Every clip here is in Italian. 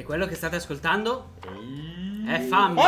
E quello che state ascoltando è Fambio.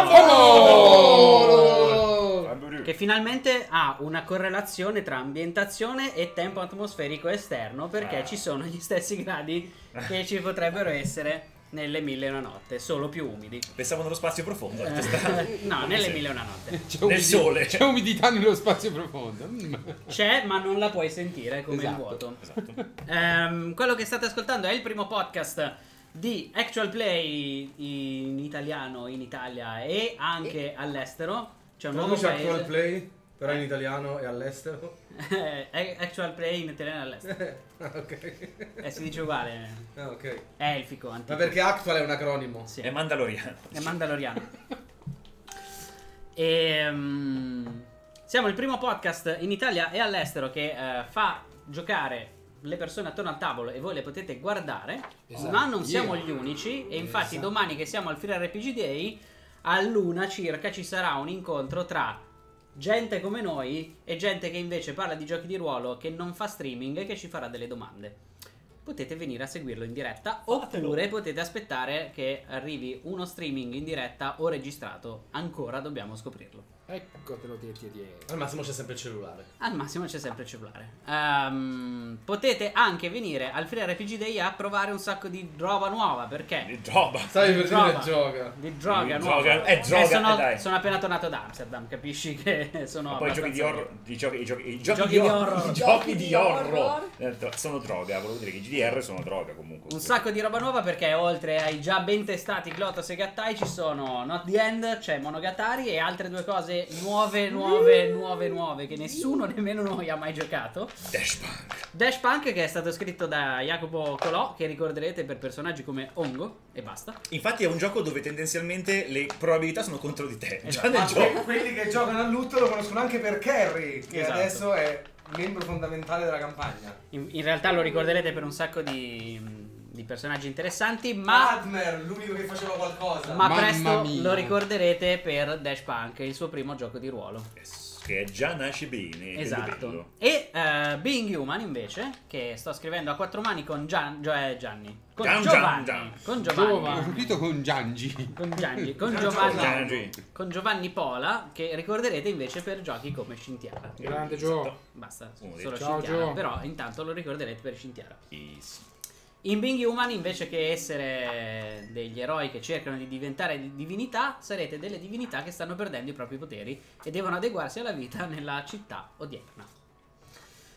Che finalmente ha una correlazione tra ambientazione e tempo atmosferico esterno perché Ah. ci sono gli stessi gradi che ci potrebbero essere nelle mille e una notte, solo più umidi. Pensavo nello spazio profondo. Eh, no, nelle mille e una notte. C'è Nel sole. C'è umidità nello spazio profondo. Mm. C'è, ma non la puoi sentire come il Esatto. vuoto. Esatto. Ehm, quello che state ascoltando è il primo podcast di Actual Play in italiano in Italia e anche all'estero. C'è un nuovo Traduce actual paese. play, però in italiano e all'estero. Eh, Actual Play in italiano e all'estero. ah, ok. Eh, si dice uguale. Ah, ok. È elfico, antico. Ma perché actual è un acronimo? Sì. È Mandaloriano. È Mandaloriano. Ehm, siamo il primo podcast in Italia e all'estero che eh, fa giocare le persone attorno al tavolo e voi le potete guardare, Esatto. ma non siamo gli unici e infatti Esatto. domani che siamo al Free RPG Day a luna circa ci sarà un incontro tra gente come noi e gente che invece parla di giochi di ruolo che non fa streaming e che ci farà delle domande. Potete venire a seguirlo in diretta Fatelo. oppure potete aspettare che arrivi uno streaming in diretta o registrato. Ancora dobbiamo scoprirlo. Ecco te lo dirti dietro. Al massimo c'è sempre il cellulare. Al massimo c'è sempre il cellulare. Ehm, potete anche venire al Free RPG Day a provare un sacco di roba nuova perché Di roba. Sai per Droga. dire gioca. di droga Di nuova. droga- eh, droga, E sono, eh, sono appena tornato da Amsterdam, capisci che sono Ma poi i giochi di horror. I giochi, i giochi, i giochi Giochi di horror. horror. I giochi di horror. Eh, Sono droga. Volevo dire che i GDR sono droga comunque. Un sacco di roba nuova perché oltre ai già ben testati Glotos e Gattai ci sono Not the End, c'è Monogatari e altre due cose nuove, nuove, nuove, nuove che nessuno, nemmeno noi, ha mai giocato. Dash Punk. Dash Punk che è stato scritto da Jacopo Colò che ricorderete per personaggi come Ongo e basta. Infatti è un gioco dove tendenzialmente le probabilità sono contro di te. Esatto. Già nel gioco. que- quelli che giocano a lutto lo conoscono anche per Carry, che Esatto. adesso è membro fondamentale della campagna. In, in realtà lo ricorderete per un sacco di, di personaggi interessanti ma... Admer, l'unico che faceva qualcosa. Ma Mamma presto mia. lo ricorderete per Dash Punk, il suo primo gioco di ruolo. Yes, Che già nasce bene. Esatto. E eh, Being Human invece, che sto scrivendo a quattro mani con Gian, Gio- Gianni. Con Gian, Giovanni. Gian, Gian. Con Giovanni. Ho scritto con Giangi. Con Gianni. Con Gian Giovanni. Gianni. Con Giovanni Pola, che ricorderete invece per giochi come Scintiara. Grande Esatto. Gio. Basta, Uno solo Ciao, Scintiara. Gio. Però intanto lo ricorderete per Scintiara. Yes. In Being Human, invece che essere degli eroi che cercano di diventare di- divinità, sarete delle divinità che stanno perdendo i propri poteri e devono adeguarsi alla vita nella città odierna.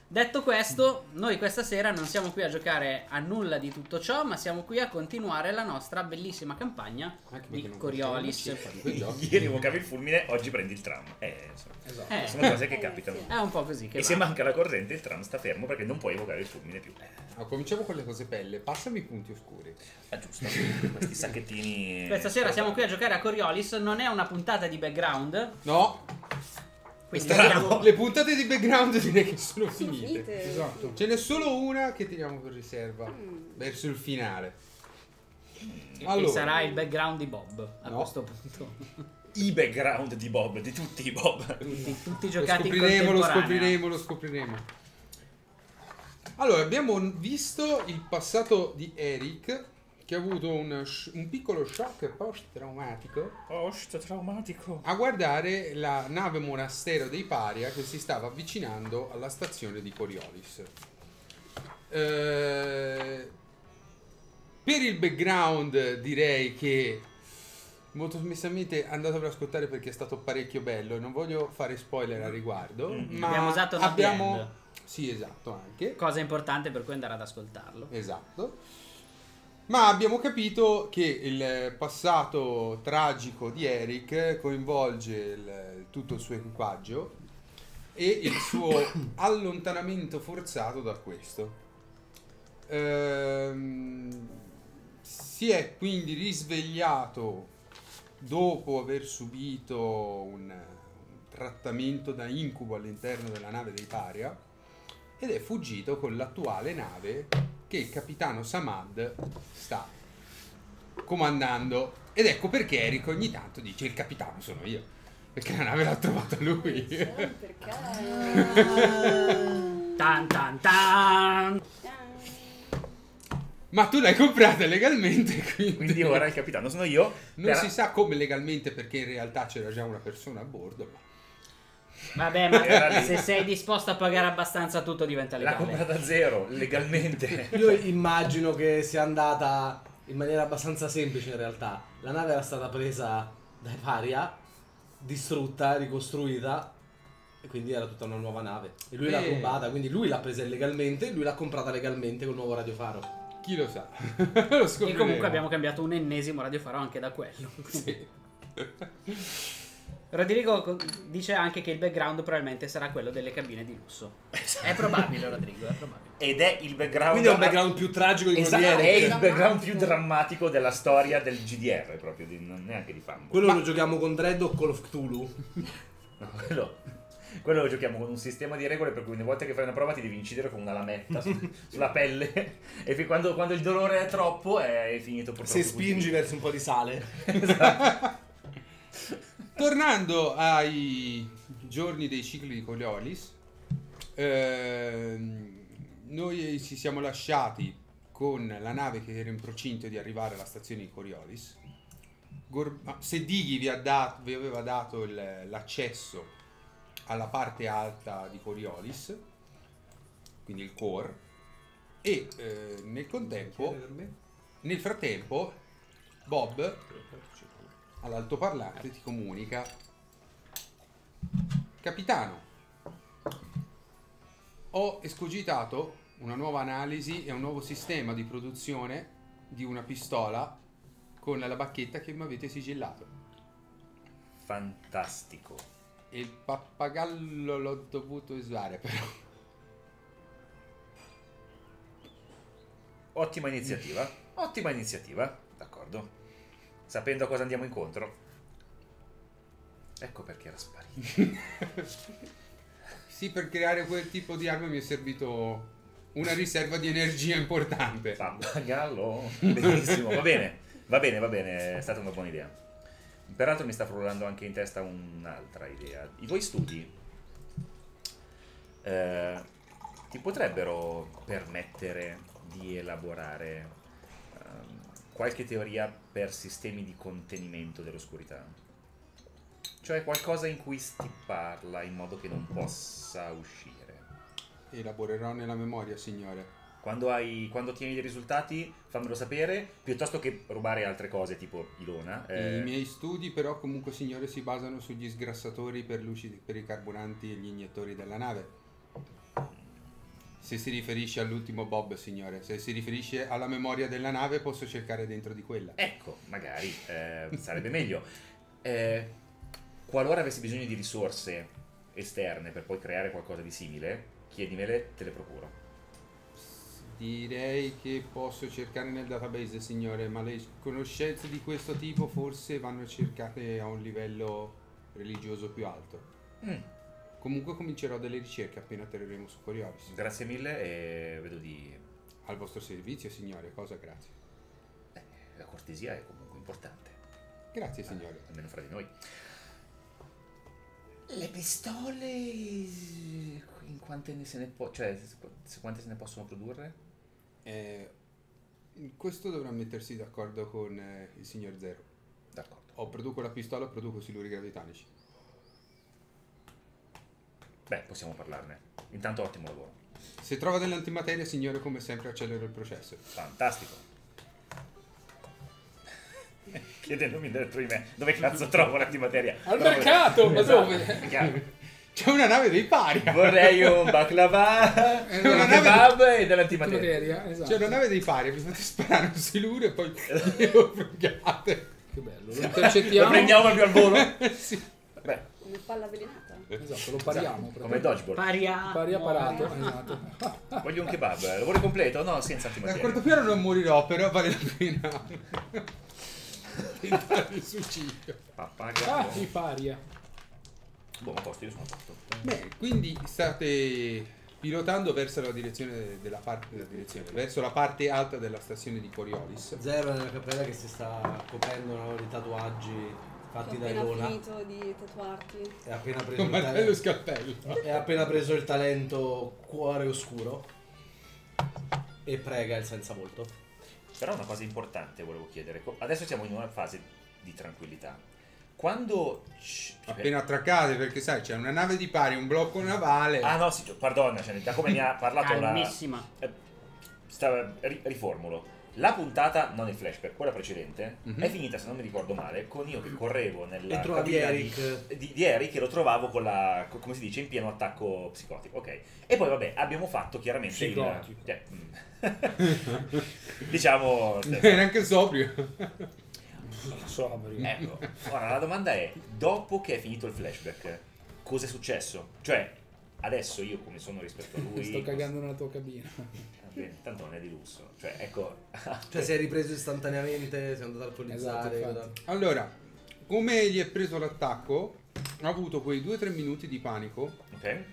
Detto questo, noi questa sera non siamo qui a giocare a nulla di tutto ciò, ma siamo qui a continuare la nostra bellissima campagna Anche di Coriolis. Ieri evocavi il fulmine, oggi prendi il tram. Eh, Esatto. Eh, sono cose che capitano. è un po' così che E va. se manca la corrente, il tram sta fermo perché non puoi evocare il fulmine più. Ah, cominciamo con le cose belle. Passami i punti oscuri. Ah, giusto. Questi sacchettini. Questa sera siamo qui a giocare a Coriolis, non è una puntata di background, No, quindi abbiamo- le puntate di background direi che sono Sono finite. finite. Esatto. Ce n'è solo una che teniamo per riserva. Mm. Verso il finale. che Allora. sarà il background di Bob a No. questo punto. I background di Bob, di tutti i Bob. tutti, tutti Lo giocati in scopriremo, lo scopriremo, lo scopriremo. Allora, abbiamo visto il passato di Eric che ha avuto un, un piccolo shock post-traumatico Oh, sto traumatico. a guardare la nave monastero dei Paria che si stava avvicinando alla stazione di Coriolis. Eh, per il background direi che molto sommessamente andatevelo ad ascoltare perché è stato parecchio bello e non voglio fare spoiler a riguardo. Mm. Ma Abbiamo usato abbiamo... Sì, esatto, anche. Cosa importante per cui andare ad ascoltarlo. Esatto. Ma abbiamo capito che il passato tragico di Eric coinvolge il- tutto il suo equipaggio e il suo allontanamento forzato da questo. Ehm, si è quindi risvegliato dopo aver subito un, un trattamento da incubo all'interno della nave dei Paria ed è fuggito con l'attuale nave che il capitano Samad sta comandando. Ed ecco perché Eric ogni tanto dice il capitano sono io. Perché la nave l'ha trovata lui. Perché? Tan tan tan. Ma tu l'hai comprata legalmente, quindi, Quindi ora il capitano sono io. non Per- si sa come legalmente perché in realtà c'era già una persona a bordo. ma- Vabbè, ma se sei disposto a pagare abbastanza tutto diventa L'ha legale. comprata a zero, legalmente. Io immagino che sia andata in maniera abbastanza semplice in realtà. La nave era stata presa dai Paria, distrutta, ricostruita e quindi era tutta una nuova nave. E lui l'ha Eh. rubata, quindi lui l'ha presa illegalmente, lui l'ha comprata legalmente col nuovo radiofaro. Chi lo sa? lo E comunque abbiamo cambiato un ennesimo radiofaro anche da quello. Sì. Rodrigo dice anche che il background probabilmente sarà quello delle cabine di lusso. È probabile, Rodrigo, è probabile. Ed è il background. Quindi è un background più tragico di Esatto, è il background più drammatico della storia del GDR, proprio, di- non neanche di Fumble. Quello lo giochiamo con Dread o Call of Cthulhu. No, quello, quello lo giochiamo con un sistema di regole per cui ogni volta che fai una prova ti devi incidere con una lametta su- sulla pelle e quando, quando il dolore è troppo è finito purtroppo. Se spingi verso un po' di sale. Tornando ai giorni dei cicli di Coriolis, ehm, noi ci siamo lasciati con la nave che era in procinto di arrivare alla stazione di Coriolis. Gor- Sedighi vi, dat- vi aveva dato il- l'accesso alla parte alta di Coriolis, quindi il core, e eh, nel contempo, nel frattempo, Bob all'altoparlante ti comunica Capitano ho escogitato una nuova analisi e un nuovo sistema di produzione di una pistola con la bacchetta che mi avete sigillato Fantastico. e il pappagallo l'ho dovuto usare però Ottima iniziativa. Ottima iniziativa. D'accordo. Sapendo a cosa andiamo incontro. Ecco perché era sparito. sì per creare quel tipo di arma mi è servito una riserva di energia importante Pappagallo. Benissimo. Va bene. Va bene, va bene. È stata una buona idea. Peraltro mi sta frullando anche in testa un'altra idea. I tuoi studi eh, ti potrebbero permettere di elaborare qualche teoria per sistemi di contenimento dell'oscurità? Cioè qualcosa in cui si parla in modo che non possa uscire. elaborerò nella memoria signore Quando, hai, quando ottieni dei risultati, fammelo sapere, piuttosto che rubare altre cose tipo Ilona. eh, I miei studi però comunque signore si basano sugli sgrassatori per, luci, per i carburanti e gli iniettori della nave. Se si riferisce all'ultimo Bob, signore, se si riferisce alla memoria della nave posso cercare dentro di quella. Ecco, magari eh, sarebbe meglio. Eh, qualora avessi bisogno di risorse esterne per poi creare qualcosa di simile, chiedimele, te le procuro. Direi che posso cercare nel database, signore, ma le conoscenze di questo tipo forse vanno cercate a un livello religioso più alto. Mm, Comunque comincerò delle ricerche appena atterreremo su Coriolis. grazie mille e vedo di... Al vostro servizio, signore, cosa grazie. eh, la cortesia è comunque importante, Grazie, signore. almeno fra di noi. Le pistole... In quante ne se ne può... Cioè, se- quante se ne possono produrre? Eh, questo dovrà mettersi d'accordo con eh, il signor Zero. D'accordo. O produco la pistola o produco siluri gravitanici. Beh, possiamo parlarne. Intanto ottimo lavoro. Se trova dell'antimateria, signore, come sempre accelero il processo. Fantastico. Chiedendomi dentro di me dove cazzo trovo l'antimateria. Al Però- mercato, ma Esatto, dove? chiaro. C'è una nave dei paria! Vorrei un baklava, un una kebab e dell'antimateria. Materia, esatto. C'è una nave dei paria, vi fate sparare un siluro e poi glielo frugate. Che bello. Lo Lo intercettiamo. prendiamo più al volo? sì. Beh, Come palla avvelenata. Esatto, lo pariamo. esatto, come dodgeball. Paria. Pari apparato. Esatto. Voglio un kebab. Lavoro completo? No, senza A antimateria. corto piano non morirò, però vale la pena. Tentare il suicidio. Ah, Pappagallo. i paria. A posto, io sono a posto. Beh, quindi state pilotando verso la direzione della parte della direzione, verso la parte alta della stazione di Coriolis. Zero è nella cappella che si sta coprendo no, di tatuaggi fatti da appena Ilona. finito di tatuarti. Ha appena preso Con il talento. scalpello. Ha appena preso il talento cuore oscuro. E prega il senza volto. Però una cosa importante volevo chiedere. Adesso siamo in una fase di tranquillità. Quando... Appena attraccate, perché sai, c'è una nave di pari, un blocco navale. Ah no, sì, pardon, cioè, da come mi ha parlato la... Calmissima. eh, sta- ri- riformulo. La puntata, non il flashback, quella precedente, Mhm. è finita, se non mi ricordo male, con io che correvo nella cabina Eric. Di, di, di Eric e lo trovavo con la, co- come si dice, in pieno attacco psicotico. Ok. E poi vabbè, abbiamo fatto chiaramente Psicotico. il... cioè, mm. diciamo... Era anche sobrio. Sobrio. Ecco, ora la domanda è, dopo che è finito il flashback, cosa è successo? Cioè, adesso io come sono rispetto a lui... Sto cagando nella tua cabina. Bene, tanto non è di lusso. Cioè, ecco... Cioè sei ripreso istantaneamente, sei andato a alcolizzare. Esatto. Allora, come gli è preso l'attacco, ha avuto quei 2-3 minuti di panico. Ok?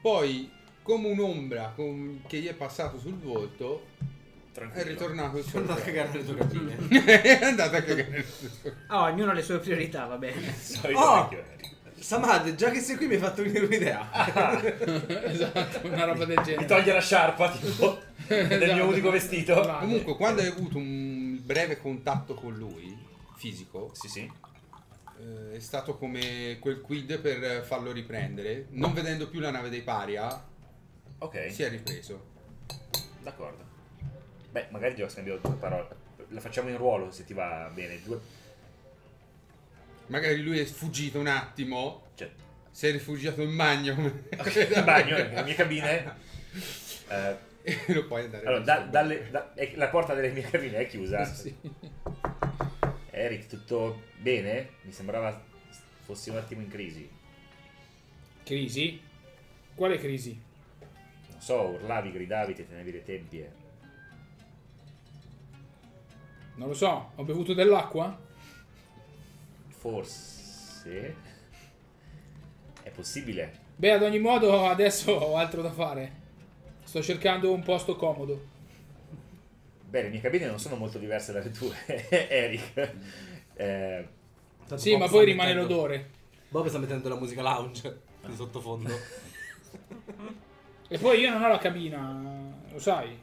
Poi, come un'ombra con- che gli è passato sul volto, è Tranquillo. ritornato il Sono suo andato a cagare nelle tue cabine. È andato a cagare. Ah, ognuno ha le sue priorità, va bene. Solito Oh! vecchio. Samad, già che sei qui mi hai fatto venire un'idea. esatto, una roba del genere. Mi toglie la sciarpa, tipo, del mio Esatto. unico vestito. Vale. Comunque, quando hai avuto un breve contatto con lui, fisico, Sì, sì. eh, è stato come quel quid per farlo riprendere. Non vedendo più la nave dei paria, Ok, si è ripreso. d'accordo. Beh, magari già scambiato due parole. La facciamo in ruolo, se ti va bene. Due... Magari lui è sfuggito un attimo, Cioè, si è rifugiato in bagno. in bagno, nelle mie cabine. Eh, e lo puoi andare allora, da- dalle- da- la porta delle mie cabine è chiusa. Sì. Eric, tutto bene? Mi sembrava fossi un attimo in crisi. Crisi? Quale crisi? Non so, urlavi, gridavi, ti tenevi le tempie. Non lo so, ho bevuto dell'acqua? Forse... È possibile. Beh, ad ogni modo adesso ho altro da fare. Sto cercando un posto comodo. Beh, le mie cabine non sono molto diverse dalle tue, Eric. Eh, Sì, Bob ma poi rimane mettendo- l'odore. Bob sta mettendo la musica lounge di sottofondo. E poi io non ho la cabina, lo sai.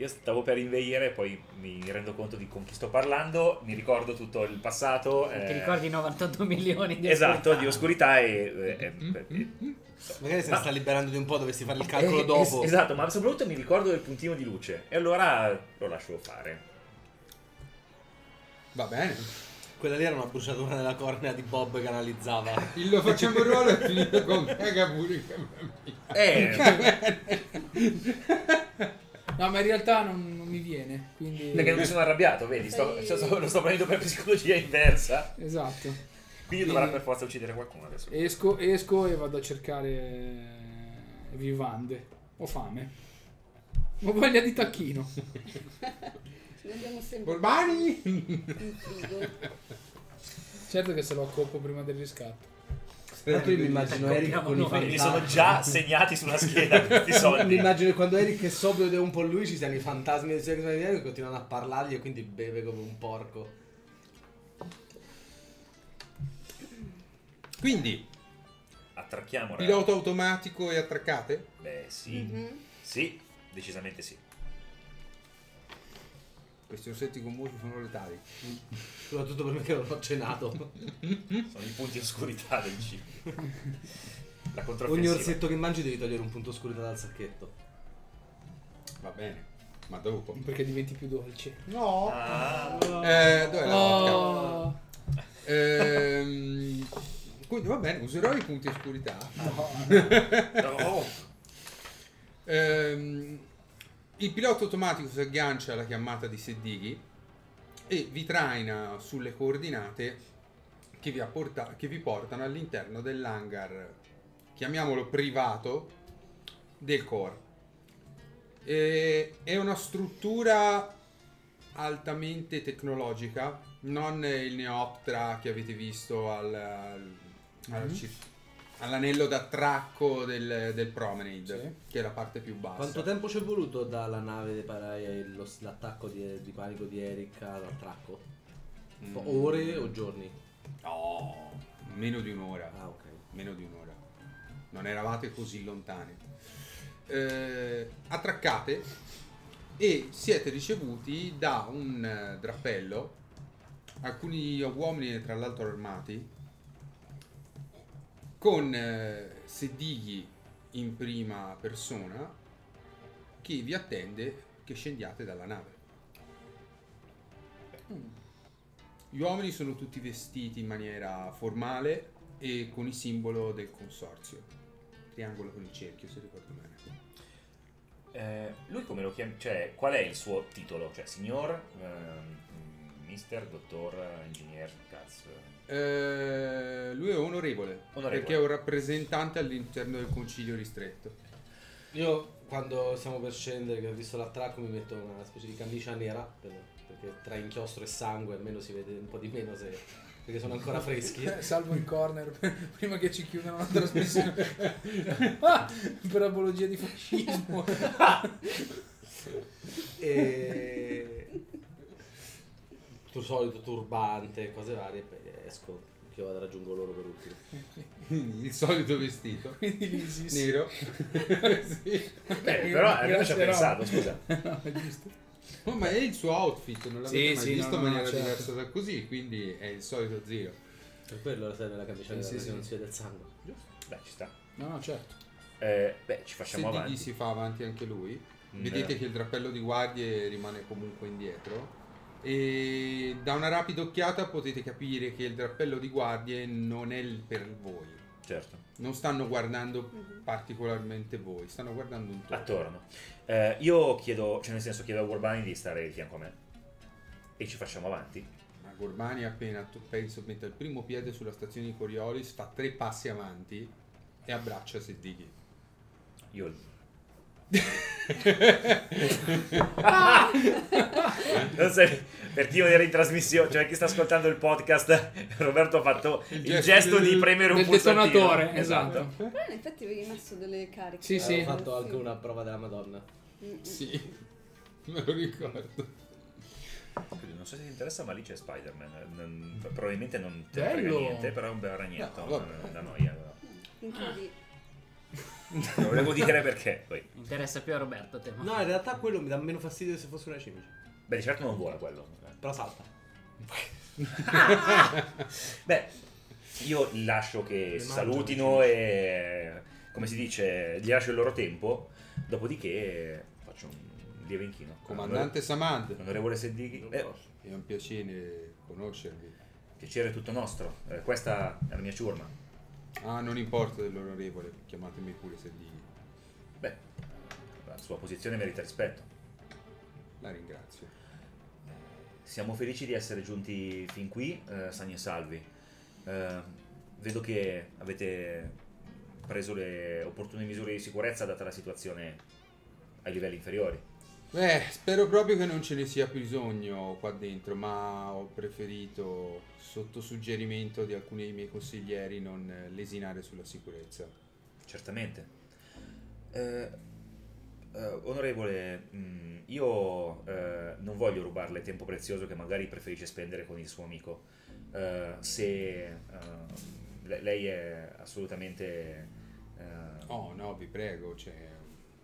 Io stavo per inveire, poi mi rendo conto di con chi sto parlando, mi ricordo tutto il passato. eh, Ti ricordi i 98 milioni di Esatto, oscurità? di oscurità e... eh, eh, Magari se ne Ma- sta liberando di un po', dovresti fare il calcolo eh, dopo. es- esatto, ma soprattutto mi ricordo del puntino di luce. E allora lo lascio fare. Va bene. Quella lì era una bruciatura nella cornea di Bob che analizzava. Il lo facciamo il ruolo è finito con caga pure Eh, No, ma in realtà non, non mi viene. Quindi... perché non mi sono arrabbiato, vedi? Sto, cioè, sto- lo sto prendendo per psicologia inversa. Esatto. Quindi dovrà per forza uccidere qualcuno adesso. Esco, esco e vado a cercare vivande. Ho fame. Ho voglia di tacchino. Ce ne abbiamo sempre Urbani? Certo che se lo accoppo prima del riscatto. Tanto io mi immagino Eric con i. Mi fantasmi. sono già segnati sulla scheda questi Mi soldi. immagino che quando Eric è sobrio ed è un po' lui ci siano i fantasmi del segreto di Eric che continuano a parlargli e quindi beve come un porco. Quindi, Attracchiamo, pilota automatico e attraccate? Beh, sì. Mhm. Sì, decisamente sì. Questi orsetti gommosi sono letali. Soprattutto per me che non ho cenato. Sono i punti oscurità del cibo. La Ogni orsetto che mangi devi togliere un punto oscurità dal sacchetto. Va bene. Ma dopo? Perché diventi più dolce. No. Ah, Eh, dov'è la? Oh. Ehm, quindi va bene, userò i punti oscurità. no. Ehm, il pilota automatico si aggancia alla chiamata di Seddighi e vi traina sulle coordinate che vi, apporta- che vi portano all'interno dell'hangar, chiamiamolo privato, del core. E- è una struttura altamente tecnologica, non il Neoptra che avete visto al- al- al cir- all'anello d'attracco del, del Promenade, Sì. che è la parte più bassa. Quanto tempo ci è voluto dalla nave dei Paraia e lo- l'attacco di, di panico di Eric all'attracco? Mm. Ore o giorni? No, meno di un'ora. Ah, ok. Meno di un'ora. Non eravate così lontani. Eh, attraccate e siete ricevuti da un eh, drappello, alcuni uomini tra l'altro armati, con eh, Seddighi in prima persona che vi attende che scendiate dalla nave. Gli uomini sono tutti vestiti in maniera formale e con il simbolo del consorzio. Triangolo con il cerchio, se ricordo bene. Eh, lui come lo chiama? Cioè, qual è il suo titolo? Cioè, signor, ehm, mister, dottor, ingegner, cazzo. Eh, lui è onorevole, Onorevole. perché è un rappresentante all'interno del concilio ristretto. Io quando siamo per scendere, che ho visto l'attracco, mi metto una specie di camicia nera, per- perché tra inchiostro e sangue almeno si vede un po' di meno se, perché sono ancora freschi. Eh, Salvo in corner prima che ci chiudano la trasmissione Ah, per apologia di fascismo. e il solito turbante, cose varie, e poi esco, che vado raggiungo loro per ultimo. Il solito vestito Quindi l'ISIS. nero. sì. Beh, però ci ha pensato, scusa. No, è giusto. Oh, ma è il suo outfit, non l'avete Sì, mai sì, visto no, in no, maniera certo. diversa da così, quindi è il solito zio. Per quello serve la camicia Sì, sì. non si vede il sangue. Beh, ci sta. No, no, certo. Eh, beh, ci facciamo Se avanti. Dighi si fa avanti anche lui. Mm, Vedete eh. che il drappello di guardie rimane comunque indietro. E da una rapida occhiata potete capire che il drappello di guardie non è per voi. Certo. Non stanno guardando particolarmente voi, stanno guardando un toro. Attorno. Eh, io chiedo, cioè nel senso chiedo a Urbani di stare di fianco a me. E ci facciamo avanti. Ma Gorbani appena tu- penso mette il primo piede sulla stazione di Coriolis, fa tre passi avanti e abbraccia Seddighi. Io... non sai, per chi era in trasmissione, cioè chi sta ascoltando il podcast, Roberto ha fatto il, gesto gesto di del- premere un Del pulsantino. detonatore, esatto. Però in effetti avevi messo delle cariche. Sì, sì. Ho fatto anche una prova della Madonna. Sì, me lo ricordo. Non so se ti interessa, ma lì c'è Spider-Man. Non- probabilmente non te ne frega niente, però è un bel ragnetto. No, da noia. Finché di- Non volevo dire perché. Poi. Interessa più a Roberto, temo. No, in realtà quello mi dà meno fastidio se fosse una cimice. Beh, di certo non vuole quello. Però salta. Beh, io lascio che Le salutino e, come si dice, gli lascio il loro tempo. Dopodiché faccio un lieve inchino. Comandante Samad, Onorevole Seddighi, eh, è un piacere conoscervi. piacere tutto nostro. Eh, questa è la mia ciurma. Ah, non importa dell'onorevole, chiamatemi pure Seddighi. Beh, la sua posizione merita rispetto. La ringrazio. Siamo felici di essere giunti fin qui, eh, sani e salvi. Eh, vedo che avete preso le opportune misure di sicurezza data la situazione ai livelli inferiori. Beh, spero proprio che non ce ne sia bisogno qua dentro, ma ho preferito, sotto suggerimento di alcuni dei miei consiglieri, non lesinare sulla sicurezza. Certamente. Eh, eh, onorevole, mh, io eh, non voglio rubarle tempo prezioso che magari preferisce spendere con il suo amico. Eh, se eh, le- lei è assolutamente... eh, Oh no, vi prego, c'è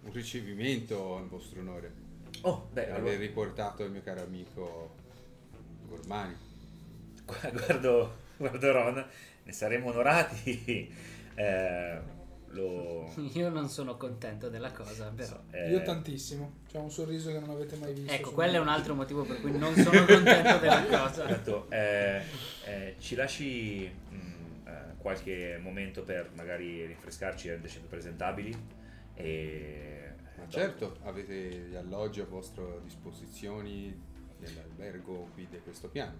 un ricevimento in vostro onore Oh, beh, allora, aver riportato il mio caro amico Gormani. gu- guardo, guardo Ron, ne saremo onorati. Eh, lo... Io non sono contento della cosa, però. eh, Io tantissimo. C'è un sorriso che non avete mai visto. Ecco, quello è me. un altro motivo per cui non sono contento della cosa. Certo, eh, eh, ci lasci mh, eh, qualche momento per magari rinfrescarci e renderci più presentabili e... Ma certo, avete gli alloggi a vostra disposizione nell'albergo qui di questo piano.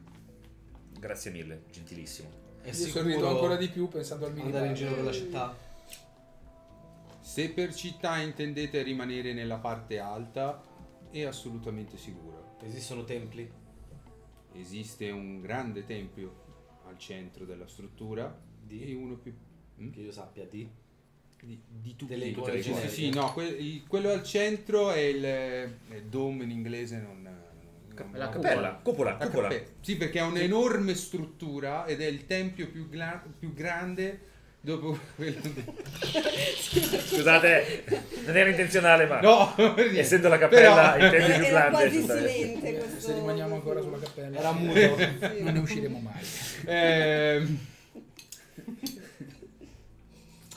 Grazie mille, gentilissimo. È Io sorrido ancora di più pensando al andare in giro per la città. Se per città intendete rimanere nella parte alta, è assolutamente sicuro. Esistono templi? Esiste un grande tempio al centro della struttura Di? e uno più... Che io sappia di. Di, di tutti Delle icone Sì, sì, sì, no, que- il- quello al centro è il, è dome in inglese, non... non- La non- Cappella, cupola, La cupola. Sì, perché è un'enorme struttura ed è il tempio più, gla- più grande dopo quello di... Scusate, non era intenzionale, ma No, essendo la cappella Però- in tempi più Era grandi. quasi silente questo. Se rimaniamo ancora sulla cappella. Era muto. Sì. Non ne usciremo mai. Ehm,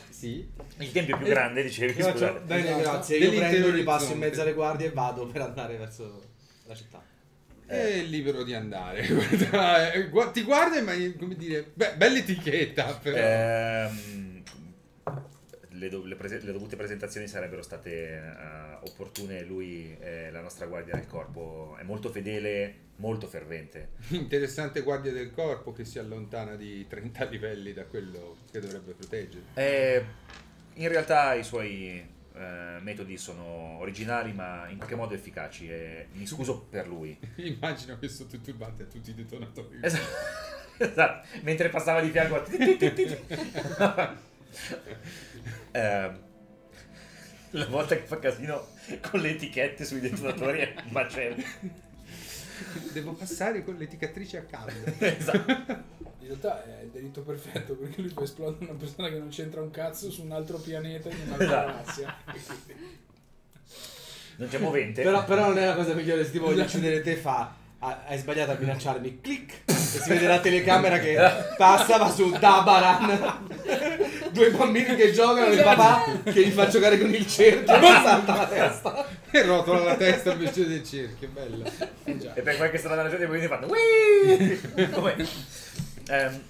Sì. Il tempio più grande, dicevi, Io faccio- scusate. Bene, Esatto. grazie. Io prendo, gli passo in mezzo alle guardie e vado per andare verso la città. È libero di andare. Eh, ti guarda, ma come dire, beh, bella etichetta, però. Ehm, le, do- le prese- le dovute presentazioni sarebbero state eh, opportune. Lui è la nostra guardia del corpo, è molto fedele, molto fervente. Interessante guardia del corpo che si allontana di 30 livelli da quello che dovrebbe proteggere. Eh, in realtà i suoi eh, metodi sono originali, ma in qualche modo efficaci. E mi scuso per lui. Immagino che sotto il turbante ha tutti i detonatori. Esatto. Esatto. Mentre passava di fianco a... Eh, la volta che fa casino con le etichette sui detonatori è un macello. Devo passare con l'eticatrice a caldo. Esatto. In realtà è il delitto perfetto perché lui può esplodere una persona che non c'entra un cazzo su un altro pianeta in un'altra Esatto. galassia. Non c'è movente. Però, però non è la cosa migliore, se ti voglio uccidere te fa. "Ah, Hai sbagliato a minacciarmi, clic! E si vede la telecamera che passa, va su Dabaran. Due bambini che giocano e il papà che gli fa giocare con il cerchio e salta la testa. e rotola la testa invece del cerchio, bella. Già. E per qualche strana ragione i bambini fanno "Whee!" Come- Ehm,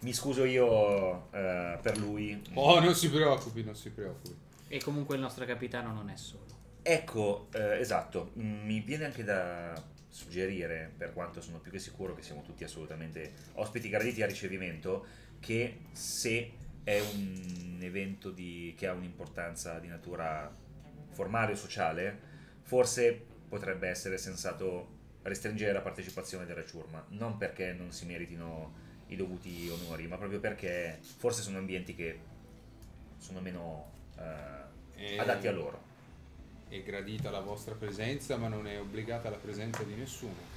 mi scuso io eh, per lui. Oh, non si preoccupi, non si preoccupi. E comunque il nostro capitano non è solo. Ecco, eh, esatto, mi viene anche da suggerire, per quanto sono più che sicuro che siamo tutti assolutamente ospiti graditi a ricevimento, che se è un evento di- che ha un'importanza di natura formale o sociale, forse potrebbe essere sensato restringere la partecipazione della ciurma, non perché non si meritino i dovuti onori, ma proprio perché forse sono ambienti che sono meno eh, adatti a loro. È gradita la vostra presenza, ma non è obbligata la presenza di nessuno.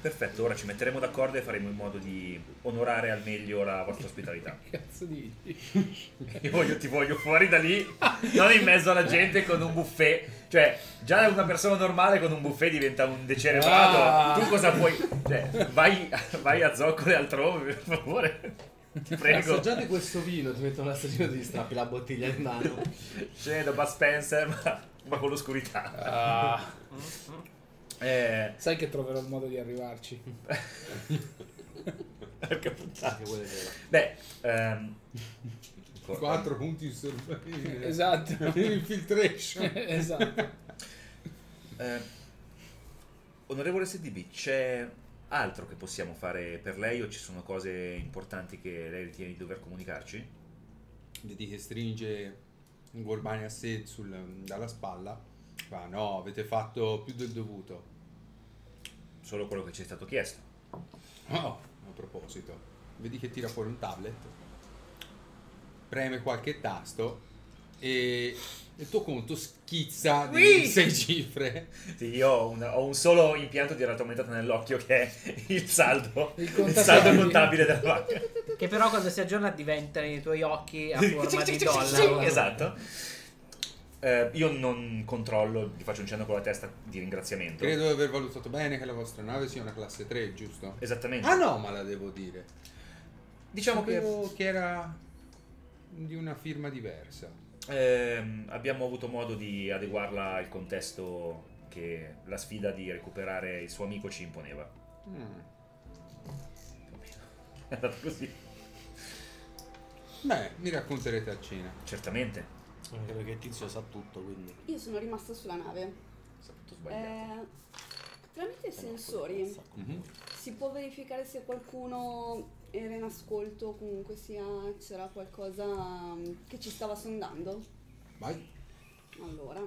Perfetto, ora ci metteremo d'accordo e faremo in modo di onorare al meglio la vostra ospitalità. Che cazzo dici? Io voglio- ti voglio fuori da lì, non in mezzo alla gente con un buffet. Cioè, già una persona normale con un buffet diventa un decerebrato. Ah. Tu cosa puoi? Cioè, vai, vai a zoccole altrove, per favore. Ti prego. Assaggiate questo vino, ti metto una stagione di strappi la bottiglia in mano. Scende da Bud Spencer, ma, ma con l'oscurità. Eh, Sai che troverò il modo di arrivarci. porca puttana. Che vuole vero. Beh, ehm, 4 punti di sorpresa. Esatto. Infiltration. esatto. Eh, onorevole SDB, c'è altro che possiamo fare per lei o ci sono cose importanti che lei ritiene di dover comunicarci? Vedi che stringe Gorbani a sé sul- dalla spalla. Fa, no, avete fatto più del dovuto. Solo quello che ci è stato chiesto. Oh, a proposito, vedi che tira fuori un tablet, preme qualche tasto e il tuo conto schizza di Ui! 6 cifre. Sì, io ho un, ho un solo impianto di realtà aumentata nell'occhio che è il saldo, Il il, contasoldi. saldo contabile della banca. Che però quando si aggiorna diventano i tuoi occhi a forma di dollaro. Esatto. Eh, io non controllo, vi faccio un cenno con la testa di ringraziamento. Credo di aver valutato bene che la vostra nave sia una classe 3, giusto? Esattamente. Ah no, ma la devo dire. Diciamo che Sapevo che era di una firma diversa. Ehm, abbiamo avuto modo di adeguarla al contesto che la sfida di recuperare il suo amico ci imponeva. Mm. Più o meno. È andato così. Beh, mi racconterete a cena. Certamente. Anche perché il tizio sa tutto, quindi. Io sono rimasta sulla nave. È tutto sbagliato. Eh, tramite sensori Mhm. si può verificare se qualcuno era in ascolto comunque sia c'era qualcosa mm, che ci stava sondando. Vai. Allora,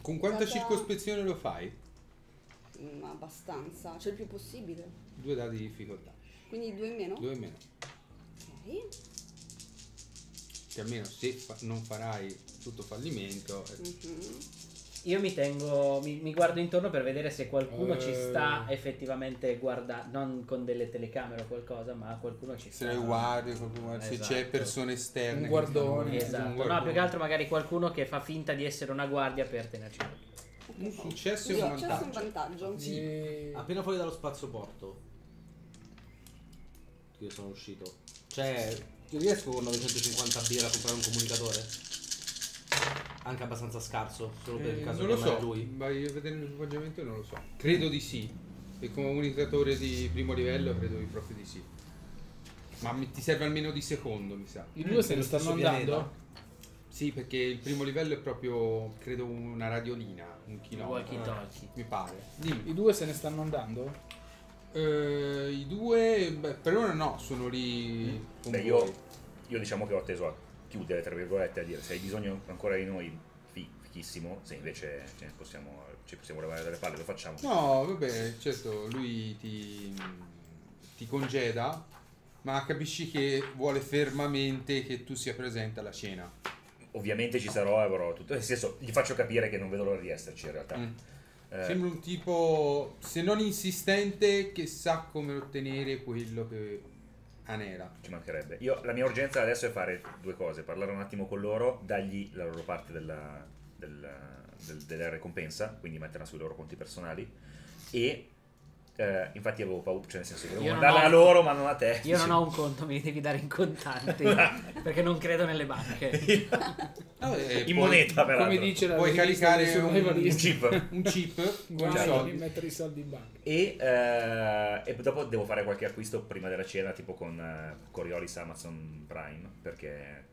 Con quanta Data- circospezione lo fai? mm, abbastanza, cioè il più possibile. Due dadi di difficoltà. Quindi due in meno. Due in meno. Ok. Che almeno se fa- non farai tutto fallimento. eh, Mhm. Io mi tengo, mi, mi guardo intorno per vedere se qualcuno ci Eh. sta effettivamente guardando, non con delle telecamere o qualcosa, ma qualcuno ci Se sta. le guardi, qualcuno- se c'è Esatto. persone esterne. Un guardone. Esatto, un no, guardone. più che altro magari qualcuno che fa finta di essere una guardia per tenerci. Un successo e Sì, un c'è un vantaggio. vantaggio. E- Appena fuori dallo spazioporto. Io sono uscito. Cioè, io riesco con 950 birra a comprare un comunicatore? Anche abbastanza scarso, solo per il Eh, caso non lo so, lui. vai a vedere l'equipaggiamento e non lo so. Credo di sì. E come comunicatore di primo livello credo di proprio di sì. Ma mi- ti serve almeno di secondo, mi sa. I due se ne stanno andando? Sì, perché il primo livello è proprio, credo, una radiolina, un chilometro. Walkie talkie. Mi pare. Dimmi. I due se ne stanno andando? Eh, I due, beh, per ora no, sono lì con Beh, io, io diciamo che ho atteso a chiudere, tra virgolette, a dire se hai bisogno ancora di noi, fi- fichissimo, se invece ce ne possiamo, ci possiamo levare dalle palle, lo facciamo. No, vabbè, certo, lui ti, ti congeda, ma capisci che vuole fermamente che tu sia presente alla cena. Ovviamente ci sarò, avrò tutto. Nel senso, gli faccio capire che non vedo l'ora di esserci in realtà. Mm. Eh, Sembra un tipo, se non insistente, che sa come ottenere quello che anela. Ci mancherebbe. Io, la mia urgenza adesso è fare due cose: parlare un attimo con loro, dargli la loro parte della, del- del- della ricompensa, quindi metterla sui loro conti personali. E eh, infatti avevo paura, cioè nel senso, volevo Io non darla ho- a loro, ma non a te. Io non ho un conto, mi devi dare in contanti perché non credo nelle banche. Vabbè, In puoi- moneta, peraltro. Come dice la Puoi caricare un, un chip. un chip con i Guarda, soldi. di mettere i soldi in banca. E, eh, e dopo devo fare qualche acquisto prima della cena, tipo con eh, Coriolis Amazon Prime, perché...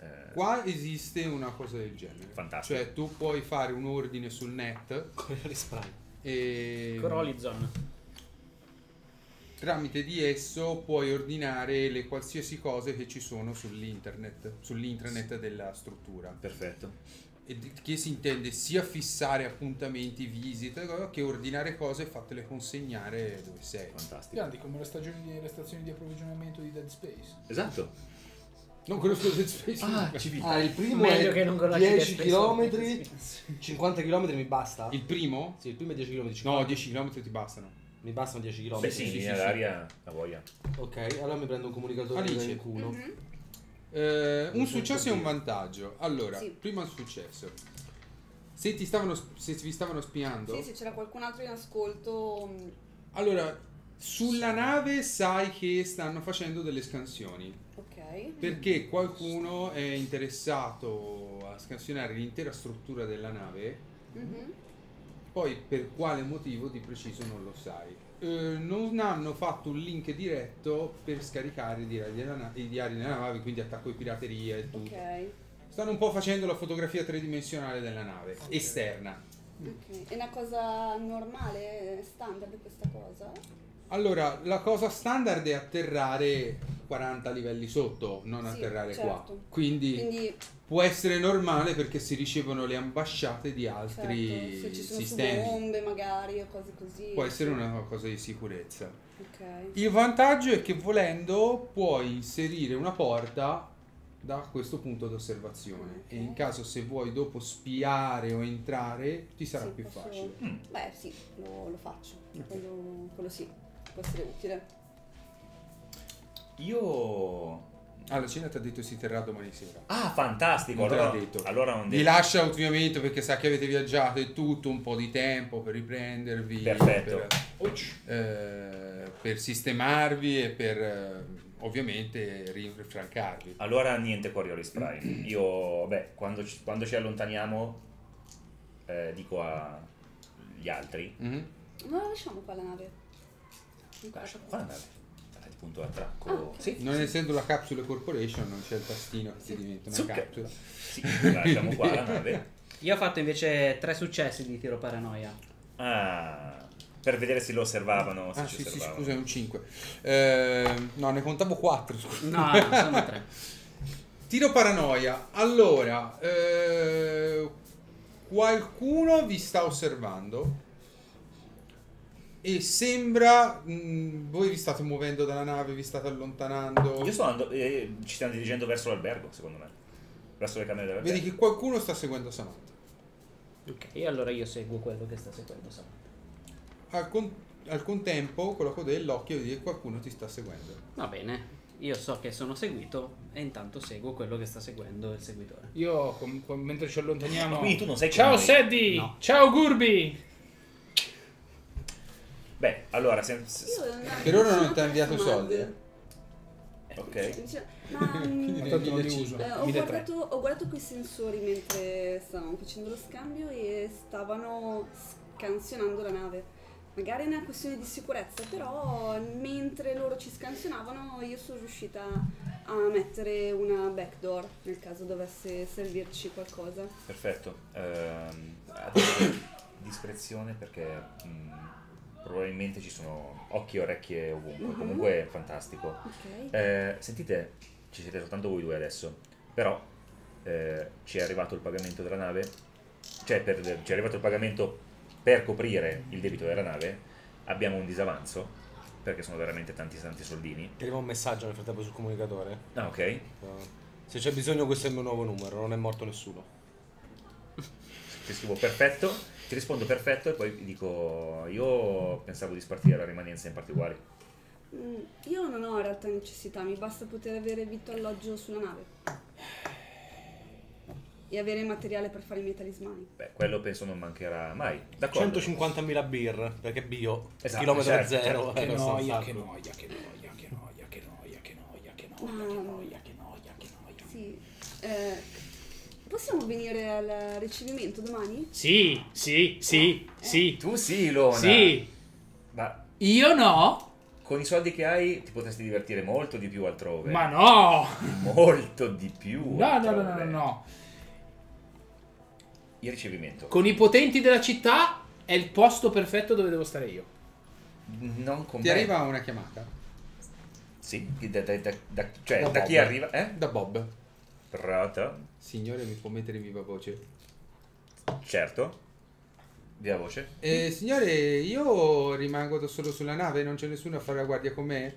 eh, Qua esiste una cosa del genere. Fantastico. Cioè, tu puoi fare un ordine sul net Coriolis Prime. e Corolizon. Tramite di esso puoi ordinare le qualsiasi cose che ci sono sull'internet, sull'intranet della struttura. Perfetto. E che si intende sia fissare appuntamenti, visite, che ordinare cose e fatele consegnare dove sei. Fantastico. Grandi come le, stagioni di- le stazioni di approvvigionamento di Dead Space. Esatto. Non conosco Dead Space. Ah. Ah, il primo Meglio è che non conosci 10 Dead Space. km, 50 km mi basta. Il primo? Sì, il primo è 10 km. No, 10 km ti bastano. Mi bastano 10 km. Beh sì, sì, linea sì, d'aria la voglia. Ok, allora mi prendo un comunicatore Alice. in culo. Mhm. Eh, un successo e un vantaggio. Allora, Sì. prima il successo. Se ti stavano, se vi stavano spiando, Sì, se c'era qualcun altro in ascolto. allora sulla nave sai che stanno facendo delle scansioni Ok. perché qualcuno è interessato a scansionare l'intera struttura della nave. Mhm. Poi per quale motivo di preciso non lo sai. Eh, non hanno fatto un link diretto per scaricare i diari della, na- i diari della nave, quindi attacco di pirateria e tutto. Ok. Stanno un po' facendo la fotografia tridimensionale della nave, esterna. Ok. È una cosa normale, standard questa cosa? Allora, la cosa standard è atterrare 40 livelli sotto, non Sì, atterrare qua. certo. Quindi, Quindi può essere normale perché si ricevono le ambasciate di altri certo, se ci sono sistemi. bombe magari o cose così. Può essere una cosa di sicurezza. Ok. Il vantaggio è che volendo puoi inserire una porta da questo punto d'osservazione e in caso se vuoi dopo spiare o entrare ti sarà Sì, più posso- facile. Mm. Beh sì, lo, lo faccio. Quello, quello sì, può essere utile. Io... Ah, la cena ti ha detto si terrà domani sera. Ah, fantastico. Non Allora, detto. allora non Vi devo... lascia ovviamente perché sa che avete viaggiato e tutto, un po' di tempo per riprendervi, Perfetto. per, eh, per sistemarvi e per eh, ovviamente rinfrancarvi. Allora niente Coriolis Prime. Io, beh, quando ci, quando ci allontaniamo, eh, dico agli altri, Mhm. Non la lasciamo qua la nave. lascia qua la nave. Punto d'attracco. Ah, ok. Sì, Non essendo la Capsule Corporation non c'è il tastino che ti diventa una Zucca. capsula. sì, lasciamo qua la nave. Io ho fatto invece tre successi di tiro paranoia. Ah, per vedere se lo osservavano. Se Ah ci sì sì osservavano. scusa è un 5. no ne contavo 4 scusa. No, no, sono tre. Tiro paranoia. Allora, eh, qualcuno vi sta osservando e sembra mh, voi vi state muovendo dalla nave, vi state allontanando. Io sto andando, eh, ci stiamo dirigendo verso l'albergo, secondo me. Verso le camere dell'albergo. Vedi che qualcuno sta seguendo Samantha. Ok, allora io seguo quello che sta seguendo Samantha. Al, con- al contempo colloco dell'occhio e di che qualcuno ti sta seguendo. Va bene, io so che sono seguito e intanto seguo quello che sta seguendo il seguitore. Io, com- com- mentre ci allontaniamo... Quindi tu non sei Ciao con noi. Sadie! No. Ciao Gurbi! Beh, allora, se, se- Io non- Per ora non ti ha inviato Samad. soldi. eh. ok. Cioè, Ma Quindi mm, Tanto non li uso. eh, ho, 1003. guardato, ho guardato quei sensori mentre stavamo facendo lo scambio e stavano scansionando la nave. Magari è una questione di sicurezza, però mentre loro ci scansionavano io sono riuscita a mettere una backdoor nel caso dovesse servirci qualcosa. Perfetto. Adesso discrezione perché mh, probabilmente ci sono occhi e orecchie ovunque. Mhm. Comunque è fantastico. Ok. Eh, sentite, ci siete soltanto voi due adesso, però eh, ci è arrivato il pagamento della nave, cioè per- ci è arrivato il pagamento per coprire il debito della nave, abbiamo un disavanzo, perché sono veramente tanti tanti soldini. Ti arriva un messaggio nel frattempo sul comunicatore. Ah, ok. Eh, Se c'è bisogno questo è il mio nuovo numero, non è morto nessuno. Ti scrivo perfetto, ti rispondo perfetto e poi dico io pensavo di spartire la rimanenza in parti uguali. Mm, Io non ho in realtà necessità, mi basta poter avere vitto alloggio sulla nave. E avere materiale per fare i miei talismani. Beh, quello penso non mancherà mai. D'accordo. 150.000 birr, perché bio, Esatto, chilometro certo, zero. Che eh, costa un noia, che noia, che noia, che noia, che noia, che noia, che noia, che noia, che noia, che noia. Sì. Eh, possiamo venire al ricevimento domani? Sì, sì, sì, sì, Tu sì, Ilona. sì. Ma Io no, con i soldi che hai ti potresti divertire molto di più altrove. ma no. Molto di più. No, no, no, altrove. no, no, no. Il ricevimento. Con i potenti della città è il posto perfetto dove devo stare io. Non con Ti me. arriva una chiamata Sì, da, da- da- da- cioè Da da, Bob. chi arriva? Eh? da Bob. Pronto? Signore, mi può mettere in viva voce? Certo. Via voce. Eh, signore, io rimango da solo sulla nave, non c'è nessuno a fare la guardia con me?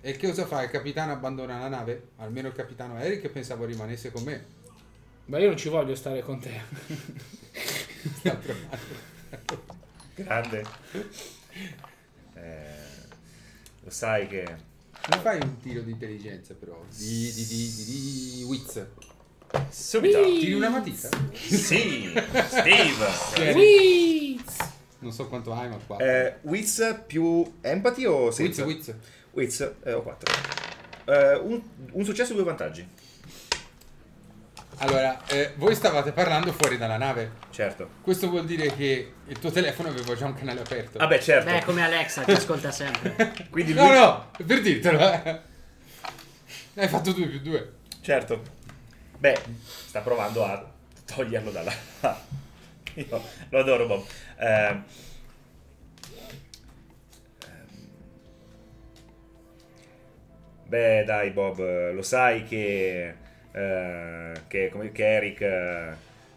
E che cosa fa? Il capitano abbandona la nave? Almeno il capitano Eric pensavo rimanesse con me. Ma io non ci voglio stare con te. Sta provando. Grande. Eh, lo sai che... Non fai un tiro di intelligenza però, di, di, di, di, di wits. Subito. Tiri una matita? Sì, Steve. Wiz! Non so quanto hai, ma qua. Eh, Wiz più empathy o wits, senza? wits. Wiz, eh, ho 4. un, un successo e due vantaggi. Allora, eh, voi stavate parlando fuori dalla nave. Certo. Questo vuol dire che il tuo telefono aveva già un canale aperto. Vabbè, certo. Beh, come Alexa ti ascolta sempre. Quindi No, lui... no, per dirtelo. eh. Hai fatto 2 più 2. Certo. Beh, sta provando a toglierlo dalla... Io lo adoro Bob. Ehm, Beh, dai Bob, lo sai che, eh, che, come- che Eric eh,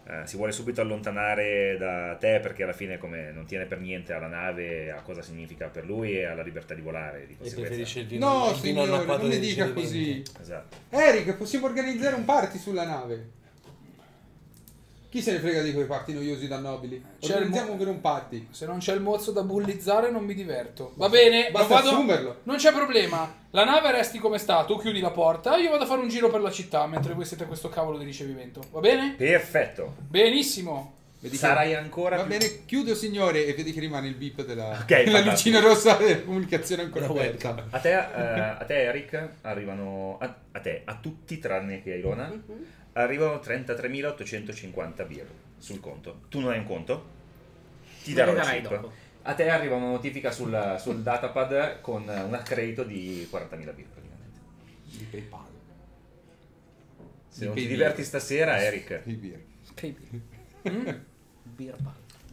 eh, si vuole subito allontanare da te perché alla fine come non tiene per niente alla nave a cosa significa per lui e alla libertà di volare. Di E conseguenza. preferisce il vino. No, vino signore, non mi dei dica così. Esatto. Eric, possiamo organizzare un party sulla nave. Chi se ne frega di quei party noiosi da nobili? C'è Organizziamo pure un party. Se non c'è il mozzo da bullizzare non mi diverto. Va bene, Basta ma vado... assumerlo. Non c'è problema. La nave resti come sta, tu chiudi la porta, io vado a fare un giro per la città mentre voi siete a questo cavolo di ricevimento. Va bene? Perfetto. Benissimo. Vedi che- Sarai ancora Va più... bene, chiudo signore e vedi che rimane il beep della, Ok, della fantastico. lucina rossa della comunicazione ancora La aperta. A te, eh, a te, Eric, arrivano... A, a te, a tutti tranne che a Ilona, Mhm. Arrivano 33.850 birr sul conto. Tu non hai un conto? Ti darò il chip. dopo. A te arriva una notifica sul, sul datapad con un accredito di 40.000 birr praticamente. Di PayPal. Se Di non ti pay diverti beer. stasera, Eric, Di beer. Mm? Beer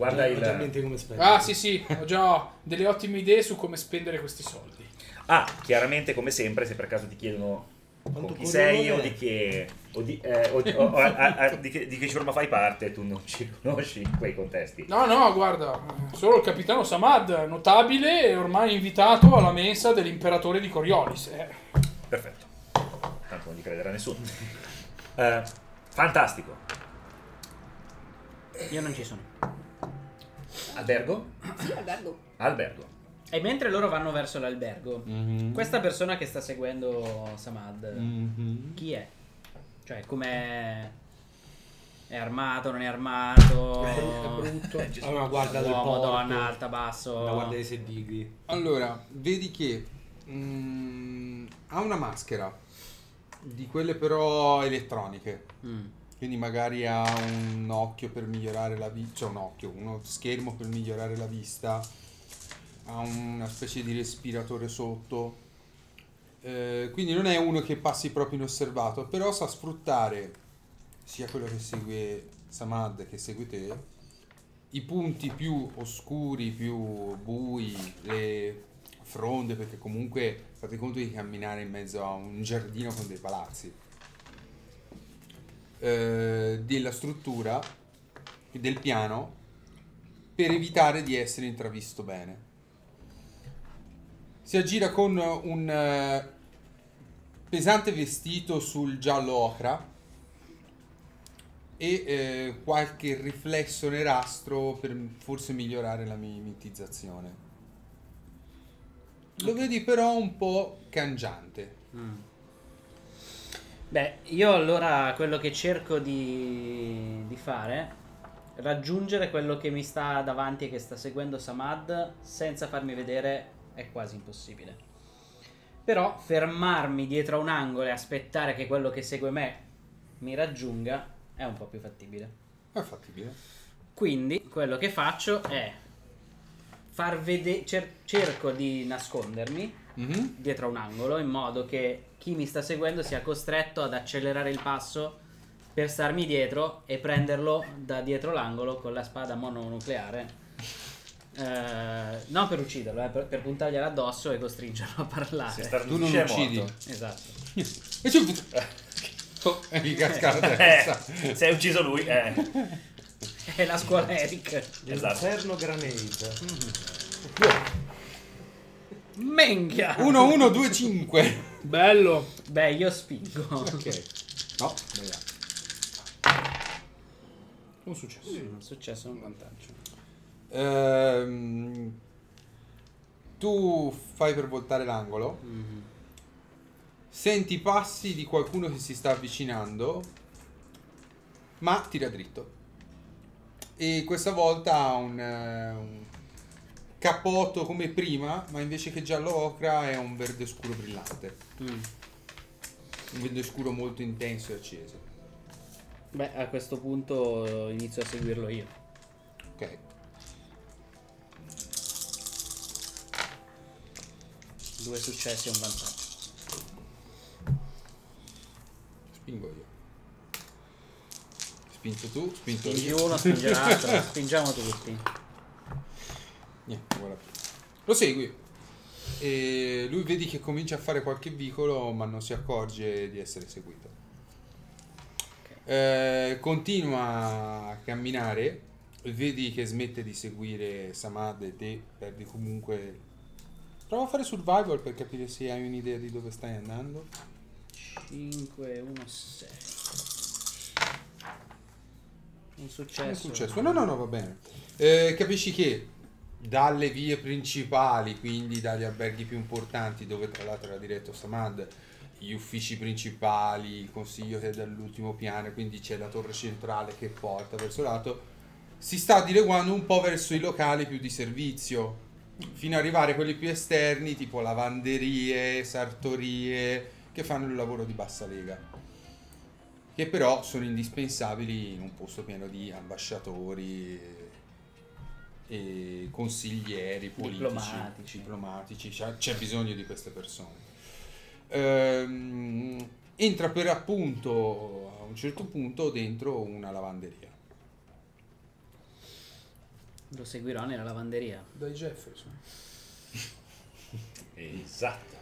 guarda il... come spendere. Ah, sì, sì, ho già delle ottime idee su come spendere questi soldi. Ah, chiaramente come sempre, se per caso ti chiedono Quanto con chi sei o di che, o di, eh, o- o- o- a- a- di che, di che firma fai parte, tu non ci conosci in quei contesti. No, no, guarda, solo il capitano Samad, notabile e ormai invitato alla mensa dell'imperatore di Coriolis. Eh, Perfetto. Tanto non gli crederà nessuno. Eh, fantastico. Io non ci sono. Albergo? Sì, albergo. Albergo. E mentre loro vanno verso l'albergo, Mhm. questa persona che sta seguendo Samad, Mhm. chi è? Cioè, com'è? È armato, non è armato? È brutto. Eh, Ha una guardia del porto. donna, alta, basso. Una guardia dei sedili. Allora, vedi che mm, ha una maschera di quelle però elettroniche. Mm. Quindi magari ha un occhio per migliorare la vista, cioè un occhio, uno schermo per migliorare la vista, ha una specie di respiratore sotto. Eh, quindi non è uno che passi proprio inosservato, però sa sfruttare sia quello che segue Samad che segue te, i punti più oscuri, più bui, le fronde, perché comunque fate conto di camminare in mezzo a un giardino con dei palazzi eh, della struttura del piano per evitare di essere intravisto bene. Si aggira con un eh, pesante vestito sul giallo ocra e eh, qualche riflesso nerastro per forse migliorare la mimetizzazione. Lo vedi però un po' cangiante. Mm. Beh, io allora quello che cerco di, di fare è raggiungere quello che mi sta davanti e che sta seguendo Samad senza farmi vedere è quasi impossibile. Però fermarmi dietro a un angolo e aspettare che quello che segue me mi raggiunga è un po' più fattibile. È fattibile. Quindi quello che faccio è far vedere cerco di nascondermi Mhm. dietro a un angolo in modo che chi mi sta seguendo sia costretto ad accelerare il passo per starmi dietro e prenderlo da dietro l'angolo con la spada mononucleare. Eh, non per ucciderlo, eh, per, per puntargliela addosso e costringerlo a parlare. Tu non uccidi. Esatto. E tu... Oh, e mi casca la testa. Eh, se hai ucciso lui, eh. È la scuola Eric. Esatto. Inferno Grenade. Menghia! 1, 1, 2, 5. Bello. Beh, io spingo. Ok. No, sbagliato. È successo? Mm, è successo un vantaggio. Ehm, tu fai per voltare l'angolo. Mhm. Senti i passi di qualcuno che si sta avvicinando, ma tira dritto. E questa volta ha un, eh, un cappotto come prima, ma invece che giallo ocra è un verde scuro brillante. Mm. Un verde scuro molto intenso e acceso. Beh, a questo punto inizio a seguirlo io. Ok. Due successi e un vantaggio. Spingo io. Spinto tu, spinto Spingi io. uno, spinge l'altro, spingiamo tutti. Niente, guarda. Lo segui. E lui vedi che comincia a fare qualche vicolo, ma non si accorge di essere seguito. Eh, continua a camminare. Vedi che smette di seguire Samad e te perdi comunque. Prova a fare survival per capire se hai un'idea di dove stai andando. 5, 1, 6. Un successo. È successo. No, no, no, va bene. Eh, capisci che dalle vie principali, quindi dagli alberghi più importanti, dove tra l'altro era diretto Samad, gli uffici principali, il consiglio che è dall'ultimo piano, quindi c'è la torre centrale che porta verso l'alto, si sta dileguando un po' verso i locali più di servizio, fino ad arrivare a quelli più esterni, tipo lavanderie, sartorie, che fanno il lavoro di bassa lega che però sono indispensabili in un posto pieno di ambasciatori e consiglieri politici, Diplomatici. diplomatici, c'è, bisogno di queste persone. Ehm, entra per appunto a un certo punto dentro una lavanderia. Lo seguirò nella lavanderia. Dai Jefferson. Esatto.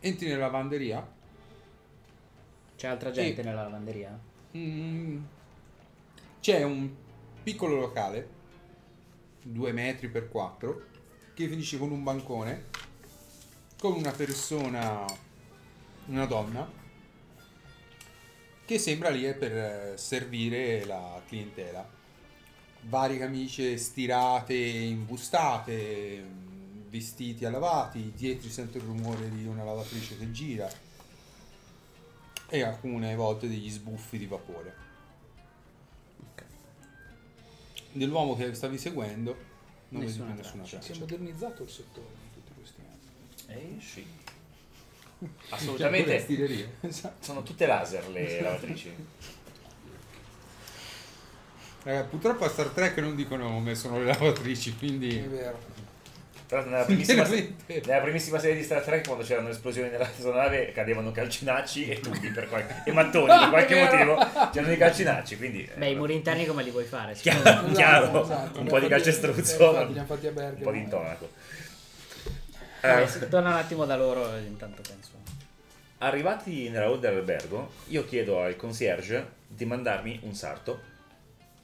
Entri nella lavanderia, C'è altra gente Sì. nella lavanderia? Mm, c'è un piccolo locale, 2 metri per 4, che finisce con un bancone, con una persona, una donna, che sembra lì è per eh, servire la clientela. Varie camicie stirate, imbustate, mh, vestiti lavati, dietro si sente il rumore di una lavatrice che gira e alcune volte degli sbuffi di vapore. Dell'uomo che stavi seguendo non vedi Nessuna più nessuna Si è traccia. modernizzato il settore in tutti questi anni. Eh sì. Assolutamente. stireria. Sono tutte laser le lavatrici. Eh, purtroppo a Star Trek non dicono come sono le lavatrici, È quindi vero. Tra l'altro nella primissima, Veramente. nella primissima serie di Star Trek, quando c'erano esplosioni nella sua nave, cadevano calcinacci e tubi per qualche, e mattoni per qualche È motivo. C'erano i calcinacci, quindi. eh, Beh, i muri interni come li vuoi fare? Chiaro, Esatto, chiaro. esatto. un Li po' di calcestruzzo, eh, infatti un po' di intonaco. Eh, se torna un attimo da loro, intanto penso. Arrivati nella hall dell'albergo, io chiedo al concierge di mandarmi un sarto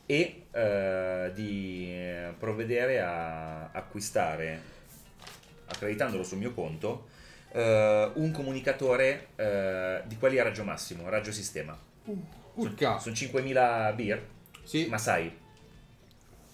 e eh, di eh, provvedere a acquistare, accreditandolo sul mio conto, eh, un comunicatore eh, di quelli a raggio massimo, raggio sistema. Urca. Sono 5.000 beer, Sì, ma sai,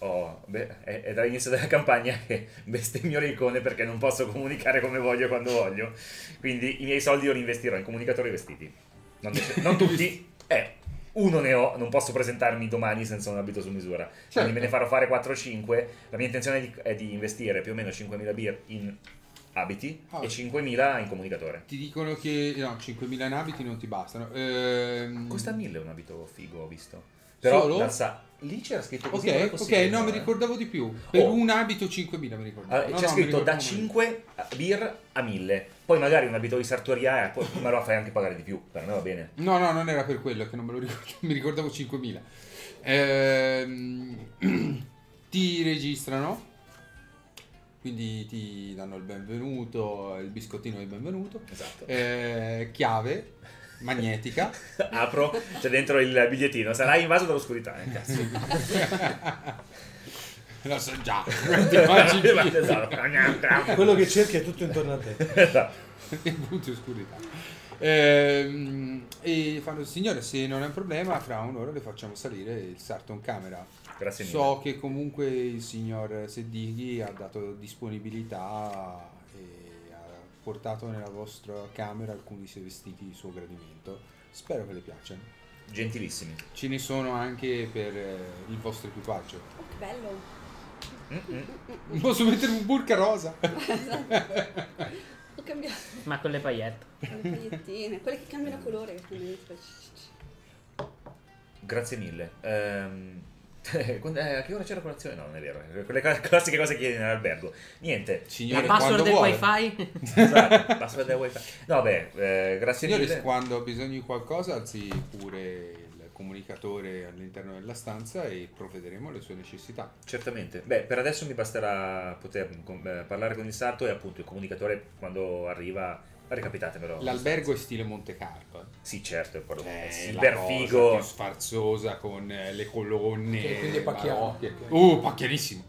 ho- beh, è, è dall'inizio della campagna che bestemmio le icone perché non posso comunicare come voglio quando voglio. Quindi i miei soldi io li investirò in comunicatori vestiti. Non, non tutti, eh, uno ne ho, non posso presentarmi domani senza un abito su misura. Quindi Certo. me ne farò fare 4-5. La mia intenzione è di, è di investire più o meno 5.000 beer in abiti Ah. e 5.000 in comunicatore. ti dicono che no, 5.000 in abiti non ti bastano. Ehm, Costa 1.000 un abito figo, ho visto. Però Solo? dal sa- lì c'era scritto così. Ok, ok, no, mi ricordavo di più. Per Oh. un abito 5.000 mi ricordavo. Allora, No, c'è no, scritto da ricordavo 5 birr a 1000. Poi magari un abito di sartoria eh, poi me lo fai anche pagare di più. Per me va bene. No, no, non era per quello che non me lo ricordo, mi ricordavo 5.000. Ehm, ti registrano, quindi ti danno il benvenuto, il biscottino di benvenuto, Esatto. eh, chiave magnetica. Apro, c'è dentro il bigliettino. Sarai invaso dall'oscurità. Eh, cazzo. Lo so già, esatto. Quello che cerchi è tutto intorno a te. Esatto. i punti oscurità. Ehm, e fanno, signore, se non è un problema, fra un'ora le facciamo salire il sarto in camera. Grazie mille. So che comunque il signor Seddighi ha dato disponibilità e portato nella vostra camera alcuni suoi vestiti di suo gradimento. Spero che le piacciono. Gentilissimi. Ce ne sono anche per eh, il vostro equipaggio. Oh, che bello. Mm-mm. Posso mettere un burka rosa? Ho cambiato Ma con le paillette. le pagliettine, quelle che cambiano colore. fai- Grazie mille. Ehm, quando- eh, a che ora c'era colazione? No, non è vero. Quelle classiche cose che chiedi nell'albergo. Niente. La Signore, password quando del vuole. wifi? Esatto. Password del wifi. No, beh, eh, grazie Signore, mille. quando ha bisogno di qualcosa, alzi pure il comunicatore all'interno della stanza e provvederemo alle sue necessità. Certamente. Beh, per adesso mi basterà poter eh, parlare con il sarto e appunto il comunicatore quando arriva. Recapitatemelo. L'albergo è stile Monte Carlo. eh. Sì, certo, è proprio Cioè, è la super figo. più sfarzosa con eh, le colonne. Ok, quindi è pacchiano. Uh, pacchianissimo.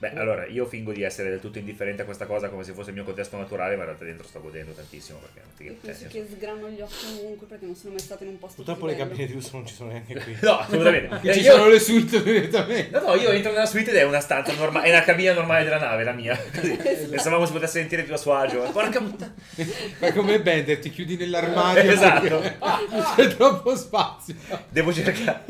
Beh, allora, io fingo di essere del tutto indifferente a questa cosa come se fosse il mio contesto naturale, ma in realtà dentro sto godendo tantissimo perché non ti- penso che sgranno gli occhi ovunque perché non sono mai stata in un posto Purtroppo le cabine di lusso non ci sono neanche qui. No, assolutamente. Eh, ci io- sono le suite direttamente. No, no, io entro nella suite ed è una stanza normale, è una cabina normale della nave, la mia. Così. Pensavamo si potesse sentire più a suo agio. Porca puttana. Fai come Bender, ti chiudi nell'armadio. Esatto. C'è troppo spazio. Devo, cerca-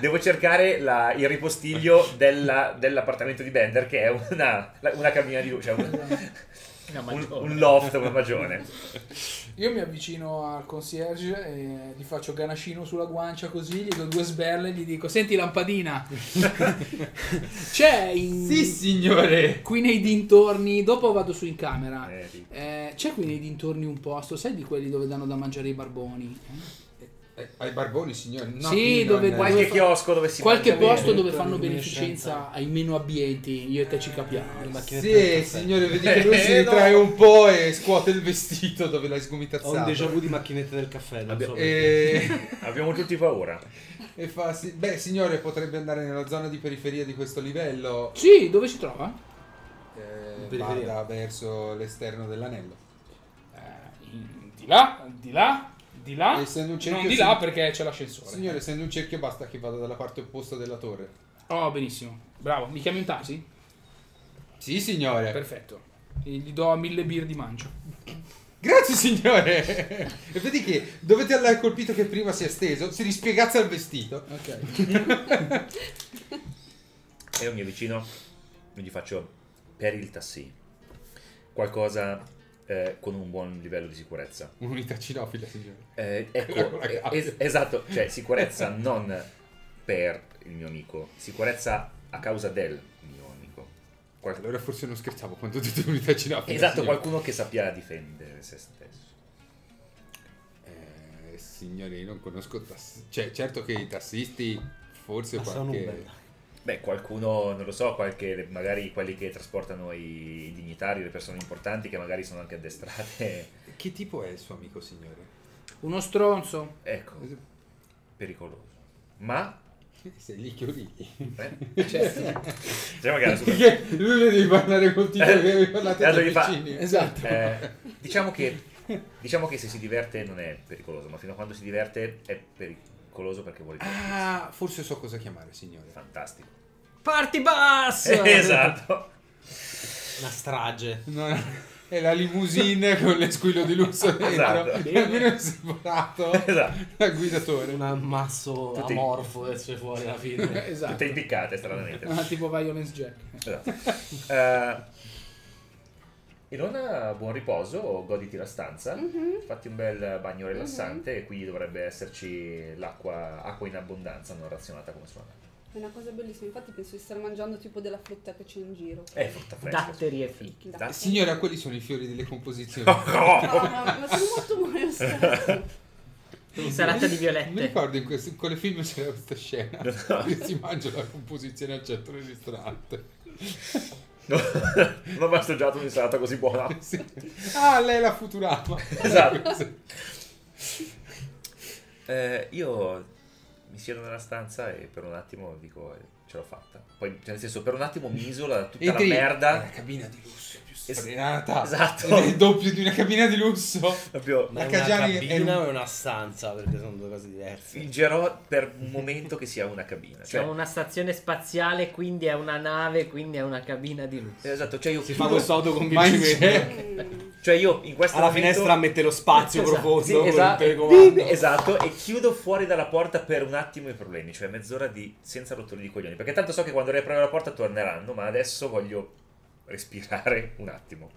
devo cercare la- il ripostiglio della- dell'appartamento di Bender, che è una, una cabina di luce, cioè un, un- un loft, una magione. Io mi avvicino al concierge e gli faccio ganascino sulla guancia così, gli do due sberle e gli dico senti lampadina c'è in... Sì, signore. qui nei dintorni, dopo vado su in camera, Eh, sì. Eh, c'è qui nei dintorni un posto, sai di quelli dove danno da mangiare i barboni? Eh? Eh, ai barboni, signore. No, Sì, dove- non- Qualche fa- chiosco dove si Qualche posto bene. dove fanno beneficenza ai meno abbienti, io e te ci capiamo. Sì, signore, vedi che lui si Eh, no. ritrae un po' e scuote il vestito dove l'hai Ho un sgomitazzato. déjà vu di macchinette del caffè, non so. E, Abbiamo tutti paura. e fa sì. Beh, signore, potrebbe andare nella zona di periferia di questo livello. Sì, dove si trova? Eh, vada verso l'esterno dell'anello. Eh, in- di là, di là, Di là? Essendo un cerchio, non di là perché c'è l'ascensore. Signore, essendo un cerchio basta che vada dalla parte opposta della torre. Oh, benissimo. Bravo. Mi chiami un taxi? Sì, signore. Perfetto. E Gli do mille beer di mancio. Grazie, signore. e vedi che dovete aver colpito che prima si è steso, si rispiegazza il vestito. Ok. E io mi avvicino e gli faccio per il tassi qualcosa eh, con un buon livello di sicurezza. Un'unità cinofila, signore. Eh, ecco, la eh, gabbia. es- esatto, cioè sicurezza non per il mio amico, sicurezza a causa del mio amico. Qual- Allora forse non scherzavo quando ho detto unità cinofila. esatto, signore. qualcuno che sappia difendere se stesso. Eh, signore, io non conosco tassi. Cioè, certo che i tassisti forse Ma sono qualche... Beh, qualcuno, non lo so, qualche, magari quelli che trasportano i, i dignitari, le persone importanti che magari sono anche addestrate. Che tipo è il suo amico, signore? Uno stronzo. Ecco, pericoloso. Ma... Se gli chiorigli. Eh, certo. Diciamo che era super- Perché lui le devi parlare col titolo Eh, che avevi parlato e allora ai gli fa- vicini. Esatto. Eh, diciamo, che, diciamo che se si diverte non è pericoloso, ma fino a quando si diverte è pericoloso perché vuole divertirsi. Ah, forse so cosa chiamare, signore. Fantastico. Party bus! esatto. Una strage. No, è la limousine con le squillo di lusso dentro. Esatto. E almeno è separato Esatto. dal guidatore. Un ammasso Tutti- amorfo esce fuori alla fine. esatto. Tutte impiccate, stranamente. Ah, tipo Violence Jack. Esatto. Eh, Ilona, buon riposo, goditi la stanza, fatti un bel bagno rilassante e qui dovrebbe esserci l'acqua acqua in abbondanza, non razionata come suona. È una cosa bellissima, infatti penso di stare mangiando tipo della frutta che c'è in giro. È frutta fresca. Datteri e fichi. Da- Da- Signora, quelli sono i fiori delle composizioni. No, ma, ma sono molto buone. Insalata di Mi violette. ricordo in questo, in quelle film c'era questa scena No. che si mangia la composizione al centro del ristorante. Non ho mai assaggiato un'insalata così buona. Sì. Ah, lei è la Futurama. Esatto. Eh, io mi siedo nella stanza e per un attimo dico eh, ce l'ho fatta. Poi, cioè, nel senso, per un attimo mi isola da tutta Entri la È merda. una cabina di lusso sfrenata. Esatto. Il doppio di una cabina di lusso. Proprio Ma è La una Caggiani è cabina un- o è una stanza? Perché sono due cose diverse. fingerò per un momento che sia una cabina. Cioè, Siamo una stazione spaziale, quindi è una nave, quindi è una cabina di lusso. esatto, cioè io, Si fa questo autoconvincimento. Cioè io in questo Alla momento- finestra mette lo spazio Esatto. profondo Sì, con il esatto, telecomando. esatto, e chiudo fuori dalla porta per un attimo i problemi, cioè mezz'ora di senza rottori di coglioni, perché tanto so che quando riapriamo la porta torneranno, ma adesso voglio respirare un attimo.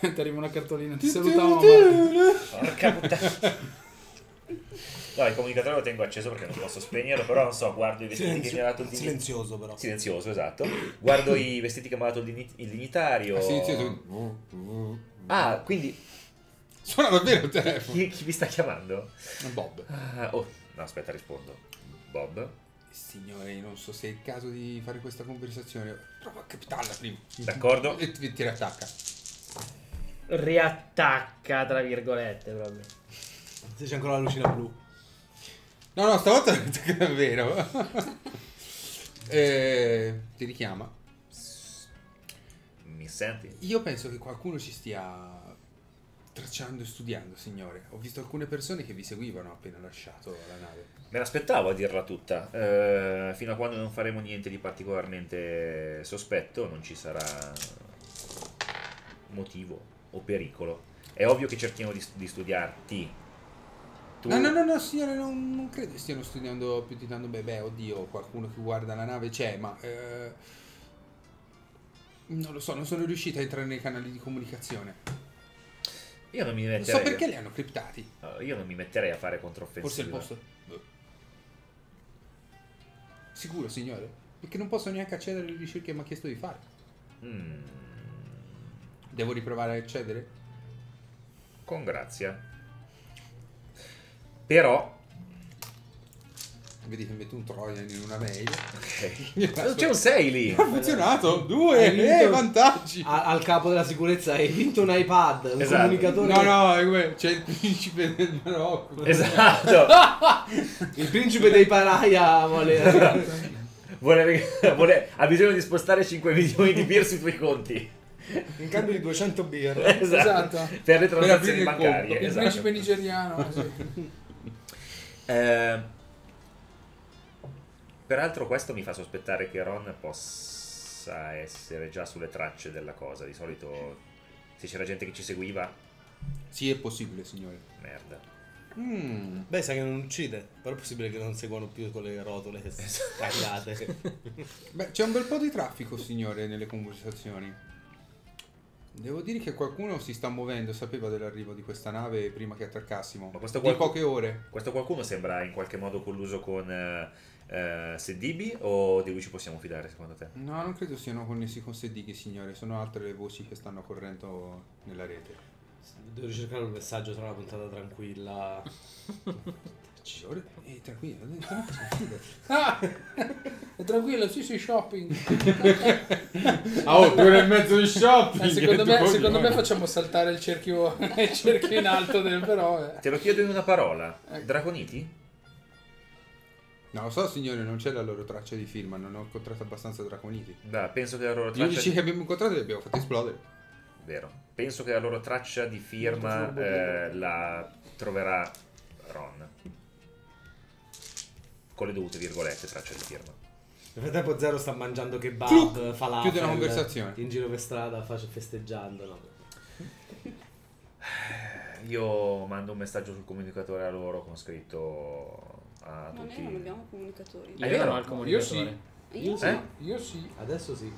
Ti arriva una cartolina. Ti salutavo. Marco. Porca puttana. No, il comunicatore lo tengo acceso perché non posso spegnerlo, però non so, guardo i vestiti che mi ha dato il dignitario. Silenzioso però. Silenzioso, esatto. Guardo i vestiti che mi ha dato il dignitario. Ah, silenzioso. Ah, quindi Suona davvero il telefono. chi, chi mi sta chiamando? Bob. Ah, oh, no, aspetta, rispondo. Bob. Signore, non so se è il caso di fare questa conversazione. Prova a capitarla prima. D'accordo? E ti, ti rattacca. Riattacca, tra virgolette, proprio. Se c'è ancora la lucina blu. No, no, stavolta è davvero. eh, ti richiama. Mi senti? Io penso che qualcuno ci stia tracciando e studiando, signore. Ho visto alcune persone che vi seguivano appena lasciato la nave. Me l'aspettavo a dirla tutta. Eh, fino a quando non faremo niente di particolarmente sospetto, non ci sarà motivo o pericolo. È ovvio che cerchiamo di, di studiarti. Tu, No, no, no, no, signore, non, non credo stiano studiando più di tanto. Beh, beh, oddio, qualcuno che guarda la nave c'è, ma... eh, non lo so, non sono riuscito a entrare nei canali di comunicazione. Io non mi Non metterei. so perché li hanno criptati. Io non mi metterei a fare controffensiva. Forse il posto... Sicuro, signore? Perché non posso neanche accedere alle ricerche che mi ha chiesto di fare. Mm, Devo riprovare a accedere? con grazia. Però. Vedi che metto un Trojan in una mail. ok. Non c'è un 6 lì. Ha funzionato! Due! Vinto. Eh, vantaggi! A- al capo della sicurezza hai vinto un iPad, un Esatto. comunicatore. No, no, c'è il principe del Marocco. Esatto. Il principe dei paraia vuole. Vuole, vuole- ha bisogno di spostare 5 milioni di beer sui tuoi conti. In cambio di 200 birre. Esatto. Per le transazioni il bancarie. Il esatto. principe nigeriano. sì. Eh, peraltro questo mi fa sospettare che Ron possa essere già sulle tracce della cosa. Di solito se c'era gente che ci seguiva, Sì, è possibile, signore. merda. Mm. Beh, sa che non uccide. Però è possibile che non seguano più con le rotole tagliate. Beh, c'è un bel po' di traffico, signore, nelle conversazioni. Devo dire che qualcuno si sta muovendo, sapeva dell'arrivo di questa nave prima che attraccassimo. Ma questo di qualcu- poche ore. Questo qualcuno sembra in qualche modo colluso con eh, eh, Sedibi o di lui ci possiamo fidare secondo te? No, non credo siano connessi con Sedighi, signore. Sono altre le voci che stanno correndo nella rete. Devo ricercare un messaggio tra una puntata tranquilla. Signore, eh, tranquillo, fidare. Ah! E tranquillo, sì, sì, shopping. Ah, oh, due ore e mezzo di shopping! Eh, secondo, me, secondo me facciamo saltare il cerchio, il cerchio in alto del però. eh. Te lo chiedo in una parola. Ecco. Draconiti? No, lo so, signore, non c'è la loro traccia di film. Non ho incontrato abbastanza draconiti. Beh, penso che la loro Gli traccia unici che abbiamo incontrato li abbiamo fatti esplodere. Vero. Penso che la loro traccia di firma eh, la troverà Ron. Con le dovute virgolette, traccia di firma. Nel frattempo Zero sta mangiando kebab, Cluc! falafel. Chiude la conversazione. In giro per strada, face- festeggiando. No? Io mando un messaggio sul comunicatore a loro con scritto a Ma noi tutti. non abbiamo comunicatori. Io non ho il comunicatore. Io Io Eh? Io sì. Adesso sì.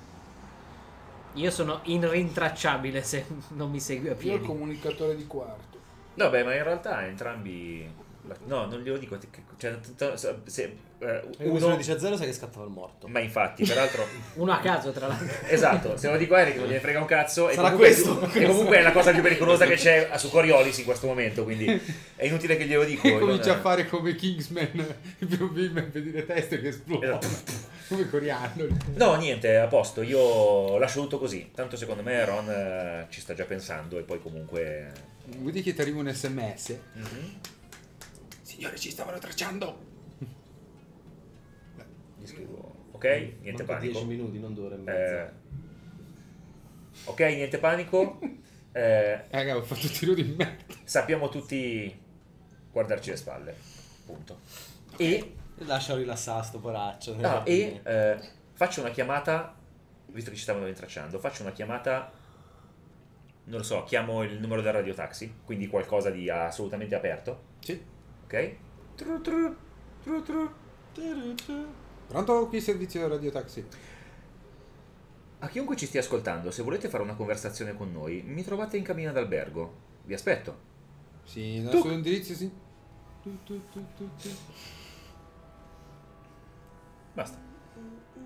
Io sono inrintracciabile se non mi segui a Io ho il piedi. comunicatore di quarto. No, beh, ma in realtà entrambi. No, non glielo dico. che- Cioè, t- t- se- eh, E uno se lo dice a Zero, sai che scattava il morto. Ma infatti, peraltro. Uno a caso, tra l'altro. Esatto, se lo dico a Eric non gliene frega un cazzo. E Sarà comunque, questo. E comunque è la cosa più pericolosa che c'è su Coriolis in questo momento. Quindi è inutile che glielo dico. E non- comincia a fare come Kingsman, il primo film per dire teste che esplodono. Esatto. come coreano. No, niente, a posto. Io lascio tutto così. Tanto secondo me Ron eh, ci sta già pensando. E poi comunque. Vedi che ti arriva un sms? Mhm. Signore, ci stavano tracciando. Gli scrivo. Ok, niente Manco 10 panico. minuti, non due ore e Eh, mezza. ok, niente panico. Eh, Raga, ho fatto tiro di merda. sappiamo tutti guardarci le spalle. Punto. E, Lascialo rilassare sto poraccio. ah, e eh, faccio una chiamata, visto che ci stavano rintracciando, faccio una chiamata, non lo so, chiamo il numero del radiotaxi, quindi qualcosa di assolutamente aperto, Sì. Ok? Tru, tru, tru, tru. Pronto qui servizio radio taxi? A chiunque ci stia ascoltando, se volete fare una conversazione con noi, mi trovate in cabina d'albergo. Vi aspetto. Sì, Tu- suo indirizzo sì. Tu, tu, tu. Basta.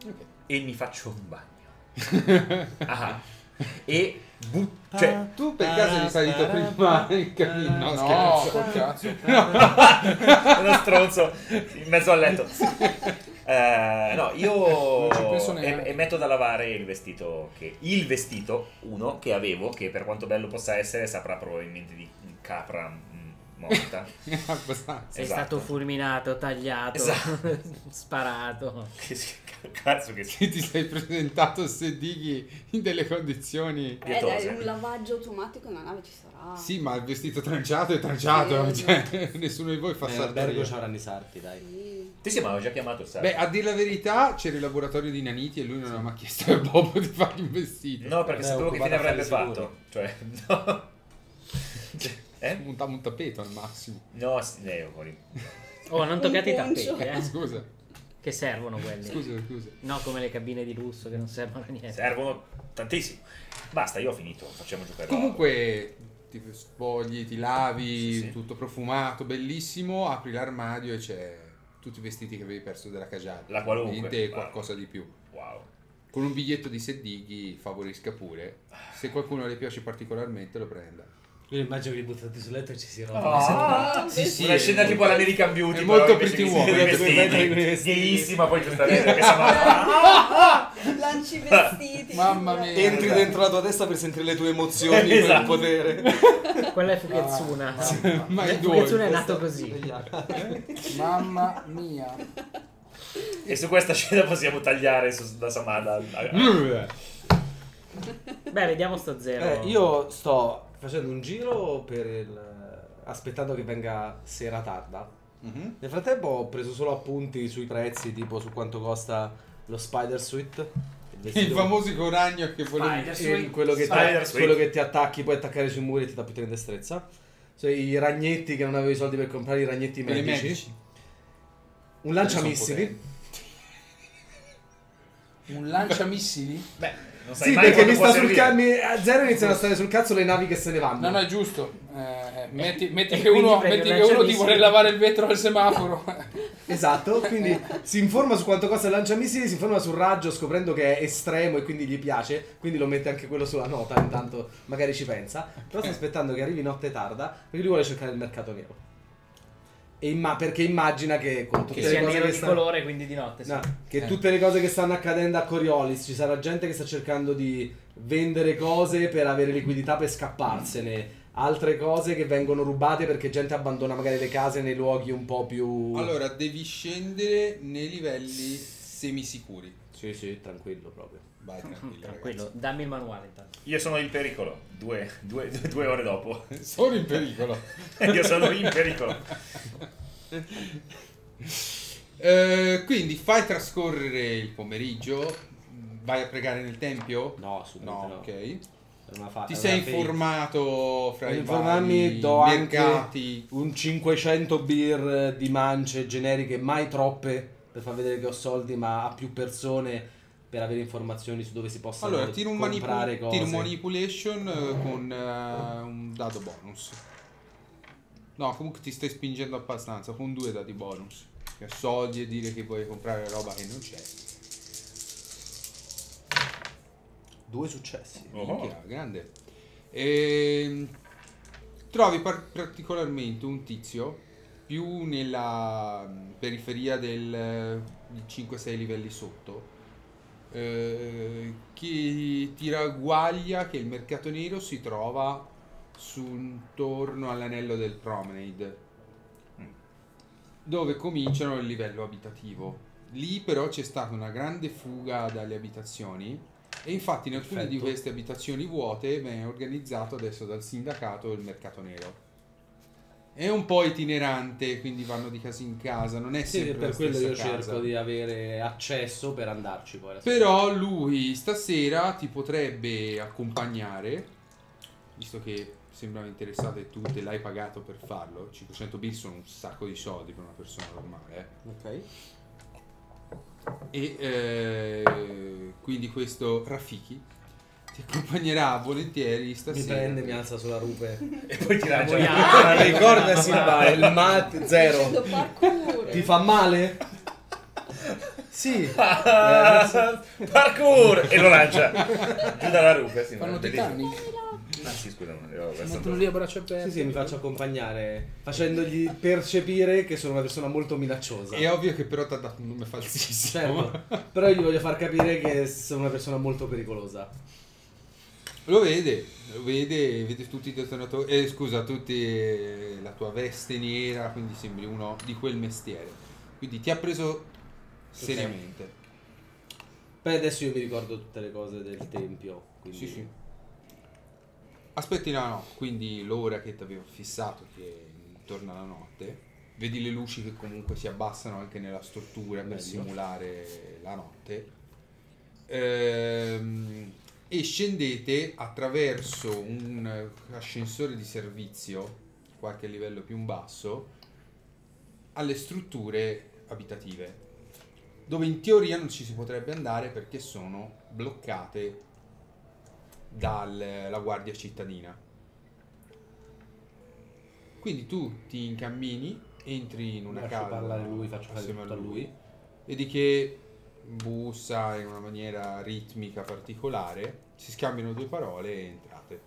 Ok. E mi faccio un bagno. Ah. E bu- cioè, Tu per caso eri salito prima in cabina? No, No, scherzo. col cazzo. uno stronzo in mezzo al letto. Eh, no, io e, e metto da lavare il vestito che il vestito uno che avevo che per quanto bello possa essere saprà probabilmente di capra morta. Abbastanza. Sei Esatto. stato fulminato, tagliato, Esatto. sparato. che cazzo che Che ti sei presentato a Sedighi in delle condizioni... Eh dai, pietose. un lavaggio automatico nella nave ci sarà. Sì, ma il vestito tranciato è tranciato, Sì, cioè, nessuno di voi fa Eh, saltare. L'albergo c'erano i sarti, dai. Sì. Ti sì, ma avevo già chiamato il Beh, a dire la verità, c'era il laboratorio di Naniti e lui non ha mai chiesto a Bob di fargli un vestito. No, perché Beh, sapevo che fine avrebbe fatto. Cioè, no. Eh? Montava un tappeto al massimo. No, sì, eh, fuori. Oh, non toccate i tappeti, eh. Scusa, Che servono quelli. scusa, scusa. No, come le cabine di lusso che non servono a niente. Servono tantissimo. Basta, io ho finito. Facciamo giocare. Comunque ti spogli, ti lavi, Sì, sì. tutto profumato, bellissimo, apri l'armadio e c'è tutti i vestiti che avevi perso della Cajal. La qualunque. Niente Wow. qualcosa di più. Wow. Con un biglietto di Sedighi favorisca pure. Se qualcuno le piace particolarmente lo prenda. Io immagino che li buttate sul letto e ci si rompe. Ah, Sì, sì, una scena tipo l'American Beauty. è molto Pretty Woman. Gayissima, poi giustamente che siamo... Lanci i vestiti. Mamma mia. Entri dentro la tua testa per sentire le tue emozioni per il Esatto. potere. Quella è Fukezzuna. Ma i due. Fukezzuna è nato così. Mamma mia. E su questa scena possiamo tagliare su, da Samada. Beh, vediamo sto zero. Eh, io sto facendo un giro per il... aspettando che venga sera tarda. Mhm. Nel frattempo ho preso solo appunti sui prezzi, tipo su quanto costa lo Spider Suite. Il Il famoso ragno che. Spider il- quello, che ti, quello che ti attacchi, puoi attaccare sui muri e ti dà più in destrezza. Cioè, I ragnetti che non avevo i soldi per comprare, i ragnetti medici. medici. Un lanciamissili. Un lanciamissili? Beh, Sì, mai perché mi sta sul cazzo. A zero iniziano a stare sul cazzo le navi che se ne vanno. No, no, è giusto. Eh, metti metti e che, uno, metti che uno ti vuole lavare il vetro al semaforo. Esatto, quindi si informa su quanto costa il lanciamissili, si informa sul raggio scoprendo che è estremo e quindi gli piace, quindi lo mette anche quello sulla nota, intanto magari ci pensa. Però sta aspettando che arrivi notte tarda, perché lui vuole cercare il mercato nero. E imma- perché immagina che con tutte che le sia cose nero che di stanno... colore, quindi di notte. Sì. No, che Eh. tutte le cose che stanno accadendo a Coriolis ci sarà gente che sta cercando di vendere cose per avere liquidità per scapparsene, altre cose che vengono rubate perché gente abbandona magari le case nei luoghi un po' più Allora, devi scendere nei livelli semisicuri. Sì, sì, tranquillo proprio. Vai, tranquillo, Tranquillo, dammi il manuale intanto. Io sono il pericolo, due, due- due- due ore dopo. Sono in pericolo. Io sono in pericolo. Eh, quindi fai trascorrere il pomeriggio. Vai a pregare nel tempio? No, assolutamente no. ok. È una fa- Ti sei informato fra i vari do mercati? anche un 500 beer di mance generiche, mai troppe, per far vedere che ho soldi, ma a più persone per avere informazioni su dove si possano Allora, un, manipu- comprare cose. tira un manipulation eh, con eh, un dado bonus. No, comunque ti stai spingendo abbastanza, con due dati bonus. Che soldi e dire che vuoi comprare roba che non c'è. Due successi. Oh. Minchia, grande. Ehm, trovi par- particolarmente un tizio più nella mm, periferia del eh, di 5-6 livelli sotto eh, che ti ragguaglia che il mercato nero si trova su intorno all'anello del promenade dove cominciano il livello abitativo lì però c'è stata una grande fuga dalle abitazioni e infatti in alcune di Perfetto. queste abitazioni vuote viene organizzato adesso dal sindacato il mercato nero. È un po' itinerante, quindi vanno di casa in casa, non è Sì, sempre per quello io casa. cerco di avere accesso per andarci poi. Però lui stasera ti potrebbe accompagnare, visto che sembrava interessato e tu te l'hai pagato per farlo. 500 bill sono un sacco di soldi per una persona normale. eh. Ok. E eh, quindi questo Rafiki ti accompagnerà volentieri Mi stasera. prende, mi alza sulla rupe. E poi ti lancia Vogliamo- Ricorda Silva, il mat zero. Ti fa male? Sì. Parkour! E lo lancia giù dalla rupe. Sì, Fanno. Titanic. Ah sì, scusa, mettono lì a braccia aperte. Sì, sì, mi faccio accompagnare, facendogli percepire che sono una persona molto minacciosa. È ovvio che però ti ha dato un nome falsissimo. Certo, però io gli voglio far capire che sono una persona molto pericolosa. Lo vede, lo vede, vede tutti i detonatori. Eh, scusa, tutti eh, la tua veste nera, quindi sembri uno di quel mestiere. Quindi ti ha preso seriamente. Poi adesso io mi ricordo tutte le cose del tempio. Quindi... Sì, sì. Aspetti la notte, quindi l'ora che ti avevo fissato, che intorno alla notte. Vedi le luci che comunque si abbassano anche nella struttura per Meglio. simulare la notte. Ehm, e scendete attraverso un ascensore di servizio, qualche livello più in basso, alle strutture abitative, dove in teoria non ci si potrebbe andare perché sono bloccate dalla guardia cittadina. Quindi tu ti incammini, entri in una Lascio casa parlare lui, faccio fare a lui. vedi che bussa in una maniera ritmica particolare, si scambiano due parole e entrate.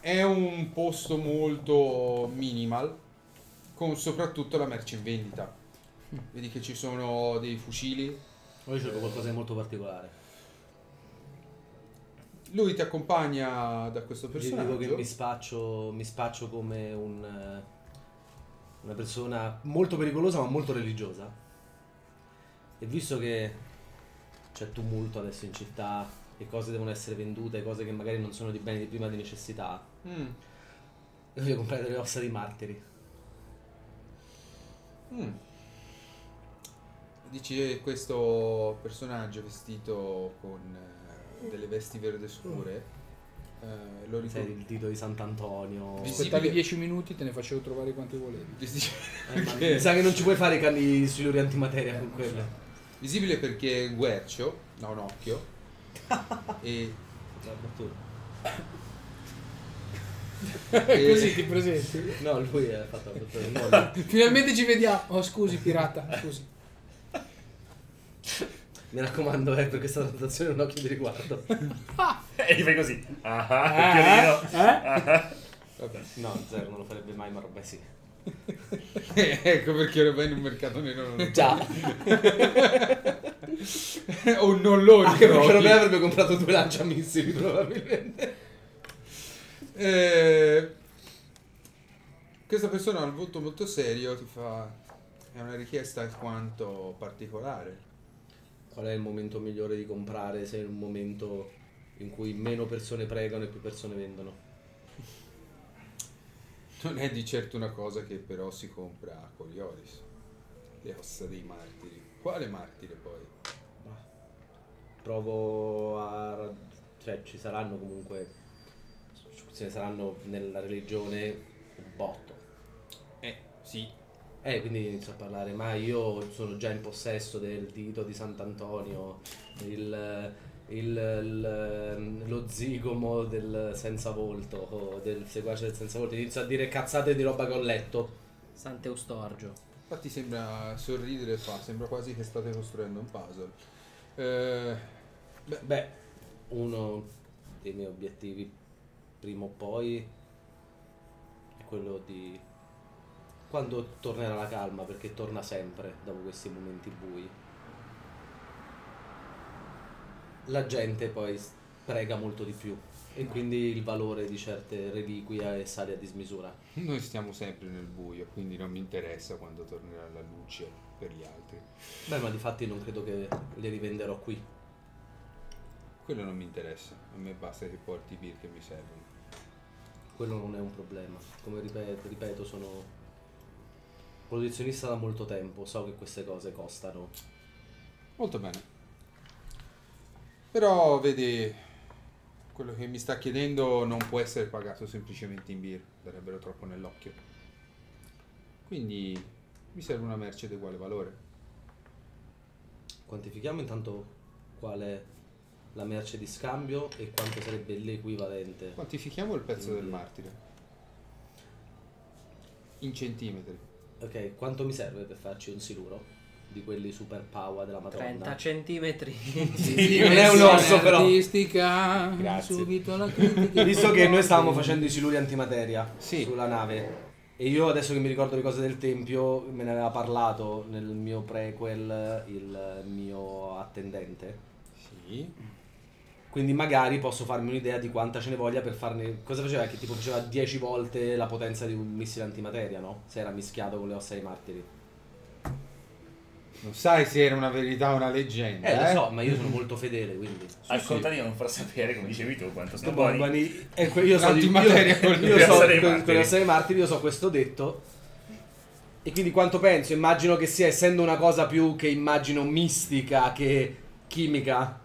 È un posto molto minimal, con soprattutto la merce in vendita. Vedi che ci sono dei fucili. Poi cerco qualcosa di molto particolare. Lui ti accompagna da questo personaggio. dico che mi spaccio, mi spaccio come un, una persona molto pericolosa ma molto religiosa. E visto che c'è tumulto adesso in città, e cose devono essere vendute, cose che magari non sono di beni di prima di necessità, Mm. voglio comprare delle ossa di martiri. Mm. Dici che questo personaggio vestito con eh, delle vesti verde scure eh, lo Sai, ricordi? il dito di Sant'Antonio. Aspettavi 10 minuti, te ne facevo trovare quanti volevi. Eh, ma mi sa che non ci puoi fare i di siluri antimateria con quelle. Visibile perché è guercio, ha un occhio e, La battuta. e- Così ti presenti. No, lui ha fatto la battuta. Finalmente ci vediamo. Oh, scusi, pirata. Scusi. Mi raccomando, eh, per questa trattazione un occhio di riguardo. E gli fai così. Ah, ah, Eh? occhiolino. Ah, vabbè. No, zero, non lo farebbe mai, ma roba sì. ecco perché lo vai in un mercato nero non Già, o non lo anche perché non avrebbe comprato due lanciamissili probabilmente. Eh, questa persona ha un volto molto serio, ti fa è una richiesta alquanto particolare. Qual è il momento migliore di comprare se è un momento in cui meno persone pregano e più persone vendono? Non è di certo una cosa che però si compra a Coriolis. Le ossa dei martiri. Quale martire poi? Provo a... cioè ci saranno comunque... ce ne saranno nella religione un botto. Eh, sì. Eh, quindi inizio a parlare, ma io sono già in possesso del dito di Sant'Antonio, il, il- il- lo zigomo del senza volto, o del seguace del senza volto, inizio a dire cazzate di roba che ho letto. Sant'Eustorgio. Infatti sembra sorridere fa, sembra quasi che state costruendo un puzzle. Eh, beh, Beh, uno dei miei obiettivi prima o poi è quello di quando tornerà la calma, perché torna sempre dopo questi momenti bui. La gente poi prega molto di più e quindi il valore di certe reliquie sale a dismisura. noi stiamo sempre nel buio, quindi non mi interessa quando tornerà la luce per gli altri. Beh, ma di fatti non credo che li rivenderò qui. Quello non mi interessa, a me basta che porti i beer che mi servono. Quello non è un problema. Come ripeto, ripeto sono collezionista da molto tempo, so che queste cose costano. Molto bene. Però vedi, quello che mi sta chiedendo non può essere pagato semplicemente in beer, darebbero troppo nell'occhio. Quindi mi serve una merce di uguale valore. Quantifichiamo intanto qual è la merce di scambio e quanto sarebbe l'equivalente. Quantifichiamo il pezzo del martire. In centimetri. Ok, quanto mi serve per farci un siluro? Di quelli super power della Madonna. 30 centimetri. Sì, non è un osso però. Artistica. Grazie. Subito la critica. Visto che noi stavamo facendo i siluri antimateria Sì. sulla nave e io adesso che mi ricordo le cose del tempio me ne aveva parlato nel mio prequel il mio attendente. Sì. Quindi magari posso farmi un'idea di quanta ce ne voglia per farne. Cosa faceva? Che tipo faceva 10 volte la potenza di un missile antimateria, no? Se era mischiato con le ossa dei martiri. Non sai se era una verità o una leggenda. Eh, Eh, lo so, ma io sono molto fedele, quindi. Al contadino non far sapere, come dicevi tu, quanto Sto buoni. buoni. E que- io so di- L'antimateria io- con io so con- martiri. con ossa dei martiri, io so questo detto. E quindi quanto penso? Immagino che sia, essendo una cosa più che immagino mistica che chimica.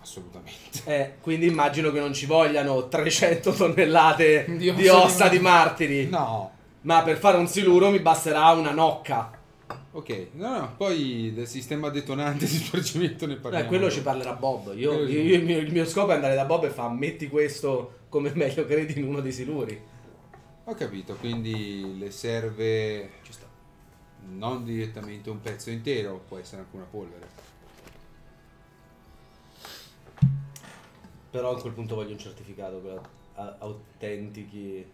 Assolutamente. Eh, quindi immagino che non ci vogliano 300 tonnellate Di di, ossa di ossa di martiri. No. Ma per fare un siluro mi basterà una nocca. Ok, no, no, poi del sistema detonante di spargimento ne parliamo. Eh, quello ci parlerà Bob. Io, io- io- il, mio, il mio scopo è andare da Bob e fa metti questo come meglio credi in uno dei siluri. Ho capito, quindi le serve non direttamente un pezzo intero, può essere anche una polvere. Però a quel punto voglio un certificato a- autentichi.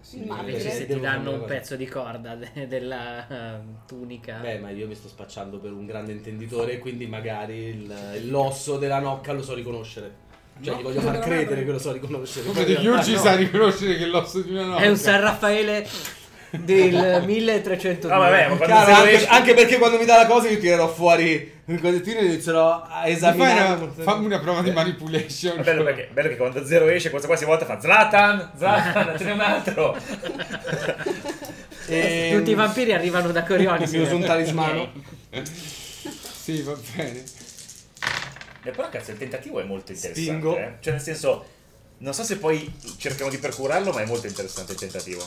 Sì, Ma Invece se ti danno un pezzo di corda de- della eh, tunica. Beh, ma io mi sto spacciando per un grande intenditore, quindi magari il- l'osso della nocca lo so riconoscere. Cioè, gli voglio far credere che lo so riconoscere. Come realtà urgi no. sa riconoscere che l'osso di una nocca. È un San Raffaele del 1302. Ah, vabbè, anche, anche perché quando mi dà la cosa io tirerò fuori il codettino e inizierò a esaminare. una- fammi una prova di manipulation. È bello, perché, bello che quando zero esce, questa qua si volta fa Zlatan, Zlatan, ce n'è un altro. E- Tutti i vampiri arrivano da Coriolis. Mi uso un talismano. Sì, va bene. Eh, però cazzo, il tentativo è molto interessante. Spingo. eh. Cioè, nel senso, non so se poi cercano di percurarlo, ma è molto interessante il tentativo.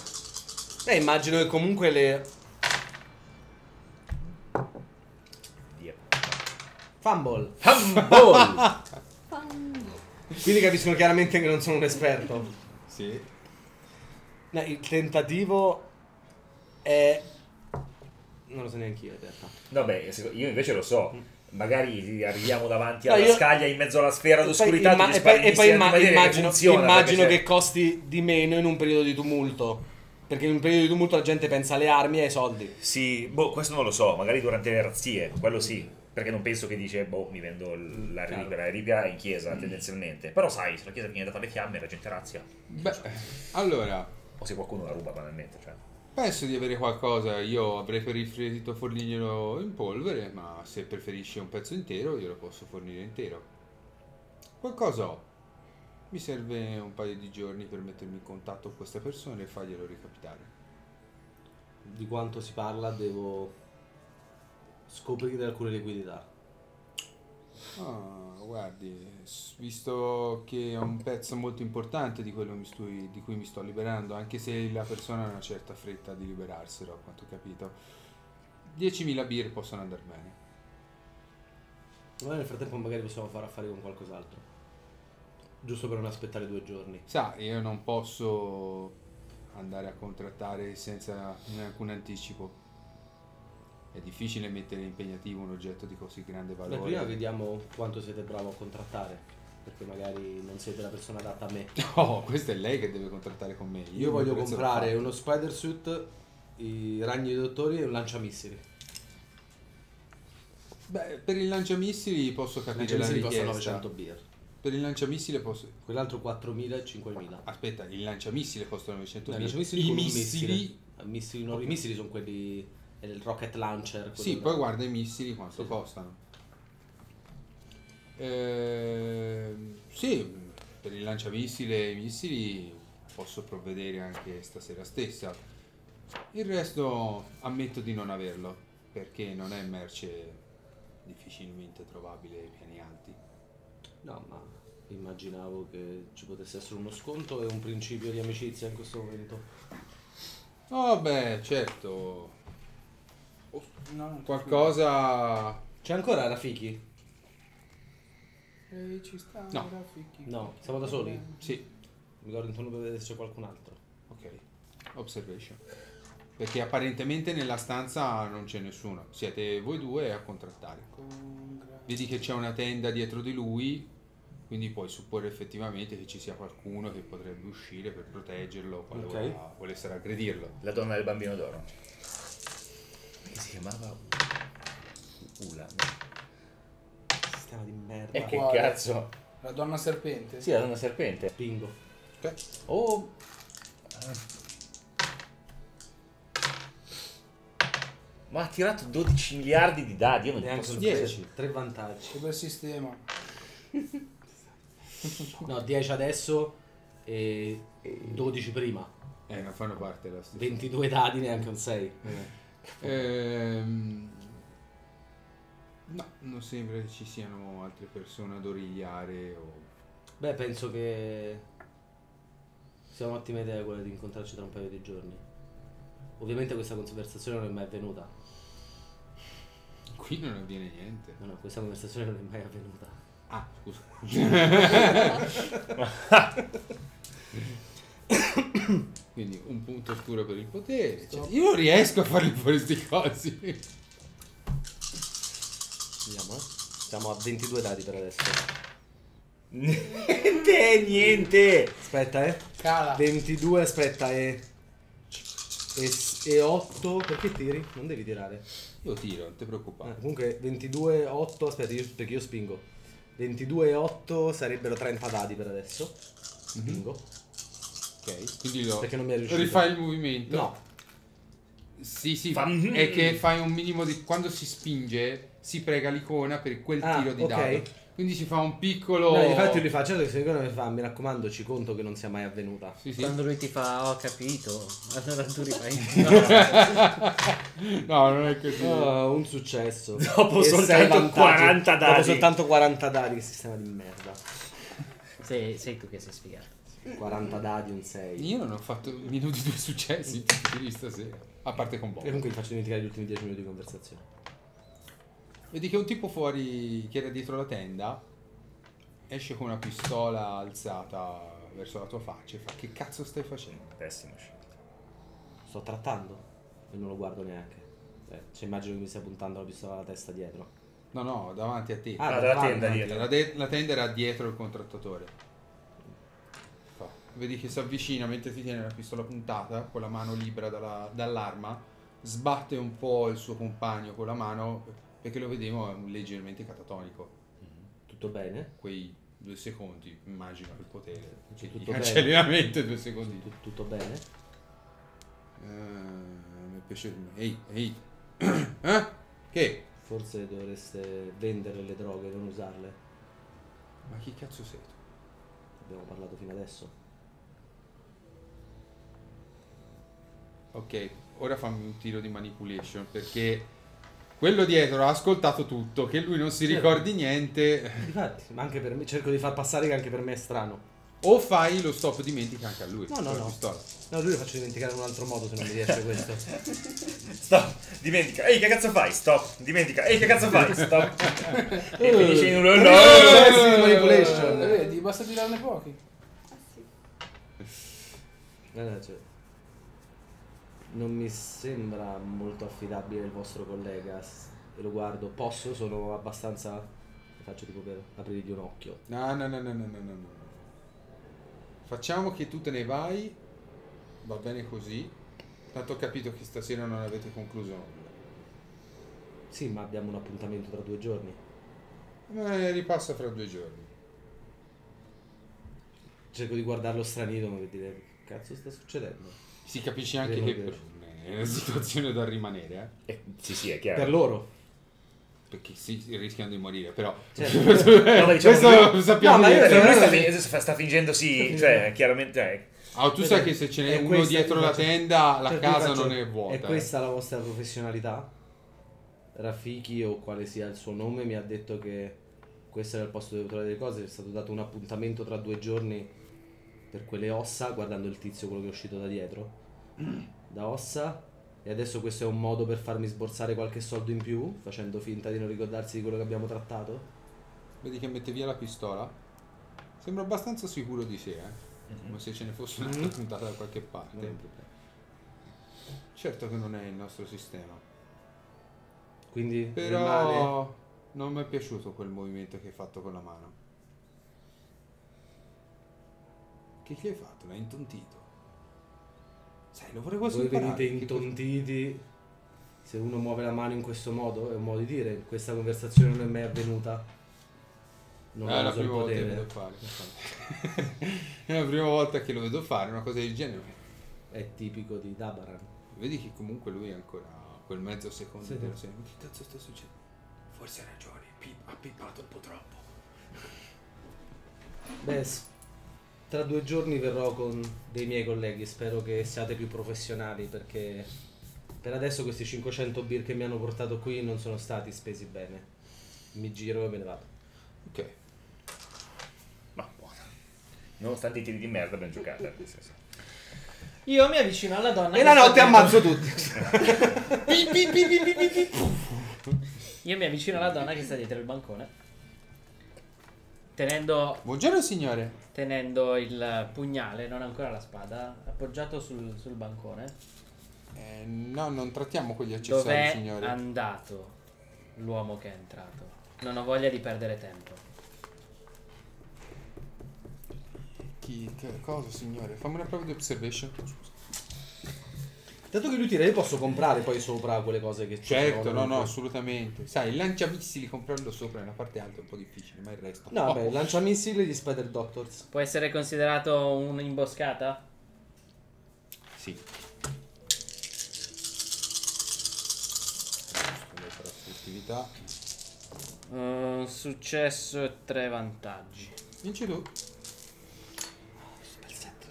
Eh, immagino che comunque le. Dio. Fumble. Fumble! Quindi capiscono chiaramente che non sono un esperto. Sì. No, il tentativo è. Non lo so neanche io in realtà. Vabbè, io invece lo so. Magari arriviamo davanti No, alla io- scaglia in mezzo alla sfera E poi, d'oscurità imma- e poi- spari e di poi imma- immagino, immagino che costi di meno in un periodo di tumulto. Perché in un periodo di tumulto la gente pensa alle armi e ai soldi. Sì, boh, questo non lo so, magari durante le razzie, quello sì. Perché non penso che dice, boh, mi vendo la Chiaro. la in chiesa tendenzialmente. Però sai, se la chiesa viene da fare le fiamme, la gente razzia. Beh, allora, O se qualcuno la ruba banalmente, cioè. penso di avere qualcosa. Io avrei preferito fornirglielo in polvere, ma se preferisci un pezzo intero, io lo posso fornire intero. Qualcosa ho. Mi serve un paio di giorni per mettermi in contatto con questa persona e farglielo recapitare. Di quanto si parla devo scoprire alcune liquidità. Ah, guardi, visto che è un pezzo molto importante di quello stu- di cui mi sto liberando, anche se la persona ha una certa fretta di liberarselo, a quanto ho capito, 10.000 birre possono andare bene. Noi nel frattempo magari possiamo fare affari con qualcos'altro. Giusto per non aspettare due giorni. Sa, io non posso andare a contrattare senza alcun anticipo. È difficile mettere impegnativo un oggetto di così grande Beh, valore. prima vediamo quanto siete bravo a contrattare. Perché magari non siete la persona adatta a me. No, questa è lei che deve contrattare con me. Io, Io voglio comprare uno spider suit, i ragni dei dottori e un lanciamissili. Beh, per il lanciamissili posso capire la lanciamissili costano richiesta. 900 beer. Per il lanciamissile posso... Quell'altro 4.000 e 5.000. Aspetta, il lanciamissile costa 900 No, i missili... missile. I missili, no, I missili sono quelli del rocket launcher. Sì, poi guarda i missili quanto Sì. costano. Ehm, sì, per il lanciamissile e i missili posso provvedere anche stasera stessa. Il resto ammetto di non averlo, perché non è merce difficilmente trovabile ai piani alti. No, ma immaginavo che ci potesse essere uno sconto e un principio di amicizia in questo momento. Oh beh, certo. No, Qualcosa... C'è ancora Rafiki? Ehi, ci sta, No. Rafiki. No, siamo da soli? Sì, Mi guardo intorno per vedere se c'è qualcun altro. ok. Observation. Perché apparentemente nella stanza non c'è nessuno. Siete voi due a contrattare. Vedi che c'è una tenda dietro di lui, quindi puoi supporre effettivamente che ci sia qualcuno che potrebbe uscire per proteggerlo quando Ok. voleva- volessero aggredirlo. La donna del bambino d'oro. Che si chiamava Ula. Sistema di merda. E che Quale? cazzo? La donna serpente? Sì, la donna serpente. Spingo. Oh. Ma ha tirato 12 miliardi di dadi, io non Neanche posso su dieci. 10. Tre vantaggi. Che bel sistema. No, 10 adesso e 12 prima. Eh, non fanno parte della stessa. 22 dadi, neanche un 6. Ehm, no, non sembra che ci siano altre persone ad origliare o... Beh, penso che sia un'ottima idea quella di incontrarci tra un paio di giorni. Ovviamente questa conversazione non è mai avvenuta. Qui non avviene niente. No, no, questa conversazione non è mai avvenuta. Ah, scusa. Quindi un punto oscuro per il potere. Cioè, io non riesco a farli fuori sti cosi. Vediamo, eh. Siamo a 22 dadi per adesso. Niente, niente. Aspetta, eh. Cala. 22, aspetta, e... E, e 8, perché tiri? Non devi tirare. Io tiro, non ti preoccupare. comunque 22, 8, aspetta, io- perché io spingo. 22 e 8 sarebbero 30 dadi per adesso. Spingo. Ok, quindi lo... Perché non mi è riuscito. Rifai il movimento. No. Sì, sì, Fa- è che fai un minimo di... Quando si spinge, si prega l'icona per quel Ah, tiro di ok. dado. Quindi si fa un piccolo... No, infatti io li faccio che se mi fa, mi raccomando, ci conto che non sia mai avvenuta. Sì, sì. Quando lui ti fa, ho capito, allora tu rifai. No, non è così. Oh, un successo. Dopo E soltanto sei vantaggi. 40 Dopo dadi. soltanto 40 dadi, che sistema di merda. sei, sei tu che sei sfigato. 40 dadi, un 6. Io non ho fatto minuti due successi di stasera. A parte con E Bob. comunque vi faccio dimenticare gli ultimi 10 minuti di conversazione. Vedi che un tipo fuori che era dietro la tenda esce con una pistola alzata verso la tua faccia e fa che cazzo stai facendo? Pessimo scelta. Sto trattando e non lo guardo neanche. Eh, cioè, immagino che mi stia puntando la pistola alla testa dietro. No, no, davanti a te. Ah, Ah, davanti, tenda dietro. La, de- la tenda era dietro il contrattatore. Fa. Vedi che si avvicina mentre ti tiene la pistola puntata con la mano libera dalla- dall'arma, sbatte un po' il suo compagno con la mano perché lo vedevo leggermente catatonico. Tutto bene? Quei due secondi, immagino il potere. Che Tutto gli bene. cancelli la mente due secondi. Tut- tutto bene? Eh, mi piace. Ehi, ehi. eh? Che? Forse dovreste vendere le droghe, non usarle. Ma chi cazzo sei tu? Abbiamo parlato fino adesso. Ok, ora fammi un tiro di manipulation perché quello dietro ha ascoltato tutto, che lui non si Certo. ricordi niente. Infatti, ma anche per me, cerco di far passare che anche per me è strano. O fai lo stop dimentica anche a lui. No, no, no. pistola. No, lui lo faccio dimenticare in un altro modo se non mi riesce questo. Stop, dimentica. Ehi, che cazzo fai? Stop, dimentica. Ehi, che cazzo fai? Stop. e finisce in un no. Successi di manipulation. Eh, vedi, basta tirarne pochi. Ah sì. Eh, cioè, non mi sembra molto affidabile il vostro collega. E lo guardo, posso? Sono abbastanza. Faccio tipo per aprirgli un occhio. No, no, no, no, no, no, no, no. Facciamo che tu te ne vai. Va bene così. Tanto ho capito che stasera non avete concluso nulla. Sì, ma abbiamo un appuntamento tra due giorni. Eh, ripassa fra due giorni. Cerco di guardarlo stranito, ma per dire che cazzo sta succedendo? Si capisce anche Devo che dire. è una situazione da rimanere, eh. Eh, sì, sì, è chiaro. Per loro. Perché sì, rischiano di morire, però. Certo. No, ma diciamo Questo sappiamo No, ma io- Cioè, sta, fi- sta fingendo sì, cioè, chiaramente... eh, Ah, tu sai che se ce n'è uno dietro la tenda, la io casa faccio- non è vuota. È questa la vostra professionalità? Rafiki o quale sia il suo nome mi ha detto che questo era il posto dove trovare le cose. È stato dato un appuntamento tra due giorni per quelle ossa, guardando il tizio quello che è uscito da dietro. Da ossa. E adesso questo è un modo per farmi sborsare qualche soldo in più, facendo finta di non ricordarsi di quello che abbiamo trattato. Vedi che mette via la pistola? Sembra abbastanza sicuro di sé, eh. Come se ce ne fosse un'altra Mhm. puntata da qualche parte. Non è un problema. Certo che non è il nostro sistema. Quindi rimane... Però non mi è piaciuto quel movimento che hai fatto con la mano. Che gli hai fatto? L'hai intontito. Sai, lo vorrei quasi Voi imparare. venite intontiti se uno muove la mano in questo modo, è un modo di dire, questa conversazione non è mai avvenuta. Non è la prima volta che lo vedo fare. è la prima volta che lo vedo fare, una cosa del genere. È tipico di Dabaran. Vedi che comunque lui è ancora quel mezzo secondo Sì, della serie. Che cazzo sta succedendo? Forse ha ragione, ha pippato un po' troppo. Beh, tra due giorni verrò con dei miei colleghi, spero che siate più professionali perché per adesso questi 500 beer che mi hanno portato qui non sono stati spesi bene. Mi giro e me ne vado. Ok. Ma buono. Nonostante i tiri di merda abbiamo giocato. nel senso. Io mi avvicino alla donna. E la notte ammazzo tutti. Io mi avvicino alla donna che sta dietro il bancone. Tenendo, Buongiorno signore. tenendo il pugnale, non ancora la spada, appoggiato sul, sul bancone. Eh, no, non trattiamo quegli accessori, Dov'è signore. andato l'uomo che è entrato? Non ho voglia di perdere tempo. Chi, che cosa, signore? Fammi una prova di observation. Scusa. Dato che lui tira, io posso comprare poi sopra quelle cose che Certo, no, no, assolutamente. Sai, il lanciamissili comprarlo sopra è una parte alta è un po' difficile, ma il resto. No, oh. beh, il lanciamissili di Spider Doctors. Può essere considerato un'imboscata? Sì. Uh, successo e tre vantaggi. Vinci tu.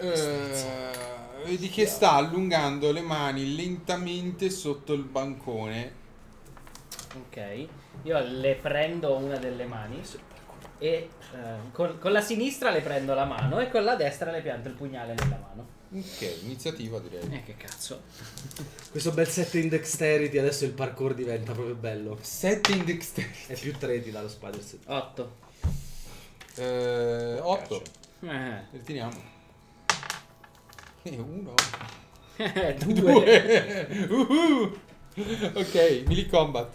Eh, vedi che sta allungando le mani lentamente sotto il bancone. Ok. Io le prendo una delle mani e eh, con, con la sinistra le prendo la mano e con la destra le pianto il pugnale nella mano. Ok, iniziativa direi. Eh, che cazzo. Questo bel 7 in dexterity, adesso il parkour diventa proprio bello. 7 in dexterity. È più 3 ti dà lo spider set. 8. Eh, 8. Eh. Riteniamo. E 1. Due. 2. Uhu. Ok, melee combat.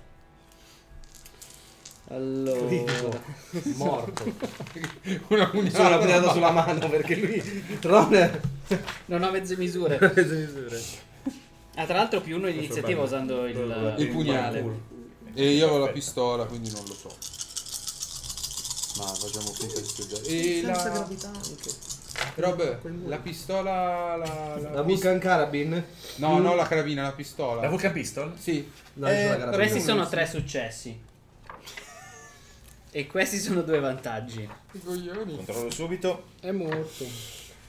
Allora. Morto. Una Mi sono applicato sulla mano perché lui. Ron. Non ho mezze misure. Ah, tra l'altro più uno in iniziativa usando il, Il pugnale. E io ho la pistola, quindi non lo so. Ma facciamo finta di studiare. E Senza la... gravità anche. Rob, la pistola... La, la- La Vulcan Carabin? No, no, la carabina, la pistola. La Vulcan Pistol? Sì. No, Eh, c'è la carabina. Questi sono tre successi. E questi sono due vantaggi. Che coglioni. Controllo subito. È morto.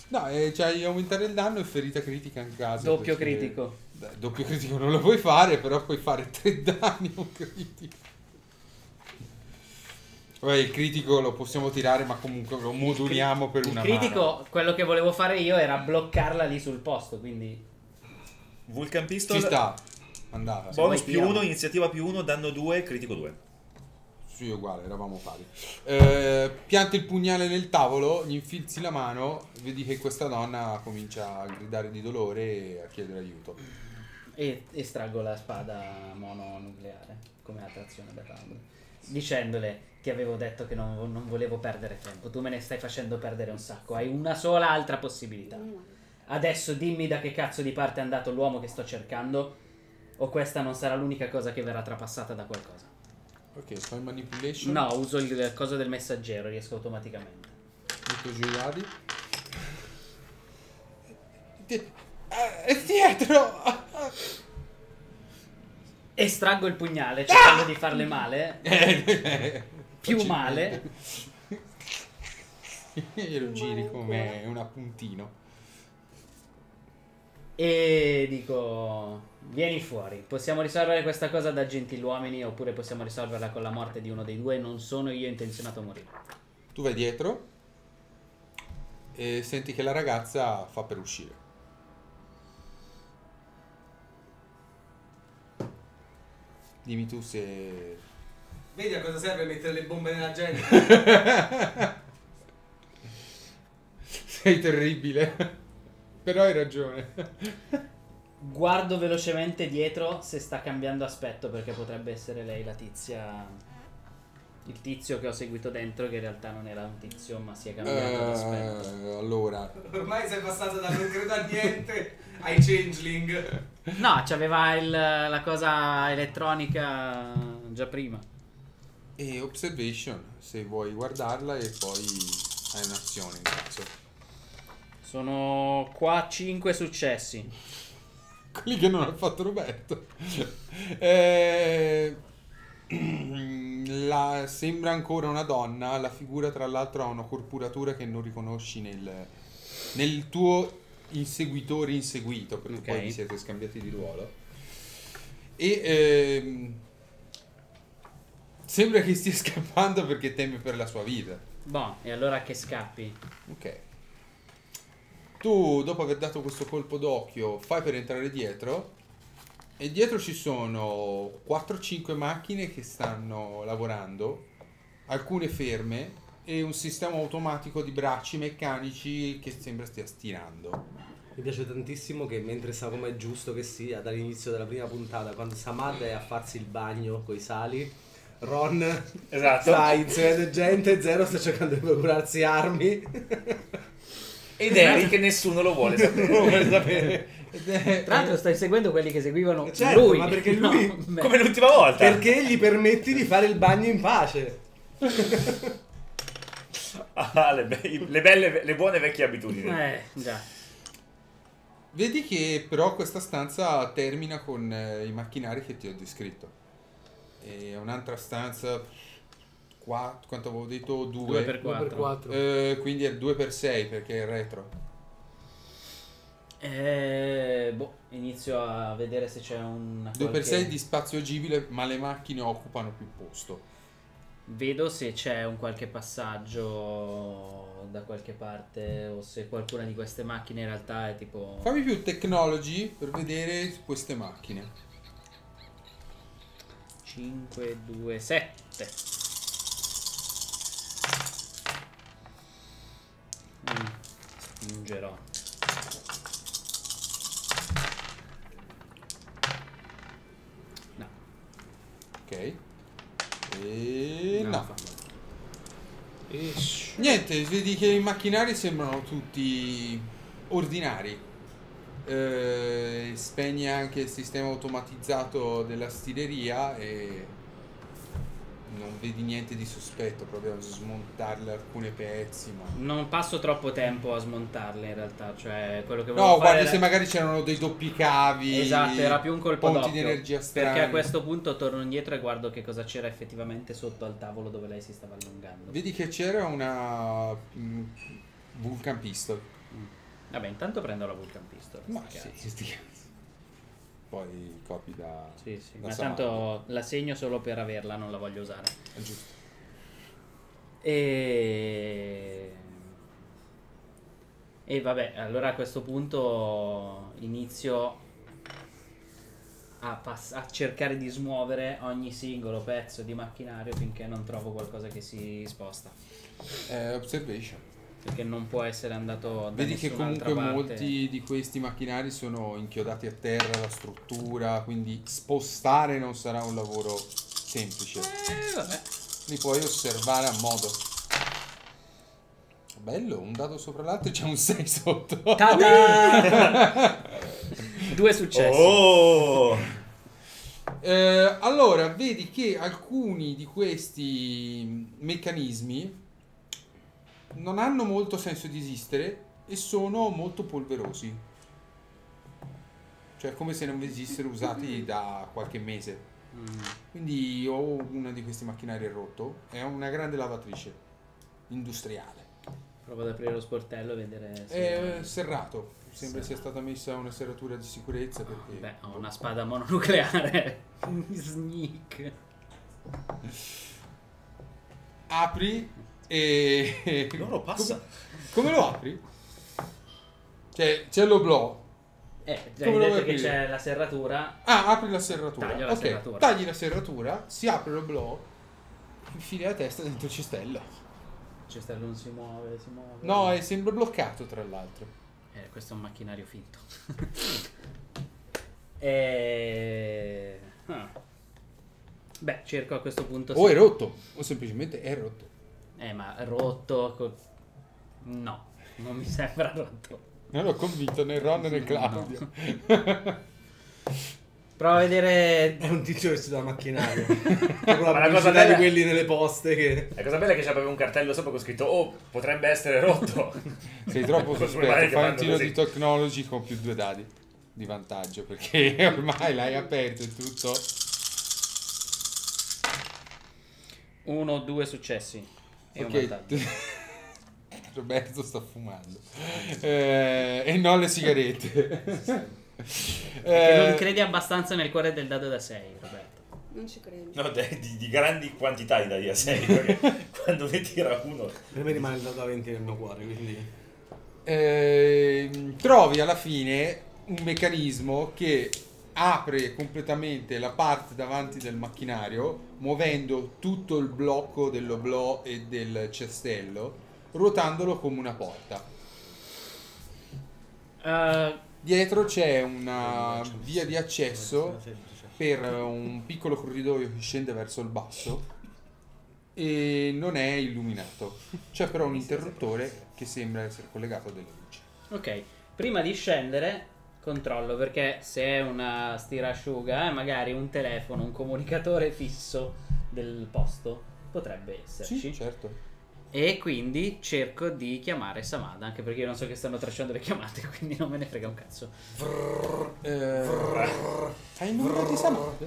No, eh, c'hai aumentare il danno e ferita critica in caso. Doppio perché- critico. Beh, doppio critico non lo puoi fare, però puoi fare tre danni a un critico. Vabbè, il critico lo possiamo tirare, ma comunque lo moduliamo per Il una critico, quello che volevo fare io era bloccarla lì sul posto, quindi... Vulcan mano. Pistol. Ci sta. Andata. Bonus più. 1, iniziativa più 1, danno 2, critico 2. Sì, uguale, eravamo pari. Eh, pianti il pugnale nel tavolo, gli infilzi la mano, vedi che questa donna comincia a gridare di dolore e a chiedere aiuto. E estraggo la spada mononucleare come attrazione da tavolo. Dicendole ti avevo detto che non, non volevo perdere tempo. Tu me ne stai facendo perdere un sacco. Hai una sola altra possibilità. Adesso dimmi da che cazzo di parte è andato l'uomo che sto cercando. O questa non sarà l'unica cosa che verrà trapassata da qualcosa. Ok, fai manipulation. No, uso il coso del messaggero, riesco automaticamente. Metto giù i dadi. Di- eh, È dietro! Estraggo il pugnale cercando di farle male. Più male. Glielo giri come un appuntino. E dico, vieni fuori, possiamo risolvere questa cosa da gentiluomini oppure possiamo risolverla con la morte di uno dei due, non sono io intenzionato a morire. Tu vai dietro e senti che la ragazza fa per uscire. Dimmi tu se... Vedi a cosa serve mettere le bombe nella gente? Sei terribile. Però hai ragione. Guardo velocemente dietro se sta cambiando aspetto perché potrebbe essere lei la tizia... Il tizio che ho seguito dentro che in realtà non era un tizio ma si è cambiato d'aspetto. Eh, allora, Ormai sei passato da non credo a niente ai changeling. No, c'aveva il- la cosa elettronica già prima. E observation, se vuoi guardarla e poi hai un'azione in caso. Sono qua 5 successi. Quelli che non ha fatto Roberto. Eh, la- sembra ancora una donna, la figura tra l'altro ha una corporatura che non riconosci nel, nel tuo inseguitore inseguito, perché Ok. poi vi siete scambiati di ruolo. E ehm, sembra che stia scappando perché teme per la sua vita. Boh, e allora che scappi? Ok. Tu, dopo aver dato questo colpo d'occhio, fai per entrare dietro. E dietro ci sono 4-5 macchine che stanno lavorando, alcune ferme e un sistema automatico di bracci meccanici che sembra stia stirando. Mi piace tantissimo che mentre sa come è giusto che sia, dall'inizio della prima puntata, quando Samad è a farsi il bagno coi sali, Ron Esatto. sta inseguendo gente, Zero sta cercando di procurarsi armi. Ed Eric che nessuno lo vuole sapere. Vuole sapere. Tra l'altro stai seguendo quelli che seguivano Certo, lui. ma perché no, lui- me. Come l'ultima volta. Perché gli permetti di fare il bagno in pace? Ah, le, be- le belle, le buone vecchie abitudini. Eh, già. Vedi che però questa stanza termina con eh, i macchinari che ti ho descritto. E un'altra stanza, qua, quanto avevo detto? 2. 2 per 2 per 4. 4. quindi è 2 per 6 perché è retro. Eh, boh, inizio a vedere se c'è un 2 per 6 di spazio agibile, ma le macchine occupano più posto. Vedo se c'è un qualche passaggio da qualche parte o se qualcuna di queste macchine in realtà è tipo Fammi più technology per vedere queste macchine. 5 2 7. Mm, spingerò. No. Ok. E No. no. Niente, vedi che i macchinari sembrano tutti ordinari. Eh, spegne anche il sistema automatizzato della stileria e non vedi niente di sospetto, proprio a smontarle alcune pezzi. Ma... Non passo troppo tempo a smontarle in realtà, cioè quello che volevo No, guardi era- se magari c'erano dei doppi cavi. Esatto, era più un colpo ponti di d'occhio. energia strani. Perché a questo punto torno indietro e guardo che cosa c'era effettivamente sotto al tavolo dove lei si stava allungando. Vedi che c'era una mm, Vulcan Pistol. Vabbè, intanto prendo la Vulcan Pistol. Ma sì, sti cazzi. Poi copi da... Sì, sì, da ma Samad. tanto la segno solo per averla, non la voglio usare. È giusto. E... E vabbè, allora a questo punto inizio a, pass- a cercare di smuovere ogni singolo pezzo di macchinario finché non trovo qualcosa che si sposta. Eh, observation. Perché non può essere andato da Vedi che comunque parte. molti di questi macchinari sono inchiodati a terra, la struttura, quindi spostare non sarà un lavoro semplice. Eh, vabbè. Li puoi osservare a modo. Bello, un dato sopra l'altro e c'è un 6 sotto. Ta-da! Due successi. Oh! Eh, allora, vedi che alcuni di questi meccanismi non hanno molto senso di esistere e sono molto polverosi. Cioè, come se non esistessero usati da qualche mese. Mm. Quindi ho uno di questi macchinari rotto. È una grande lavatrice industriale. Provo ad aprire lo sportello e vedere se... È serrato. Sembra sia stata messa una serratura di sicurezza perché... Beh, ho una spada mononucleare. Sneak. Apri e... Loro passa. Come lo apri? Cioè, c'è l'oblò. Eh, già Come hai detto che c'è la serratura. Ah, apri la serratura. Taglio la ok, serratura. tagli la serratura, si apre l'oblò, infili la testa dentro il cistello. Il cestello non si muove, si muove. No, è sempre bloccato tra l'altro. Eh, questo è un macchinario finto. e... ah. Beh, cerco a questo punto... O se- è rotto, o semplicemente è rotto. Eh, ma rotto... co- No, non mi sembra rotto. Non l'ho convinto né Ron né Claudio. Provo a vedere... È un tizio vestito da macchinario. Ma la cosa pubblicità di bella- quelli nelle poste che... La cosa bella è che c'è proprio un cartello sopra con scritto Oh, potrebbe essere rotto. Sei troppo sospetto, fai un tiro così? di technology con più due dadi di vantaggio perché ormai l'hai aperto e tutto. Uno o due successi. E un vantaggio. Ok. Roberto sta fumando. Eh, e non le sigarette. Perché Eh, non credi abbastanza nel cuore del dado da 6, Roberto. Non ci credo. No, di, di grandi quantità di dadi a 6. Perché quando ne tira uno. Per me rimane il dato a 20 nel mio cuore, quindi... ehm, trovi alla fine un meccanismo che apre completamente la parte davanti del macchinario, muovendo tutto il blocco dell'oblò e del cestello, ruotandolo come una porta. Eh, Dietro c'è una via di accesso per un piccolo corridoio che scende verso il basso e non è illuminato. C'è però un interruttore che sembra essere collegato a delle luci. ok, prima di scendere controllo perché se è una stirasciuga, eh, magari un telefono, un comunicatore fisso del posto potrebbe esserci. Sì, certo. E quindi cerco di chiamare Samada, anche perché io non so che stanno tracciando le chiamate, quindi non me ne frega un cazzo. Eh, hai il numero di Samad?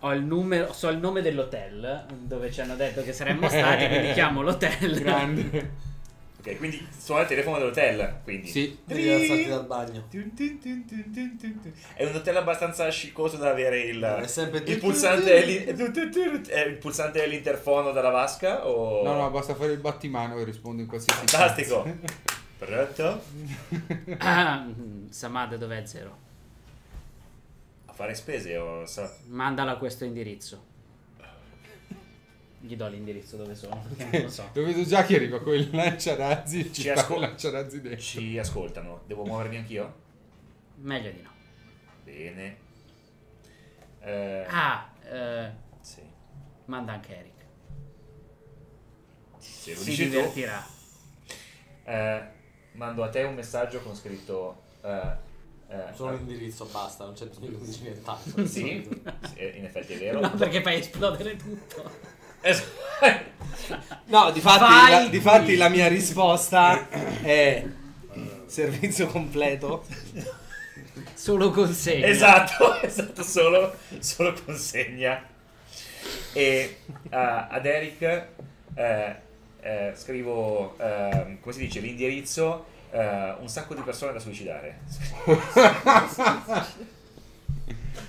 Ho il numero, so il nome dell'hotel dove ci hanno detto che saremmo stati, quindi chiamo l'hotel. Grande. Ok, quindi suona il telefono dell'hotel. Quindi. Sì. Devi alzarti dal bagno. È un hotel abbastanza sciccoso da avere il, È sempre il pulsante il pulsante dell'interfono dalla vasca o No, no, basta fare il battimano e rispondo in qualsiasi fantastico. Pronto? Ah, Samad dov'è zero? A fare spese o sa- Mandala a questo indirizzo. Gli do l'indirizzo dove sono, non lo so. Lo vedo già che arriva con il lanciarazzi e ci Ci ascol- lanciarazzi dentro. ci ascoltano. Devo muovermi anch'io? Meglio di no. Bene. Eh, Ah, eh, sì. manda anche Eric. Se lo Si dici tu, divertirà. eh, mando a te un messaggio con scritto eh, eh, Solo l'indirizzo, basta, non c'è bisogno di nient'altro. Sì, sì, eh, in effetti è vero. No, perché fai esplodere tutto. Es- No, di fatti, Vai la, di qui. fatti la mia risposta è servizio completo. Solo consegna. esatto, esatto, solo, solo consegna. E eh, ad Eric eh, eh, scrivo, eh, come si dice, l'indirizzo, eh, un sacco di persone da suicidare.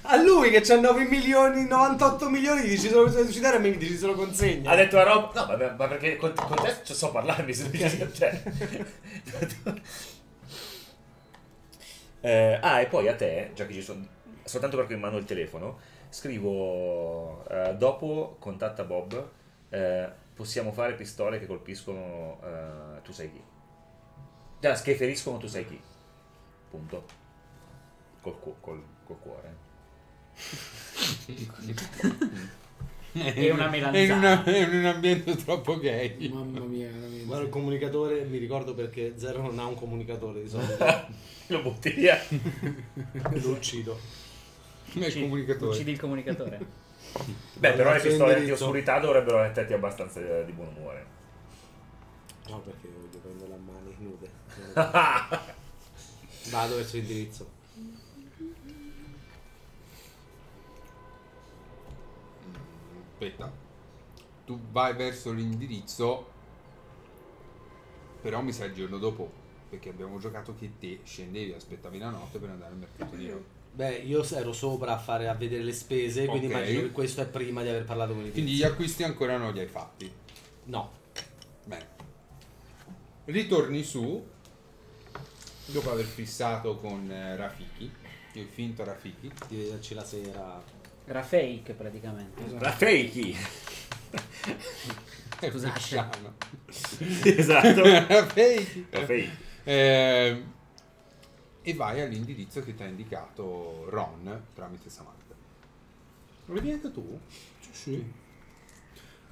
A lui che c'ha 9 milioni, 98 milioni, gli dici solo bisogna suicidare e me mi dici solo consegna. Ha detto a Rob, no, vabbè, ma perché con, con te cioè, so parlarmi, se cioè. Eh, ah, e poi a te, già che ci sono, soltanto perché mi mando il telefono, scrivo, eh, dopo contatta Bob, eh, possiamo fare pistole che colpiscono eh, tu sai chi. Già, che feriscono tu sai chi. Punto. Col, col, col cuore. Una È in, melanzana. una- è in un ambiente troppo gay. Mamma mia, veramente. Guarda il comunicatore, mi ricordo perché Zero non ha un comunicatore di solito. Lo butti via. Lo uccido. Uccidi- comunicatore. Uccidi il comunicatore. Beh, però le il pistole di indirizzo. oscurità dovrebbero metterti abbastanza di buon umore. No, perché voglio prendere a mani nude. Vado verso l'indirizzo. Aspetta. Tu vai verso l'indirizzo, però mi sai il giorno dopo. Perché abbiamo giocato che te scendevi, aspettavi la notte per andare al mercato nero. Beh, io ero sopra a fare a vedere le spese, quindi immagino che questo è prima di aver parlato con il Quindi gli acquisti ancora non li hai fatti. No. Bene. Ritorni su, dopo aver fissato con eh, Rafiki, il finto Rafiki. Di vederci la sera. Era fake praticamente. La fakey. È Scusate. esatto. Rafiki. La fake. Eh, e vai all'indirizzo che ti ha indicato Ron tramite Samantha. Lo vieni anche tu? Sì.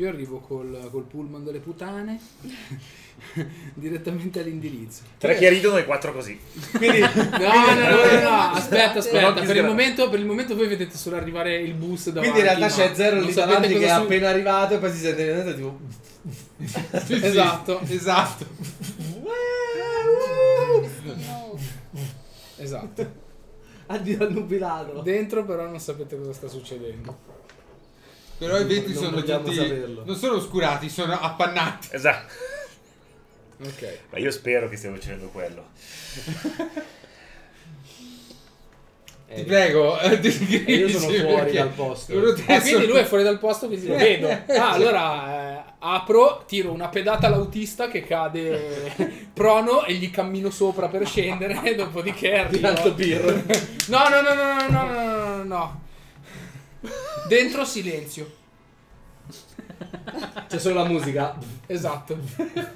Io arrivo col, col pullman delle putane direttamente all'indirizzo. Tre che ridono e quattro così. Quindi, No, no, no, no, no, aspetta, aspetta. Per il, momento, per il momento voi vedete solo arrivare il bus davanti. quindi in realtà c'è Zero lì sapete davanti che è su- appena arrivato e poi si sente diventato tipo... Esatto. esatto. Esatto. Addio al nubilato. Dentro però non sapete cosa sta succedendo. Però i venti non sono tutti. Saperlo. Non sono oscurati, sono appannati. Esatto. ok. Ma io spero che stiamo facendo quello. Ti prego, eh, eh, descrivi. Io sono fuori perché... dal posto. Ah, quindi lui è fuori dal posto, quindi lo vedo. Ah, allora eh, apro, tiro una pedata all'autista che cade prono e gli cammino sopra per scendere. dopodiché arrivo. Tanto birro. No, no, no, no, no, no, no, no. no. Dentro silenzio. C'è solo la musica. Esatto.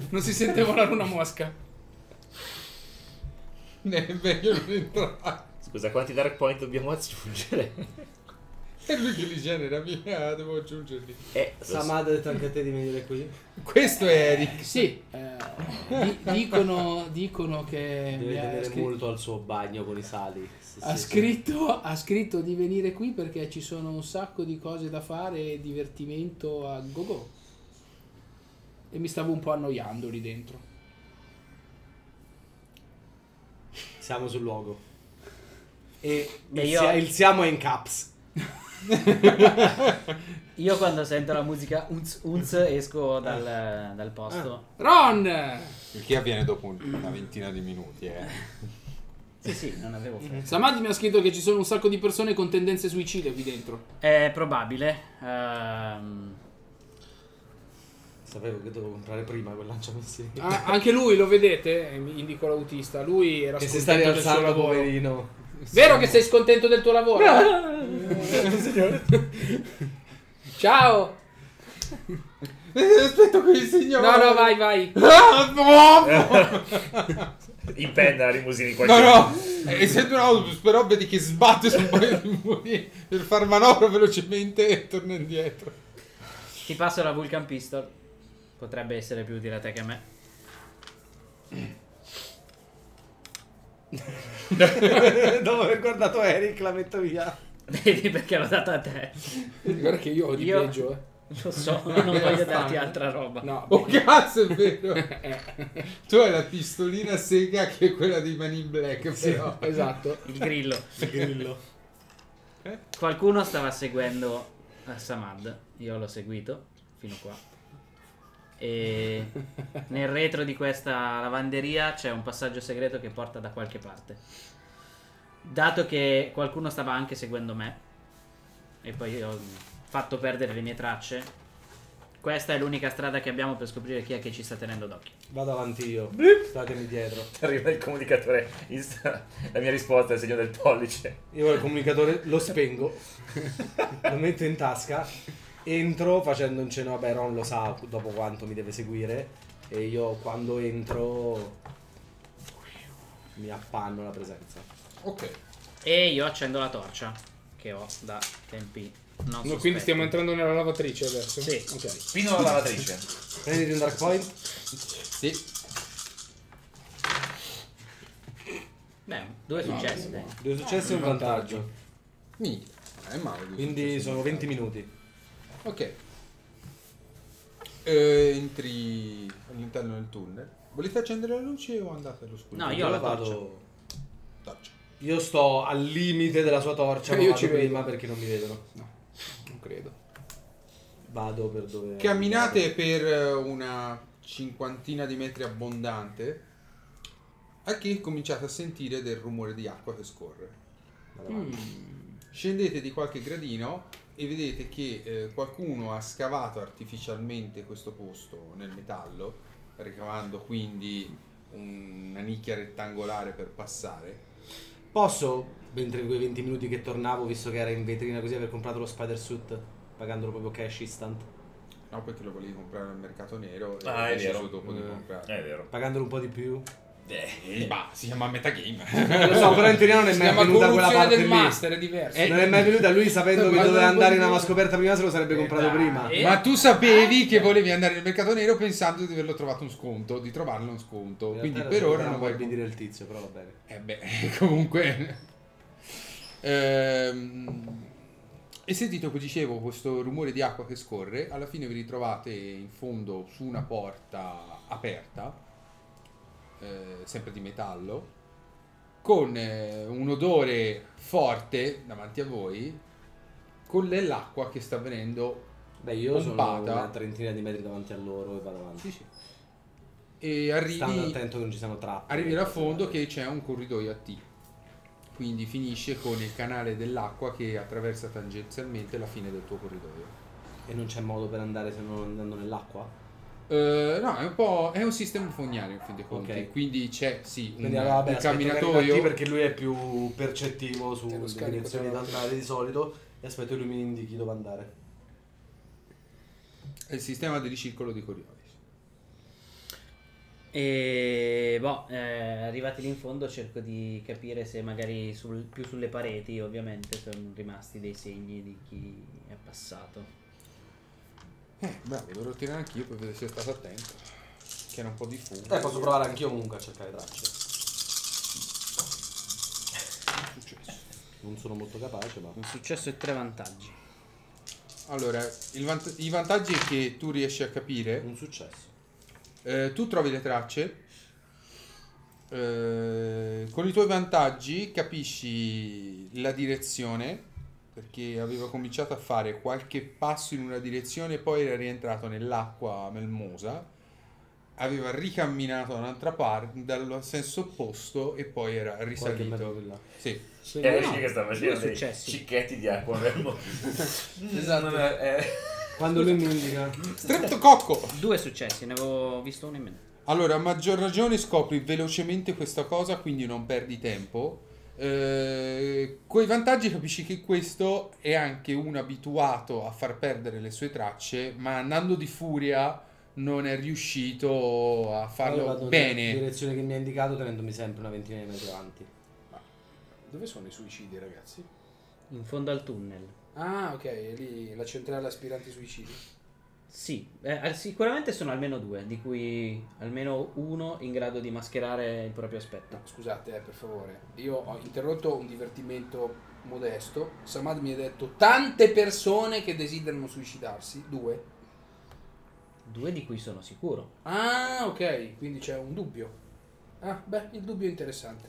Non si sente volare una mosca. È meglio non entrare. Scusa, quanti dark point dobbiamo aggiungere? È lui che li genera, via, devo aggiungerli. Eh. Samad ha detto anche a te di venire qui. Questo è Eric. Sì, eh, di- dicono, dicono che Deve mi ha tenere scri- molto al suo bagno con i sali. Sì, ha, sì, sì. scritto, ha scritto di venire qui perché ci sono un sacco di cose da fare e divertimento a go go. E mi stavo un po' annoiando lì dentro. Siamo sul luogo. E E il, io- sia- il siamo è in caps. Io quando sento la musica unz unz esco dal, dal posto. Ron! Il che avviene dopo un- una ventina di minuti, eh. Sì, sì, non avevo fretta. Samadhi mi ha scritto che ci sono un sacco di persone con tendenze suicide qui dentro. È probabile. ehm, Sapevo che dovevo comprare prima quel lanciamissili. Ah, anche lui, lo vedete? Eh, indico l'autista. Lui era che si sta scontento del suo lavoro. poverino. Vero che sei scontento del tuo lavoro? Ciao! Aspetta qui, signore. No, no, vai, vai. No! Impenda la limousine di No, qualcuno. no, Eh, essendo un autobus, però vedi che sbatte su un paio di muri per far manovra velocemente e torna indietro. ti passo la Vulcan Pistol. Potrebbe essere più utile a te che a me. Dopo aver guardato Eric la metto via. Vedi perché l'ho data a te. Guarda che io ho di Io- peggio, eh. Lo so, ma non voglio darti altra roba. No, Oh cazzo, è vero. eh, Tu hai la pistolina sega che è quella dei Man in Black, però. esatto. Il grillo. Il grillo. Qualcuno stava seguendo eh, Samad. Io l'ho seguito fino qua. E nel retro di questa lavanderia c'è un passaggio segreto che porta da qualche parte. Dato che qualcuno stava anche seguendo me, e poi ho fatto perdere le mie tracce, questa è l'unica strada che abbiamo per scoprire chi è che ci sta tenendo d'occhio. Vado avanti io. Statemi dietro. Arriva il comunicatore. La mia risposta è il segno del pollice. Io il comunicatore lo spengo, lo metto in tasca, entro facendo un cenno, vabbè Ron lo sa dopo quanto mi deve seguire e io quando entro mi appanno la presenza. Ok. E io accendo la torcia che ho da tempi No, quindi stiamo entrando nella lavatrice adesso? Sì. Ok. Pino la lavatrice. Prenditi un dark point. Sì. Beh, due successi. dai. Due successi e un vantaggio. Minchia, non è male. due Quindi successi sono in 20 realtà. minuti. Ok. Eh, entri all'interno del tunnel. Volete accendere la luce o andate all'oscuro? No, io ho la vado. Torcia. Io sto al limite della sua torcia, ma Io vado ci vedo. prima perché non mi vedono. No, credo. Vado per dove. Camminate per eh, una cinquantina di metri abbondante. A che cominciate a sentire del rumore di acqua che scorre. Avanti. Scendete di qualche gradino e vedete che eh, qualcuno ha scavato artificialmente questo posto nel metallo, ricavando quindi una nicchia rettangolare per passare. Posso, mentre in quei 20 minuti che tornavo, visto che era in vetrina così, aver comprato lo spider suit pagandolo proprio cash instant? No, perché lo volevi comprare al mercato nero e Ah, è deciso vero. dopo di Eh. comprare. È vero. Pagandolo un po' di più? Eh, bah, si chiama metagame. Lo so, però in teoria non è Si mai venuta quella parte del lì. master, è diverso. Non è mai venuta lui sapendo che doveva andare in una dire. scoperta prima, se lo sarebbe comprato dai. prima. Eh. Ma tu sapevi che volevi andare nel mercato nero pensando di averlo trovato un sconto, di trovarlo un sconto. In Quindi per ora non vuoi ambire il tizio, però va bene. Eh beh, comunque... Ehm, e sentito, come dicevo, questo rumore di acqua che scorre, alla fine vi ritrovate in fondo su una porta aperta, eh, sempre di metallo, con eh, un odore forte davanti a voi, con l'acqua che sta venendo Beh, io sono Pompata. una trentina di metri davanti a loro e vado avanti. Sì, sì. e Stando arrivi, attento che non ci siano trappole. arrivi a fondo che c'è un corridoio a T. Quindi finisce con il canale dell'acqua che attraversa tangenzialmente la fine del tuo corridoio. E non c'è modo per andare se non andando nell'acqua? Eh, no, è un po'. è un sistema fognario in fin dei conti. Ok. Quindi c'è sì un, Quindi allora, vabbè, un camminatoio. Perché lui è più percettivo sulle scarico, direzioni da andare di solito e aspetto che lui mi indichi dove andare. È il sistema di ricircolo di corridoi. E boh, eh, arrivati lì in fondo cerco di capire se magari sul- più sulle pareti ovviamente sono rimasti dei segni di chi è passato. Eh, bravo, dovrò tirare anch'io per vedere se è stato attento. Che era un po' di fumo. Eh, posso provare anch'io comunque a cercare tracce. Successo. Non sono molto capace, ma. Un successo e tre vantaggi. Allora, il vant- i vantaggi è che tu riesci a capire Un successo. Eh, tu trovi le tracce. eh, con i tuoi vantaggi capisci la direzione perché aveva cominciato a fare qualche passo in una direzione, poi era rientrato nell'acqua melmosa, aveva ricamminato da un'altra parte, dal senso opposto e poi era risalito. Sì. Sì, Eh, no, che sta facendo due dei successi. cicchetti di acqua. vermo. Esatto. Non è- eh. Quando lui mi indica... Streptococco! Due successi, ne avevo visto uno in meno. Allora, a maggior ragione scopri velocemente questa cosa, quindi non perdi tempo. Eh, coi vantaggi capisci che questo è anche un abituato a far perdere le sue tracce, ma andando di furia non è riuscito a farlo bene. direzione che mi ha indicato tenendomi sempre una ventina di metri avanti. Dove sono i suicidi, ragazzi? In fondo al tunnel. Ah, ok, è lì la centrale aspiranti suicidi. Sì, eh, sicuramente sono almeno due, di cui almeno uno in grado di mascherare il proprio aspetto. No, scusate, eh, per favore. Io ho interrotto un divertimento modesto. Samad mi ha detto tante persone che desiderano suicidarsi. Due. Due di cui sono sicuro. Ah, ok, quindi c'è un dubbio. Ah, beh, il dubbio è interessante.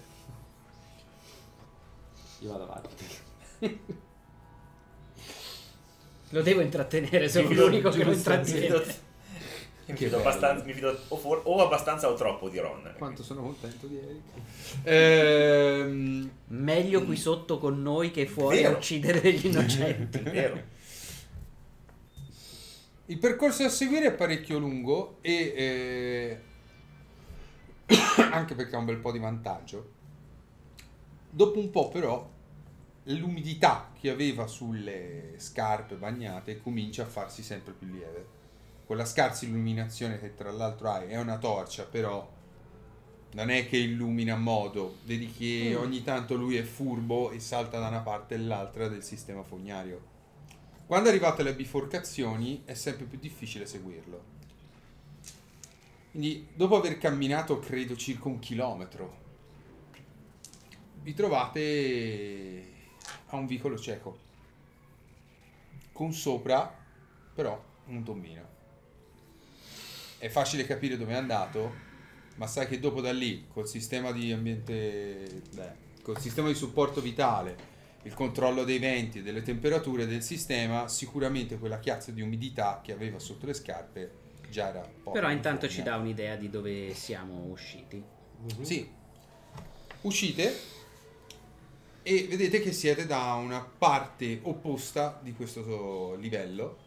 Io vado avanti. Lo devo intrattenere, sono l'unico che lo intrattiene. fido- Mi fido abbastanza, mi fido o, for- o abbastanza o troppo di Ron. Quanto sono contento di Eric. Ehm, Meglio qui sotto con noi che fuori Vero. a uccidere degli innocenti. Vero. il percorso da seguire è parecchio lungo e eh, anche perché ha un bel po' di vantaggio. Dopo un po' però l'umidità che aveva sulle scarpe bagnate comincia a farsi sempre più lieve. Con la scarsa illuminazione che tra l'altro hai è una torcia, però non è che illumina a modo. Vedi che ogni tanto lui è furbo e salta da una parte e l'altra del sistema fognario. Quando arrivate alle biforcazioni è sempre più difficile seguirlo. Quindi dopo aver camminato credo circa un chilometro, vi trovate a un vicolo cieco. Con sopra però un tombino. È facile capire dove è andato, ma sai che dopo da lì, col sistema di ambiente, beh, col sistema di supporto vitale, il controllo dei venti e delle temperature del sistema, sicuramente quella chiazza di umidità che aveva sotto le scarpe già era un po'. Però intanto ci dà un'idea di dove siamo usciti. Sì. Uscite e vedete che siete da una parte opposta di questo livello,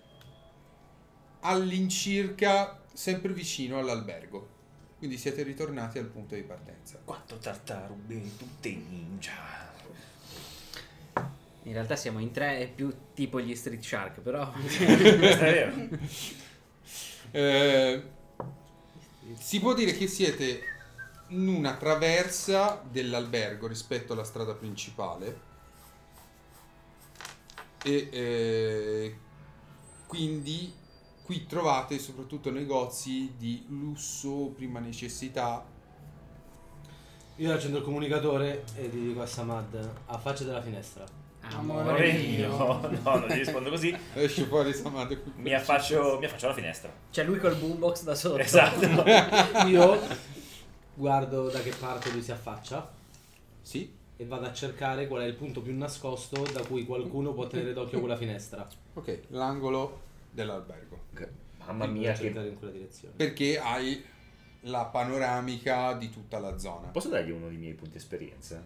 all'incirca sempre vicino all'albergo. Quindi siete ritornati al punto di partenza. Quattro tartarughe, tutte ninja. In realtà siamo in tre, è più tipo gli Street Shark, però... Eh, si può dire che siete in una traversa dell'albergo rispetto alla strada principale e eh, quindi qui trovate soprattutto negozi di lusso, prima necessità. Io accendo il comunicatore e gli dico a Samad, a faccia della finestra. Amore Amore mio. mio. No, non gli rispondo così. Esce fuori Samad qui. Mi affaccio, mi affaccio alla finestra. C'è lui col boombox da sotto. Esatto. Io guardo da che parte lui si affaccia Sì, e vado a cercare qual è il punto più nascosto da cui qualcuno può tenere d'occhio quella finestra. ok, l'angolo dell'albergo. Mamma Quindi mia, che... in quella direzione. Perché hai la panoramica di tutta la zona. Posso dargli uno dei miei punti esperienza?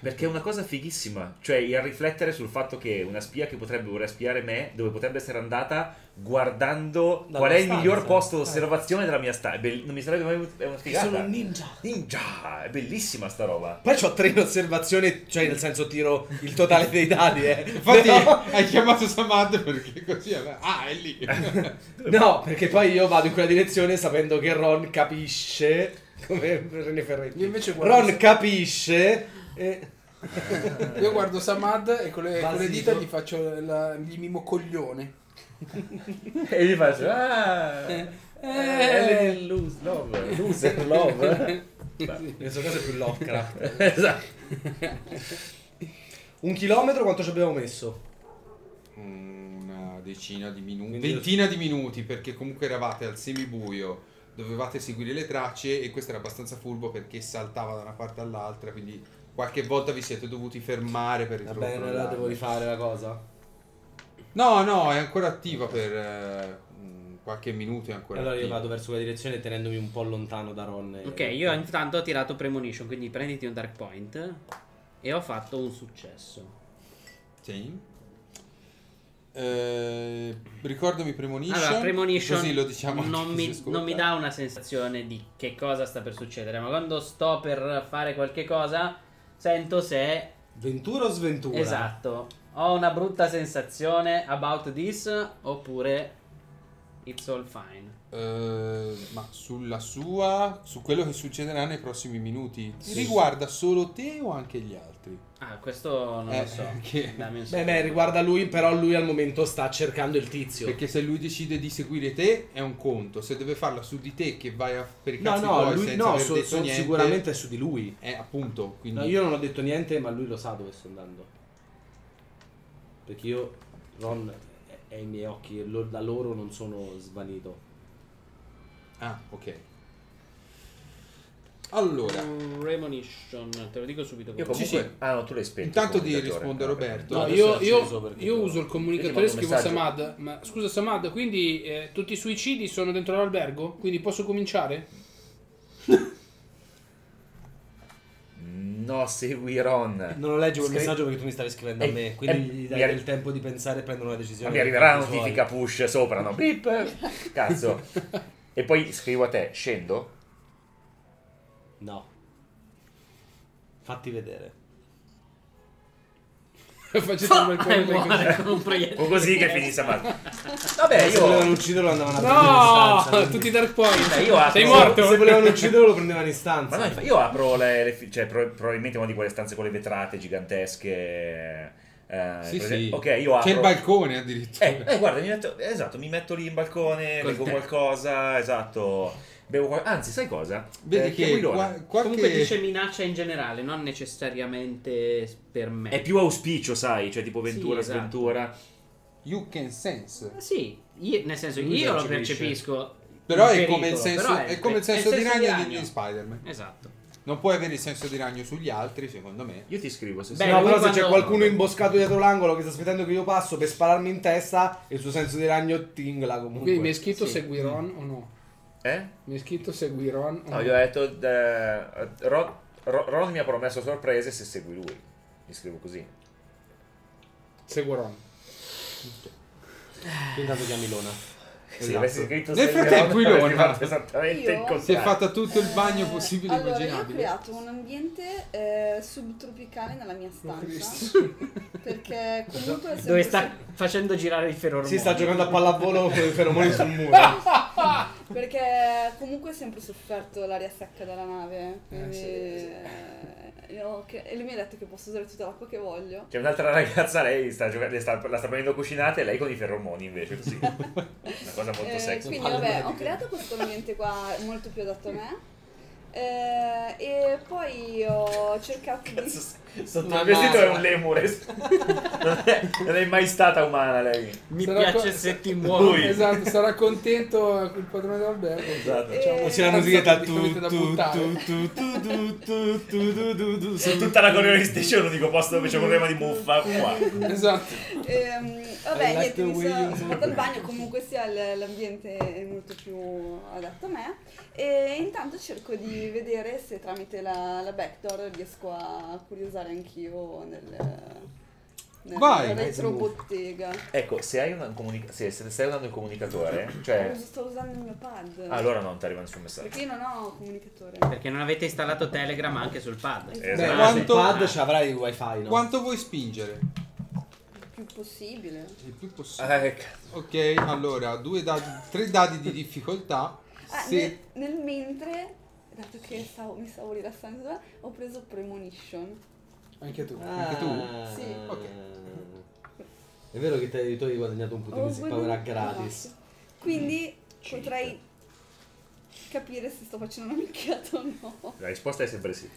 Perché è una cosa fighissima, cioè il riflettere sul fatto che una spia che potrebbe voler spiare me, dove potrebbe essere andata guardando Dalla qual è il stanza. miglior posto Eh. d'osservazione della mia stanza. non mi sarebbe mai è una figata. Sono un ninja. Ninja, è bellissima sta roba. Poi ho tre in osservazione, cioè nel senso tiro il totale dei dadi, eh. Infatti Però- hai chiamato Samad perché così. Ah, è lì. No, perché poi io vado in quella direzione sapendo che Ron capisce. Come René Ferretti. Io invece guardo- Ron capisce. E... Io guardo Samad e con le, con le dita gli faccio la, gli mimo coglione. E gli faccio, ah, Eh. eh, lose, love, loser, love. In questo caso è più Lovecraft. esatto. Un chilometro quanto ci abbiamo messo? Una decina di minuti, ventina di minuti perché comunque eravate al semibuio, dovevate seguire le tracce e questo era abbastanza furbo perché saltava da una parte all'altra, quindi qualche volta vi siete dovuti fermare per Va bene, allora devo rifare la cosa. No, no, è ancora attiva per eh, qualche minuto. È ancora allora io attiva. vado verso quella direzione tenendomi un po' lontano da Ron. e- Ok, io intanto ho tirato Premonition, quindi prenditi un Dark Point. E ho fatto un successo. Sì. Eh, ricordami Premonition. Allora, Premonition Così lo diciamo non, mi, non mi dà una sensazione di che cosa sta per succedere, ma quando sto per fare qualche cosa sento se... Ventura o sventura? Esatto, ho una brutta sensazione about this oppure it's all fine. Eh, ma sulla sua, su quello che succederà nei prossimi minuti, ti Sì. riguarda solo te o anche gli altri? Ah, questo non Eh, lo so. che- Dammi un Beh, beh, riguarda lui, però lui al momento sta cercando il tizio. Perché se lui decide di seguire te è un conto, se deve farla su di te che vai a per i No, cazzi no, tuoi lui, senza no, aver so- detto so- niente, sicuramente è su di lui. è appunto, quindi No, io non ho detto niente, ma lui lo sa dove sto andando. Perché io, Ron, è- ai miei occhi, da loro non sono svanito. Ah, ok. Allora, Premonition, te lo dico subito. Io comunque... Sì, sì. Ah no, tu l'hai spento. Intanto il di comunicatore. risponde No, Roberto. No, io, io- io uso il comunicatore ti scrivo Samad. Ma scusa Samad, quindi eh, tutti i suicidi sono dentro l'albergo? Quindi posso cominciare? No, segui Ron. Non lo leggo quel Scri- messaggio perché tu mi stavi scrivendo a Eh, me, quindi eh, gli dai arri- del tempo di pensare e prendere una decisione. Mi arriverà la notifica push sopra, no? Beep. Cazzo. E poi scrivo a te, scendo? No. Fatti vedere. Faccio il balcone E muore così. con un proiettile. O così che finisse male. Vabbè, se volevano io... ucciderlo andavano a prendere. No! Tutti i Dark Point. Eh, io apro- Sei Se- morto? Se volevano ucciderlo lo prendevano in istanza. Ma no, io apro le, le cioè pro- probabilmente una di quelle stanze con le vetrate gigantesche. eh, sì, prese- sì. Ok, io apro. C'è il balcone addirittura. Eh, eh, guarda, mi metto, esatto, mi metto lì in balcone, Col leggo tè. qualcosa, esatto. Bevo qual- Anzi, sai cosa? Vedi Eh, che qua- qualche... Comunque dice minaccia in generale, non necessariamente per me. È più auspicio, sai, cioè tipo Ventura, Sì, esatto. Sventura. You can sense. Eh, Sì, io- nel senso Lui io lo percepisco. Però è come il pericolo, senso, però è come il è senso di ragno di, ragno. di Spider-Man. Esatto. Non puoi avere il senso di ragno sugli altri, secondo me. Io ti scrivo se Beh, sei- no, però se c'è qualcuno imboscato dietro l'angolo che sta aspettando che io passo per spararmi in testa, il suo senso di ragno tingla comunque. Quindi mi hai scritto Sì. segui Ron o no? Eh? Mi hai scritto segui Ron o No, io ho detto. eh, Ron, Ron- Ron mi ha promesso sorprese se segui lui. Mi scrivo così. Seguo Ron. Intanto chiami Lona. Se Esatto. avessi scritto Nel frattempo Ilona-. Si è fatta tutto il bagno possibile e Allora, io ho immaginabile. creato un ambiente eh, subtropicale nella mia stanza. Perché comunque Dove sta facendo girare il ferormone. Si sta giocando a pallavolo con i feromoni sul muro. Perché comunque ho sempre sofferto l'aria secca della nave. Quindi. eh, io che- e lui mi ha detto che posso usare tutta l'acqua che voglio. C'è un'altra ragazza, lei sta gioca- le sta- la sta prendendo cucinata e lei con i feromoni invece, così. Una cosa molto Eh, sexy. quindi vabbè, ho creato questo ambiente qua molto più adatto a me. Eh, e poi ho cercato Cazzo, di. Sotto il vestito è un lemure. non, è, non è mai stata umana lei. Mi sarà piace con... se ti muovi. Esatto, sarà contento il padrone d'albergo. Esatto. Eh, e... C'è la musichetta tu, Su tutta la coreolistica non dico posto dove c'è un problema di muffa qua. Esatto. Ehm, vabbè, like niente, mi sono andata al bagno, comunque sia l'ambiente è molto più adatto a me. E intanto cerco di vedere se tramite la, la backdoor riesco a curiosare anch'io nel, nel Vai. retro bottega. Ecco, se hai una comunica- se, se stai usando il comunicatore, cioè. Sto usando il mio pad. Allora non ti arriva nessun messaggio. Perché io non ho comunicatore. Perché non avete installato Telegram anche sul pad. Esatto. Beh, quanto- Sul pad ci avrai il wifi, no? Quanto vuoi spingere? Il più possibile. Il più possibile. Eh, cazzo. Ok, allora, due dadi, tre dadi di difficoltà. Ah, Se nel, nel mentre, dato che stavo- mi stavo rilassando, ho preso Premonition. Anche tu. Anche tu? Ah. Sì. Ok. È vero che te, tu hai guadagnato un punto di music power a guadagnato- gratis. Quindi potrei capire se sto facendo una minchiata o no. La risposta è sempre sì.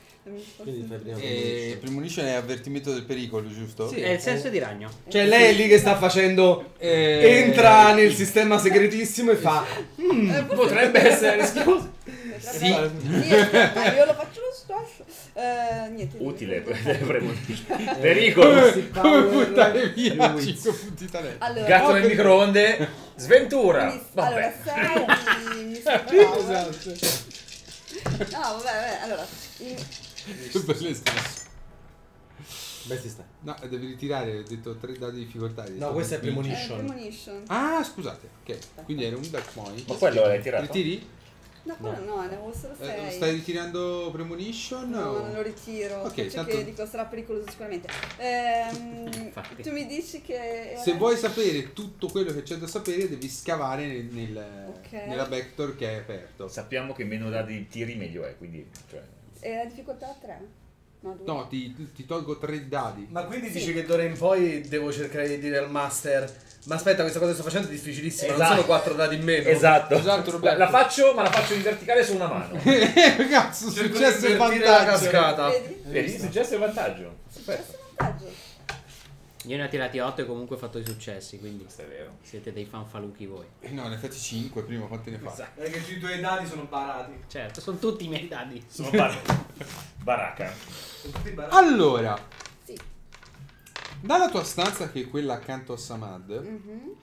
Quindi fai prima eh, premonition. Premonition è avvertimento del pericolo, giusto? Sì. È il senso di ragno. Cioè lei è lì che sta facendo Eh, entra nel sistema segretissimo e fa Eh, Potrebbe essere rischioso. Sì. Sì, aspetta, io lo faccio lo stesso. Eh, niente. Utile, niente. pericolo. Stick Come buttare via fluids. 5 punti talento. Allora, Gatto nel microonde, sventura. quindi- allora, Vabbè. 6 di Mystic Power. Esatto. No, vabbè, vabbè, allora. Beh, si sta. No, devi ritirare, ho detto 3 dadi di difficoltà. No, questo è 20. eh, Premonition. Premonition. Ah, scusate. Ok, quindi era un dark point. Ma quello l'hai tirato? Ritiri? No, quello no, ne avevo solo Eh, 6. stai ritirando Premonition? No, o- non lo ritiro. Ok, perché tanto- dico sarà pericoloso sicuramente. Ehm, tu mi dici che. Se vuoi sapere tutto quello che c'è da sapere, devi scavare nel, nel- Ok. nella backdoor che è aperto. Sappiamo che meno dadi tiri meglio è, quindi... Cioè, Era difficoltà 3? No, 2. No, ti, ti tolgo tre dadi. Ma quindi Sì. dici che d'ora in poi devo cercare di dire al master Ma aspetta, questa cosa che sto facendo è difficilissima, non Esatto. sono quattro dadi in meno. Esatto. Esatto, la, Roberto. la faccio, ma la faccio in verticale su una mano. Cazzo, Cerco successo e invertire la vantaggio. cascata. Vedi? Vedi, successo e vantaggio. Successo vantaggio. Io ne ho tirati 8 e comunque ho fatto i successi, quindi Questo è vero. siete dei fanfaluchi voi. No, in effetti 5 prima, quanti ne fa? Esatto. Perché i tuoi dadi sono barati. Certo, sono tutti i miei dadi. Sono bar- baracca. Sono tutti barati. Allora. Dalla tua stanza che è quella accanto a Samad, Mhm.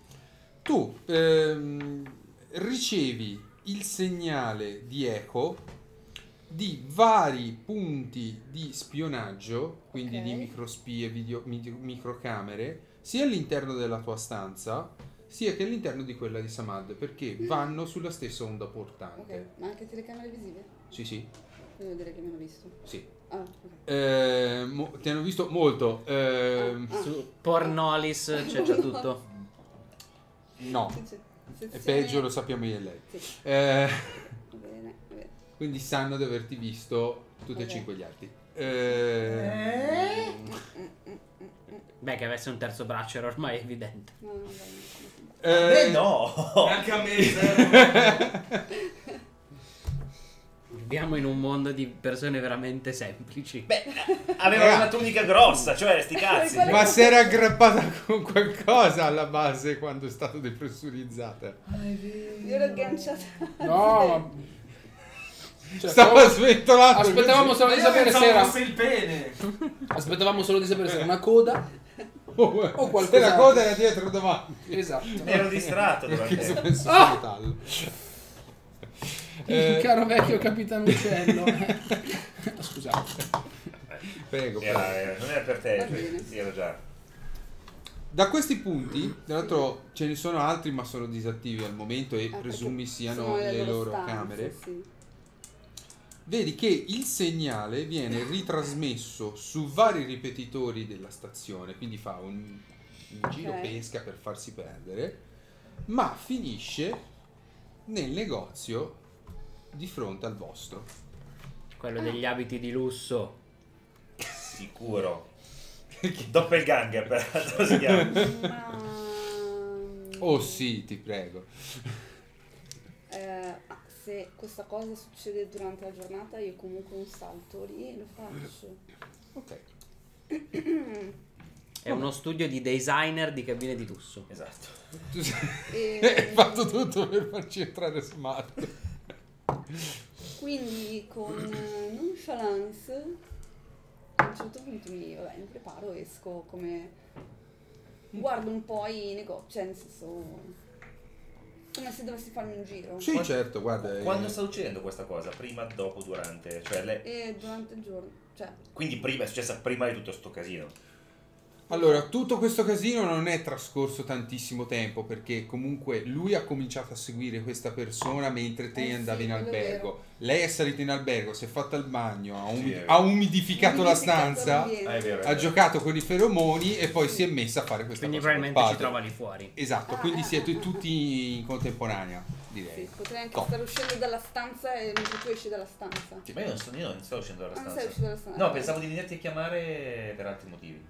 tu ehm, ricevi il segnale di eco di vari punti di spionaggio, quindi Ok. di microspie, video, microcamere, sia all'interno della tua stanza sia che all'interno di quella di Samad, perché vanno sulla stessa onda portante. ma anche telecamere visive? Sì, sì, Devo dire che mi hanno visto. sì. Eh, mo- ti hanno visto molto. Ah. Su Pornolis c'è già tutto. no, è peggio, lo sappiamo io e lei. Sì, Eh, bene, bene. quindi sanno di averti visto tutti e Ok. cinque gli altri. Eh, Beh, che avesse un terzo braccio era ormai evidente. No, no, eh, Eh no! Anche a me, Viviamo in un mondo di persone veramente semplici. Beh, aveva una tunica grossa, cioè sti cazzi. Ma si era aggrappata con qualcosa alla base quando è stata depressurizzata. Io l'ho agganciata. No, ma... Cioè, Stava stavo- sventolando. Aspettavamo solo di sapere se era... il pene. Aspettavamo solo di sapere se era una coda. Oh, O Se la coda era dietro davanti. Esatto. Ero distratto Perché durante... penso Ah! metallo. Il Eh, caro vecchio capitano Uccello. Scusate. prego, prego. Era, era- non era per te, cioè, sì, ero già. Da questi punti, tra l'altro ce ne sono altri ma sono disattivi al momento e Ah, presumi siano sono le loro stanze, camere. Sì. Vedi che il segnale viene ritrasmesso su vari ripetitori della stazione, quindi fa un, un giro Ok. pesca per farsi perdere, ma finisce nel negozio di fronte al vostro. Quello degli abiti di lusso. Sicuro. Doppelganger, peraltro si chiama. Ma... Oh sì, ti prego. Eh, se questa cosa succede durante la giornata, io comunque un salto lì e lo faccio. Ok. È uno studio di designer di cabine di lusso. Esatto. Tu sei- E- Hai fatto tutto per farci entrare smart. Quindi con eh, nonchalance a un certo punto mi, vabbè, mi preparo, esco come guardo un po' i negozi, cioè nel senso come se dovessi farmi un giro. Sì, certo, guarda. Quando eh, sta succedendo questa cosa? Prima, dopo, durante? Cioè, lei- E durante il giorno, cioè Quindi prima, è successa prima di tutto sto casino. Allora, tutto questo casino non è trascorso tantissimo tempo perché comunque lui ha cominciato a seguire questa persona mentre te Eh sì, andavi in quello è albergo. Lei è salita in albergo, si è fatta il bagno, ha, umi- Sì, ha umidificato la stanza, vero. ha giocato con i feromoni e poi si è messa a fare questa Quindi cosa. col probabilmente ci trova lì fuori. Esatto, Ah, quindi ah, siete ah. tutti in contemporanea, direi. Sì, potrei anche Top. stare uscendo dalla stanza e mentre tu esci dalla stanza. Ma io non, sto, io non sto uscendo dalla Ah, non stanza. sei uscito dalla stanza? No, pensavo di venirti a chiamare per altri motivi.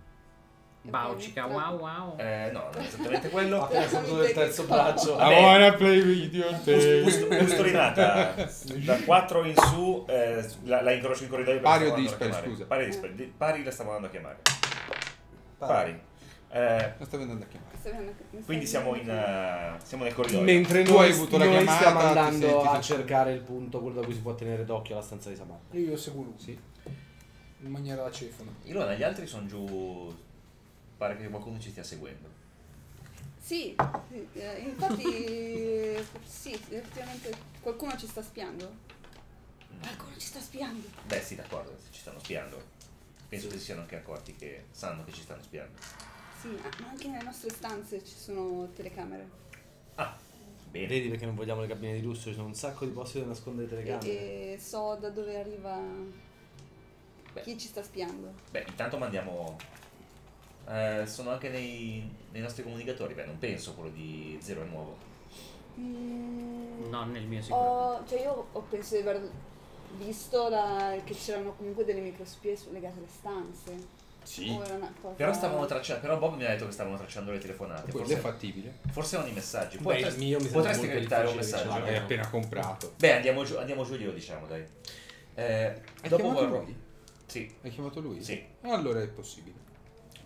Baucica, wow wow. Eh, no, non è esattamente quello. Appena saputo del terzo braccio. Vabbè. wanna play Ust- Ustorinata da 4 in su, eh, la, la incrocio in corridoio. per Pari la o dispari, scusa? Pari o dispari. Di- Pari la stavo andando a chiamare. Pari. Eh, La stavi andando a chiamare. Stai quindi stai siamo, in, eh, siamo nel corridoio. Mentre Tu noi, hai avuto la chiamata, stiamo ti andando senti a cercare il punto, quello da cui si può tenere d'occhio alla stanza di Samantha. Io seguo lui. Sì. in maniera da cefalo. Ilona, gli altri sono giù. Pare che qualcuno ci stia seguendo. Sì, sì, eh, infatti sì, effettivamente qualcuno ci sta spiando. Qualcuno ci sta spiando. Beh, sì, d'accordo, ci stanno spiando. Penso che si siano anche accorti che sanno che ci stanno spiando. Sì, ma anche nelle nostre stanze ci sono telecamere. Ah, bene. Vedi perché non vogliamo le cabine di lusso, ci sono un sacco di posti dove nascondere telecamere. E so da dove arriva Beh. chi ci sta spiando. Beh, intanto mandiamo. Eh, sono anche nei, nei nostri comunicatori. Beh, non penso quello di Zero è nuovo. Mm, Non nel mio ho, cioè io ho penso di aver visto la- che c'erano comunque delle microspie legate alle stanze. Sì, Però stavano tracciando. Però Bob mi ha detto che stavano tracciando le telefonate. quello è Forse, fattibile. forse erano i messaggi. Beh, Potresti, il mio mi potresti creditare un messaggio. L'hai no. appena comprato. Beh, andiamo giù, andiamo giù glielo diciamo, dai. Eh, Hai dopo chiamato vorrò. lui? Sì, Hai chiamato lui? sì. Allora è possibile.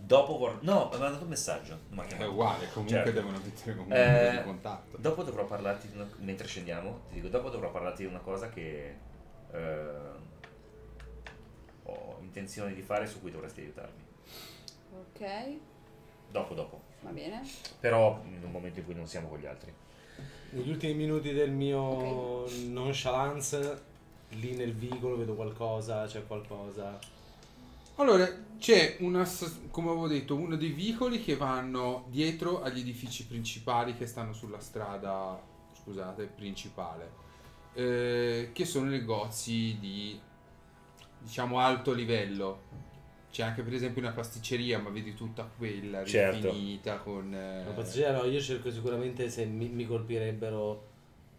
Dopo vorrò. No, mi ha mandato un messaggio. ha È uguale, comunque Certo. devono mettere comunque Eh, di contatto. Dopo dovrò parlarti, di una- mentre scendiamo, ti dico, dopo dovrò parlarti di una cosa che eh, ho intenzione di fare su cui dovresti aiutarmi. Ok, Dopo, dopo. va bene. Però in un momento in cui non siamo con gli altri. Negli ultimi minuti del mio nonchalance, lì nel vicolo vedo qualcosa, c'è qualcosa. Allora, c'è una, come avevo detto, uno dei vicoli che vanno dietro agli edifici principali che stanno sulla strada, scusate, principale, eh, che sono negozi di, diciamo, alto livello. C'è anche per esempio una pasticceria, ma vedi tutta quella Certo. rifinita con... eh, La pasticceria no, io cerco sicuramente se mi, mi colpirebbero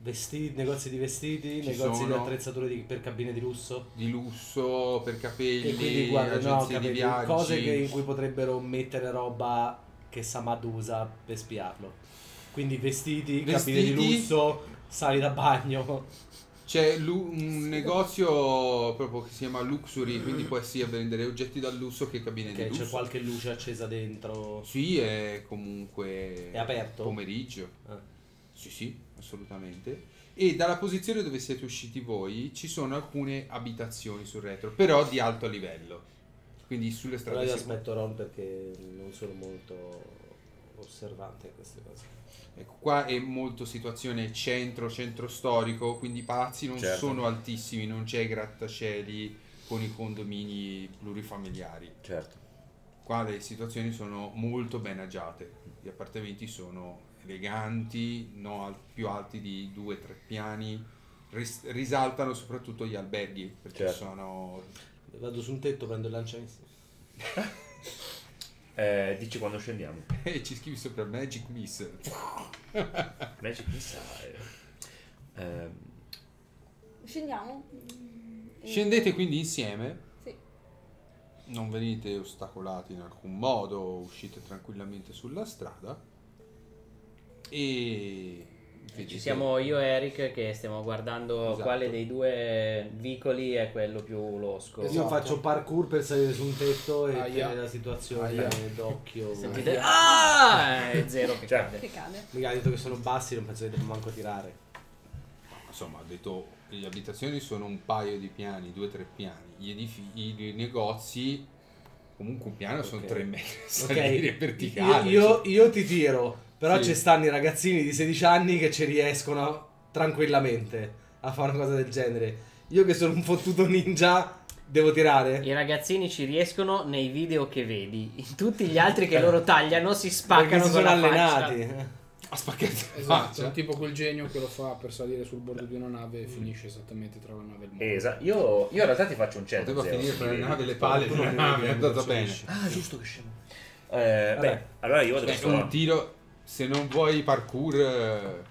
vestiti, negozi di vestiti, Ci negozi di sono. attrezzature di- per cabine di lusso. di lusso per capelli, E quindi guarda, no, agenzie di viaggi. cose che- in cui potrebbero mettere roba che Samad usa per spiarlo. Quindi vestiti, cabine di Vestiti. lusso, sali da bagno. C'è lu- un negozio proprio che si chiama Luxury, quindi puoi sia vendere oggetti dal lusso che cabine Che di lusso. c'è qualche luce accesa dentro. Sì, è comunque È aperto? pomeriggio. Ah. Sì, sì, assolutamente. E dalla posizione dove siete usciti voi ci sono alcune abitazioni sul retro, però di alto livello. Quindi sulle Però strade io si- aspetto Ron perché non sono molto osservante a queste cose. Ecco, qua è molto situazione centro, centro storico, quindi i palazzi non Certo. sono altissimi, non c'è i grattacieli con i condomini plurifamiliari. Certo. Qua le situazioni sono molto ben agiate, gli appartamenti sono eleganti, no al- più alti di due o tre piani, ris- risaltano soprattutto gli alberghi perché Certo. sono... Vado su un tetto, prendo il lanciamissili. Eh, dici quando scendiamo. e ci scrivi sopra Magic Missile. Magic Missile. eh, ehm, Scendiamo? Scendete quindi insieme, Sì. non venite ostacolati in alcun modo, uscite tranquillamente sulla strada e... vedete- Ci siamo io e Eric che stiamo guardando Esatto. quale dei due vicoli è quello più losco. Esatto. Io faccio parkour per salire su un tetto e Aia. tenere la situazione Aia. d'occhio. Sentite? Ah! È zero che Cioè, cade. Che cade. Mica ha detto che sono bassi, non penso che devo manco tirare. Insomma, ha detto le abitazioni sono un paio di piani, due o tre piani. Gli edifici, i negozi, comunque un piano sono Ok. tre metri Ok, salire verticali. io, io- io ti tiro, però Sì. ci stanno i ragazzini di 16 anni che ci riescono tranquillamente a fare una cosa del genere. Io che sono un fottuto ninja, devo tirare? I ragazzini ci riescono nei video che vedi. In tutti gli altri che loro tagliano si spaccano si con sono la faccia. allenati. Ha spaccato la Esatto, faccia. tipo quel genio che lo fa per salire sul bordo di una nave e finisce esattamente tra la nave e il mondo. esatto. Io, io in realtà ti faccio un certo. Zero, finire la vedi. nave le palle Tu della non nave, è andata bene. Ah, giusto che scemo. Eh, beh, allora io vado Beh, verso un tiro, se non vuoi parkour, eh,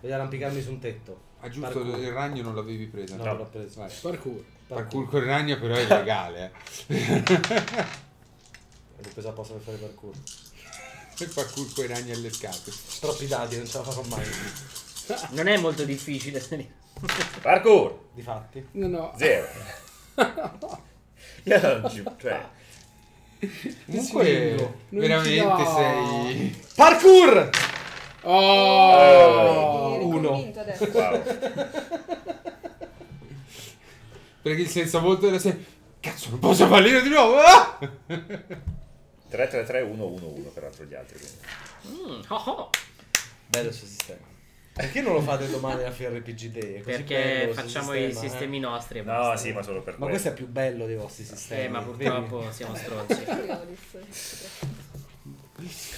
Voglio arrampicarmi su un tetto. ah, giusto, Parkour. il ragno non l'avevi preso. No, no? l'ho preso. Vai. Parkour. Parkour con il ragno però è legale, eh. L'ho preso apposta per fare parkour. Il parkour con i ragni alle scarpe. Troppi dati, non ce la farò mai. Non è molto difficile. Parkour! Difatti. No, no. Zero. io non ci... Cioè, Comunque, veramente sei... Parkour! Oh! Eri uno. wow. Perché il senza volto della serie... Cazzo, non posso fallire di nuovo! Ah! 3-3-3-1-1-1 peraltro gli altri. Mm, oh oh. Bello il suo sistema. Perché non lo fate domani a FRPG Day? Perché facciamo sistema, i eh. sistemi nostri. e No, basta. sì, ma solo per Ma questo. questo è più bello dei vostri sistemi. Eh, ma vedi? purtroppo siamo stronzi.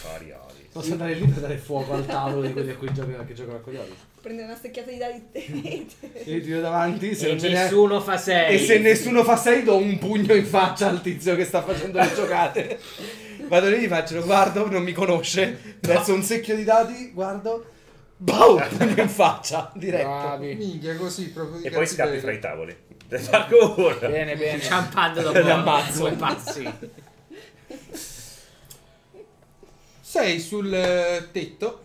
Coriolis. Posso andare lì per dare fuoco al tavolo di quelli a cui giocano, che giocano a coglioni. Prendere una secchiata di dadi e Io tiro davanti, se e nessuno fa 6. E se nessuno fa 6 do un pugno in faccia al tizio che sta facendo le giocate. Vado lì, faccio, lo guardo, non mi conosce, verso un secchio di dati, guardo, pugno in faccia, diretto. Bravi. Minchia, così proprio E poi scappi fra i tavoli. Del parkour. Bene, bene. Ciampando dopo Li ammazzo. due passi. Sei sul eh, tetto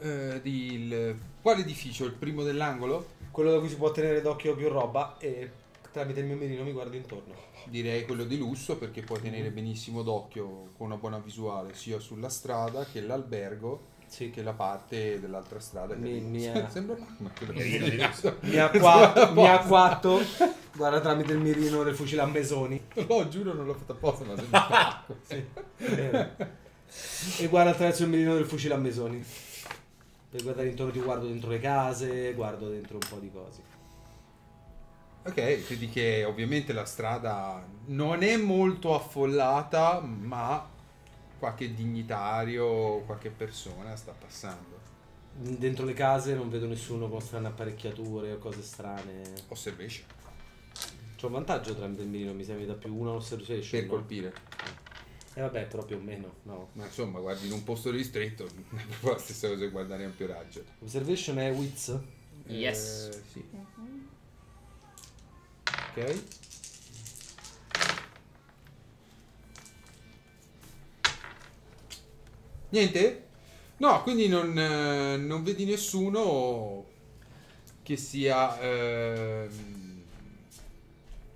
eh, di il- quale edificio? Il primo dell'angolo? Quello da cui si può tenere d'occhio più roba e tramite il mio mirino mi guardo intorno. Direi quello di lusso perché puoi tenere benissimo d'occhio con una buona visuale sia sulla strada che l'albergo Sì. che la parte dell'altra strada. che Mi- di mi Sembra Magma acquatto, mi acquatto, guarda tramite il mirino del fucile a mesoni. No, giuro non l'ho fatto apposta, ma sembra Sì, e guarda attraverso il mirino del fucile a mesoni. Per guardare intorno ti guardo dentro le case, guardo dentro un po' di cose. Ok, vedi che ovviamente la strada non è molto affollata, ma qualche dignitario, qualche persona sta passando. Dentro le case non vedo nessuno con strane apparecchiature o cose strane. Observation C'ho un vantaggio tramite il mirino, mi sembra da più una observation. per no? colpire. Eh vabbè, però più o meno, no. Ma insomma, guardi in un posto ristretto, non è proprio la stessa cosa che guardare in ampio raggio. Observation è Wits. Yes. Eh, sì. Ok. Niente? No, quindi non, eh, non vedi nessuno che sia ehm,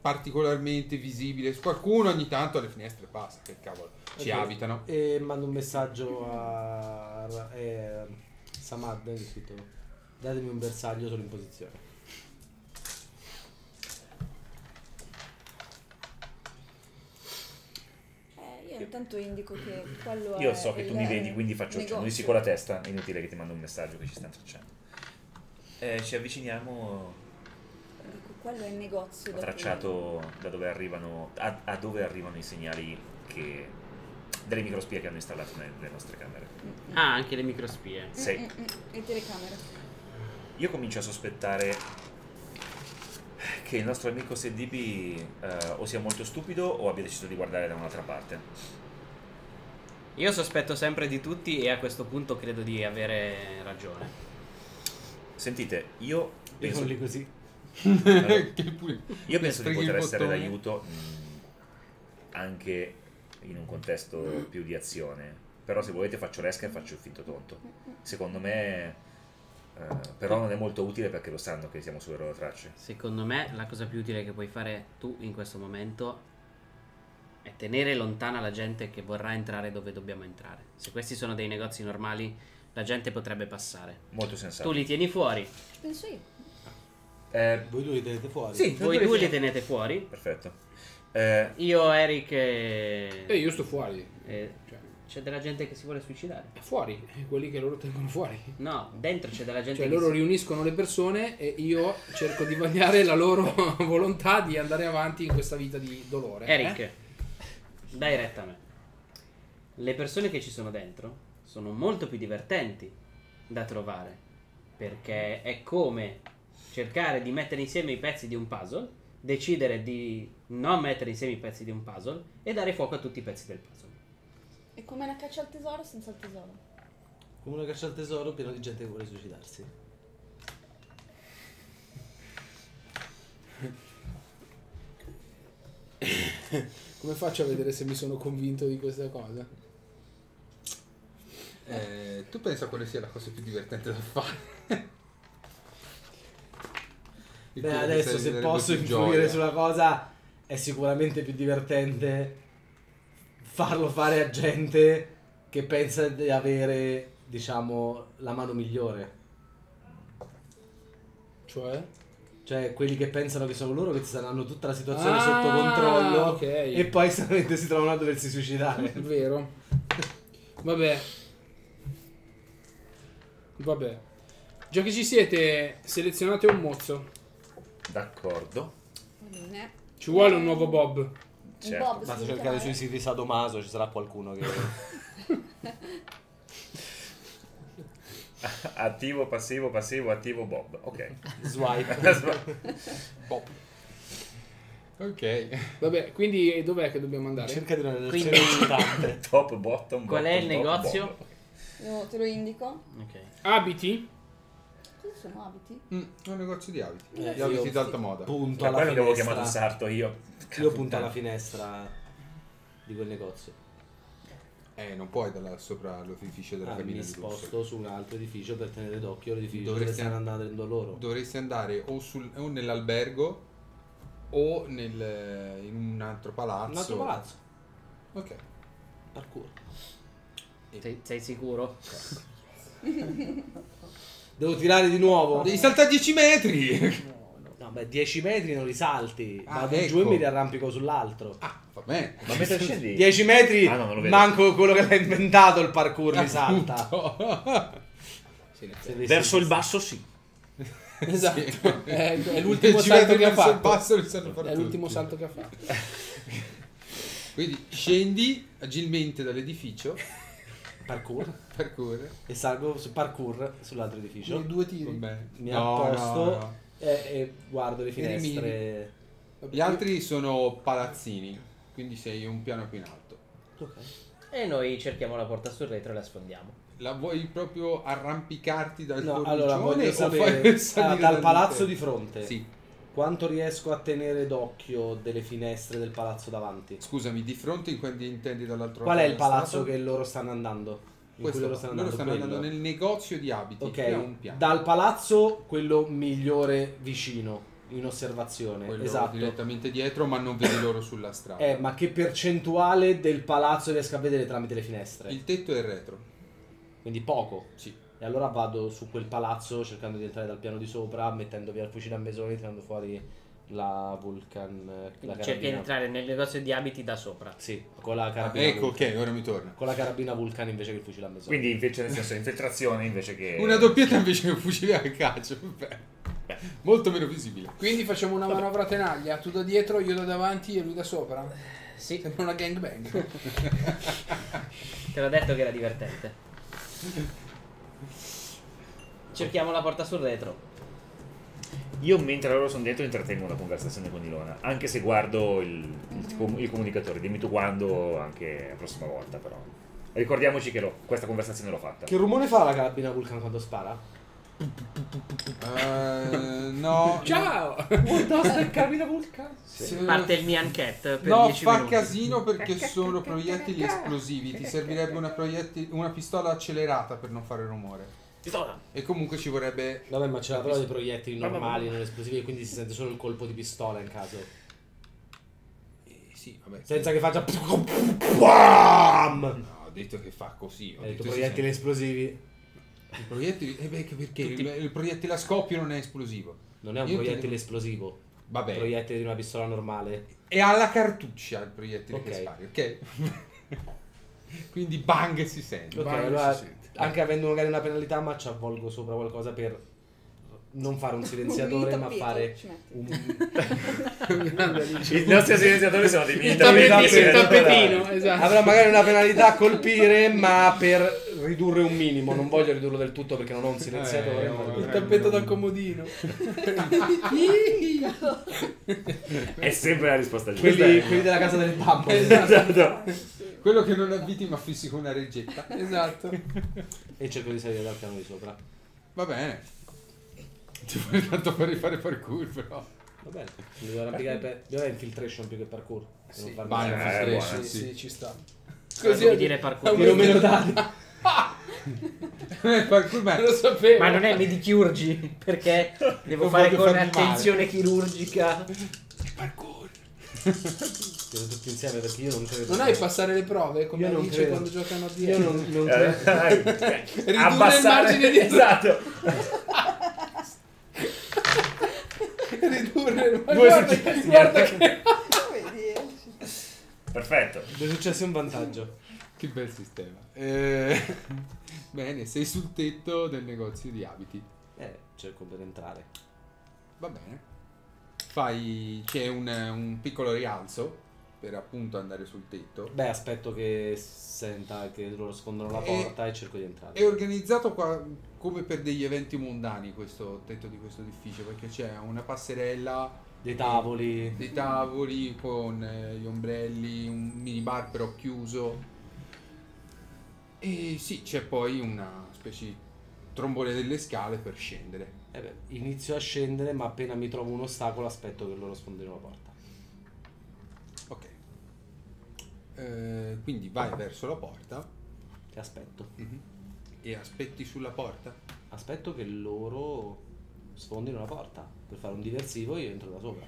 particolarmente visibile. Qualcuno ogni tanto alle finestre passa, che cavolo, ci Ok. abitano. E mando un messaggio a eh, Samad, che è scritto datemi un bersaglio, sono in posizione. Io intanto indico che quello Io è so che tu mi vedi, quindi faccio negozio. cenno di sì con la testa. È inutile che ti mando un messaggio che ci stanno tracciando. Eh, ci avviciniamo. Dico, quello è il negozio. Ho tracciato da dove arrivano, a, a dove arrivano i segnali che, delle microspie che hanno installato nelle nostre camere. Ah, anche le microspie. Sì. E telecamere. Io comincio a sospettare che il nostro amico SDB eh, o sia molto stupido o abbia deciso di guardare da un'altra parte. Io sospetto sempre di tutti e a questo punto credo di avere ragione. Sentite, io penso, lì così. Pure- io penso di poter essere d'aiuto mh, anche in un contesto più di azione. Però se volete faccio l'esca e faccio il finto tonto. Secondo me eh, però non è molto utile perché lo sanno che siamo sulle loro tracce. Secondo me la cosa più utile che puoi fare tu in questo momento è tenere lontana la gente che vorrà entrare dove dobbiamo entrare. Se questi sono dei negozi normali, la gente potrebbe passare. Molto sensato. Tu li tieni fuori, penso io. Eh, Voi due li tenete fuori. sì, voi due li tenete fuori. Perfetto. Eh, Io, Eric e... E io sto fuori. e- Cioè, C'è della gente che si vuole suicidare. fuori, quelli che loro tengono fuori. No, dentro c'è della gente Cioè che loro si- riuniscono le persone e io cerco di vagliare la loro volontà di andare avanti in questa vita di dolore. Eric, eh? dai retta a me. Le persone che ci sono dentro sono molto più divertenti da trovare. Perché è come cercare di mettere insieme i pezzi di un puzzle, decidere di non mettere insieme i pezzi di un puzzle e dare fuoco a tutti i pezzi del puzzle. È come una caccia al tesoro senza il tesoro. Come una caccia al tesoro pieno di gente che vuole suicidarsi. Come faccio a vedere se mi sono convinto di questa cosa? Eh, tu pensa quale sia la cosa più divertente da fare? Beh, adesso se posso influire gioia. sulla cosa è sicuramente più divertente farlo fare a gente che pensa di avere, diciamo, la mano migliore. Cioè? Cioè, quelli che pensano che sono loro che ti hanno tutta la situazione Ah, sotto controllo ok. e poi solamente si trovano a doversi suicidare. È vero. Vabbè. Vabbè. Già che ci siete, selezionate un mozzo. D'accordo. Ci vuole un nuovo Bob. Certo. Bob sul cercare canale. sui siti Sadomaso, ci sarà qualcuno che... Attivo, passivo, passivo, attivo, Bob. Ok. Swipe. Bob. Ok. Vabbè, quindi dov'è che dobbiamo andare? Cerca di una Quindi- top, bottom, Qual è bottom, il top, negozio? Bob. Io te lo indico. Ok. Abiti? Cosa sono abiti? Mm, è un negozio di abiti. Eh, di abiti d'alta moda. Punto Ma alla non avevo chiamato Sarto io. Io punto alla finestra di quel negozio. Eh, non puoi dalla sopra l'edificio della Ah, mi cabina di lusso. sposto su un altro edificio per tenere d'occhio l'edificio Dovresti dove stanno an- andando loro. Dovresti andare o, sul, o nell'albergo o nel, in un altro palazzo. Un altro palazzo. Ok. Parkour. Sei, sei sicuro? Devo tirare di nuovo. Devi saltare 10 metri! No, beh, 10 metri non li salti. Ah, Vado ecco. giù e mi riarrampico sull'altro. Ah, va bene. Ma mentre scendi? 10 metri, Ah, no, non lo vedo. manco quello che l'ha inventato il parkour li salta. Appunto. Sì, Verso il basso sì. Esatto. È, è l'ultimo 10 salto che ha verso il fatto. basso È l'ultimo tutti. salto che ha fatto. Quindi scendi agilmente dall'edificio, Parkour. parkour. E salgo su parkour sull'altro edificio. Due Va tiri. bene. Mi No, apposto no, no. E, e guardo le finestre. Gli altri sono palazzini, quindi sei un piano più in alto. Ok. E noi cerchiamo la porta sul retro e la sfondiamo. La vuoi proprio arrampicarti dal No, allora voglio o sapere fai salire ah, dal palazzo di fronte Sì. Quanto riesco a tenere d'occhio delle finestre del palazzo davanti. Scusami, di fronte in quanti intendi dall'altro Qual è il palazzo che loro stanno andando? In Questo, loro stanno andando, stanno andando nel negozio di abiti. Ok, un piano. dal palazzo quello migliore vicino in osservazione. Quello esatto. direttamente dietro, ma non vedi loro sulla strada. Eh, ma che percentuale del palazzo riesco a vedere tramite le finestre? Il tetto è il retro. Quindi poco. Sì. E allora vado su quel palazzo cercando di entrare dal piano di sopra, mettendo via il fucile a mesoni, tirando fuori la Vulcan. La Cerchi di entrare nel negozio di abiti da sopra. Sì, con la Ah, carabina. ecco, Vulcan. ok, ora mi torna. Con la carabina Vulcan invece che il fucile a mesoni. Quindi invece nel senso infiltrazione invece che... Una doppietta invece che un fucile a calcio. Vabbè. Molto meno visibile. Quindi facciamo una manovra tenaglia. Tu da dietro, io da davanti e lui da sopra. Sì, Sembra una gangbang. te l'ho detto che era divertente. Cerchiamo la porta sul retro. Io mentre loro sono dentro intrattengo una conversazione con Ilona, anche se guardo il, il il comunicatore, dimmi tu quando, anche la prossima volta però. Ricordiamoci che l'ho- questa conversazione l'ho fatta. Che rumore fa la carabina Vulcan quando spara? Eh, no. Ciao! carabina Vulcan? Se- Parte il Mian Cat No, 10 fa minuti. casino perché sono proiettili esplosivi. Ti servirebbe una, una pistola accelerata per non fare rumore. Pistola! E comunque ci vorrebbe. Vabbè, ma c'è la prova dei proiettili Ma- ma- normali, non esplosivi, quindi si sente solo il colpo di pistola in caso. Eh, sì, vabbè. Senza che faccia. BAM! No, ho detto che fa così. Ho Ho detto detto proiettili sente. esplosivi. I proiettili. Eh beh, che perché Tutti- il, il proiettile a scoppio non è esplosivo. Non è un Io proiettile intendevo- esplosivo. Vabbè. proiettile di una pistola normale. È alla cartuccia il proiettile che Ok. spari, ok? Quindi bang si sente. Ok, bang allora, si sente. anche avendo magari una penalità, ma ci avvolgo sopra qualcosa per non fare un silenziatore, Un ma fare un... I nostri silenziatori sono dei Il mini tappetino, il tappeti. tappetino, esatto. Avrà magari una penalità a colpire, ma per ridurre un minimo. Non voglio ridurlo del tutto perché non ho un silenziatore. Eh, no, Il tappeto da comodino. È sempre la risposta giusta. Esatto. quelli, quelli della casa delle bambole. Quello che non avviti ma fissi con una reggetta. Esatto. E cerco di salire dal piano di sopra. Va bene. Ti vuoi tanto fare fare parkour però. Va bene. Mi devo arrampicare per... Avere infiltration più che parkour. Per Sì, non male. Eh. Sì, sì. sì, ci sta. Così devi dire parkour. Tiro meno dadi. Non è parkour, ma Lo sapevo. Ma non è medichurgi, perché devo Non fare con male. attenzione chirurgica. Tiro tutti insieme perché io non credo. Non hai passare le prove come Io non Alice credo. quando giocano a D&D? Io non, non Eh, credo. Ridurre il margine di Esatto. ridurre. Ma Due guarda, successi. guarda che... Perfetto. Due successi un vantaggio. Che bel sistema. Eh, bene, sei sul tetto del negozio di abiti. Eh, cerco per entrare. Va bene. Fai. C'è un, un piccolo rialzo per appunto andare sul tetto. Beh, aspetto che senta che loro sfondono la E- porta e cerco di entrare. È organizzato qua come per degli eventi mondani questo tetto di questo edificio perché c'è una passerella, Dei tavoli. dei tavoli con eh, gli ombrelli, un minibar però chiuso. E sì, c'è poi una specie di trombone delle scale per scendere. Eh beh, inizio a scendere, ma appena mi trovo un ostacolo aspetto che loro sfondino la porta. Ok. Eh, quindi vai verso la porta E aspetto. e aspetti sulla porta. Aspetto che loro sfondino la porta. Per fare un diversivo io entro da sopra.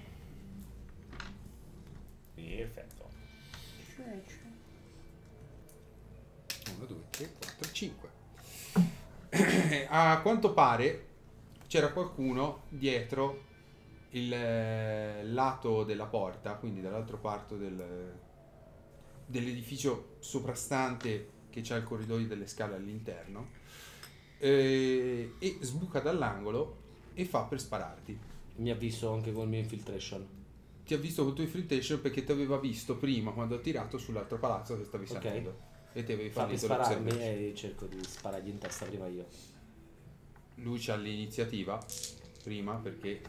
Perfetto. 1, 2, 3, 4, 5. A quanto pare c'era qualcuno dietro il eh, lato della porta, quindi dall'altro parte del- dell'edificio soprastante che c'ha il corridoio delle scale all'interno, eh, e sbuca dall'angolo e fa per spararti. Mi ha visto anche col mio infiltration. Ti ha visto con tuo infiltration perché ti aveva visto prima quando ha tirato sull'altro palazzo che stavi Ok. salendo. E ti avevi Fa per fallito spararmi e cerco di sparargli in testa prima io. lui c'ha l'iniziativa prima perché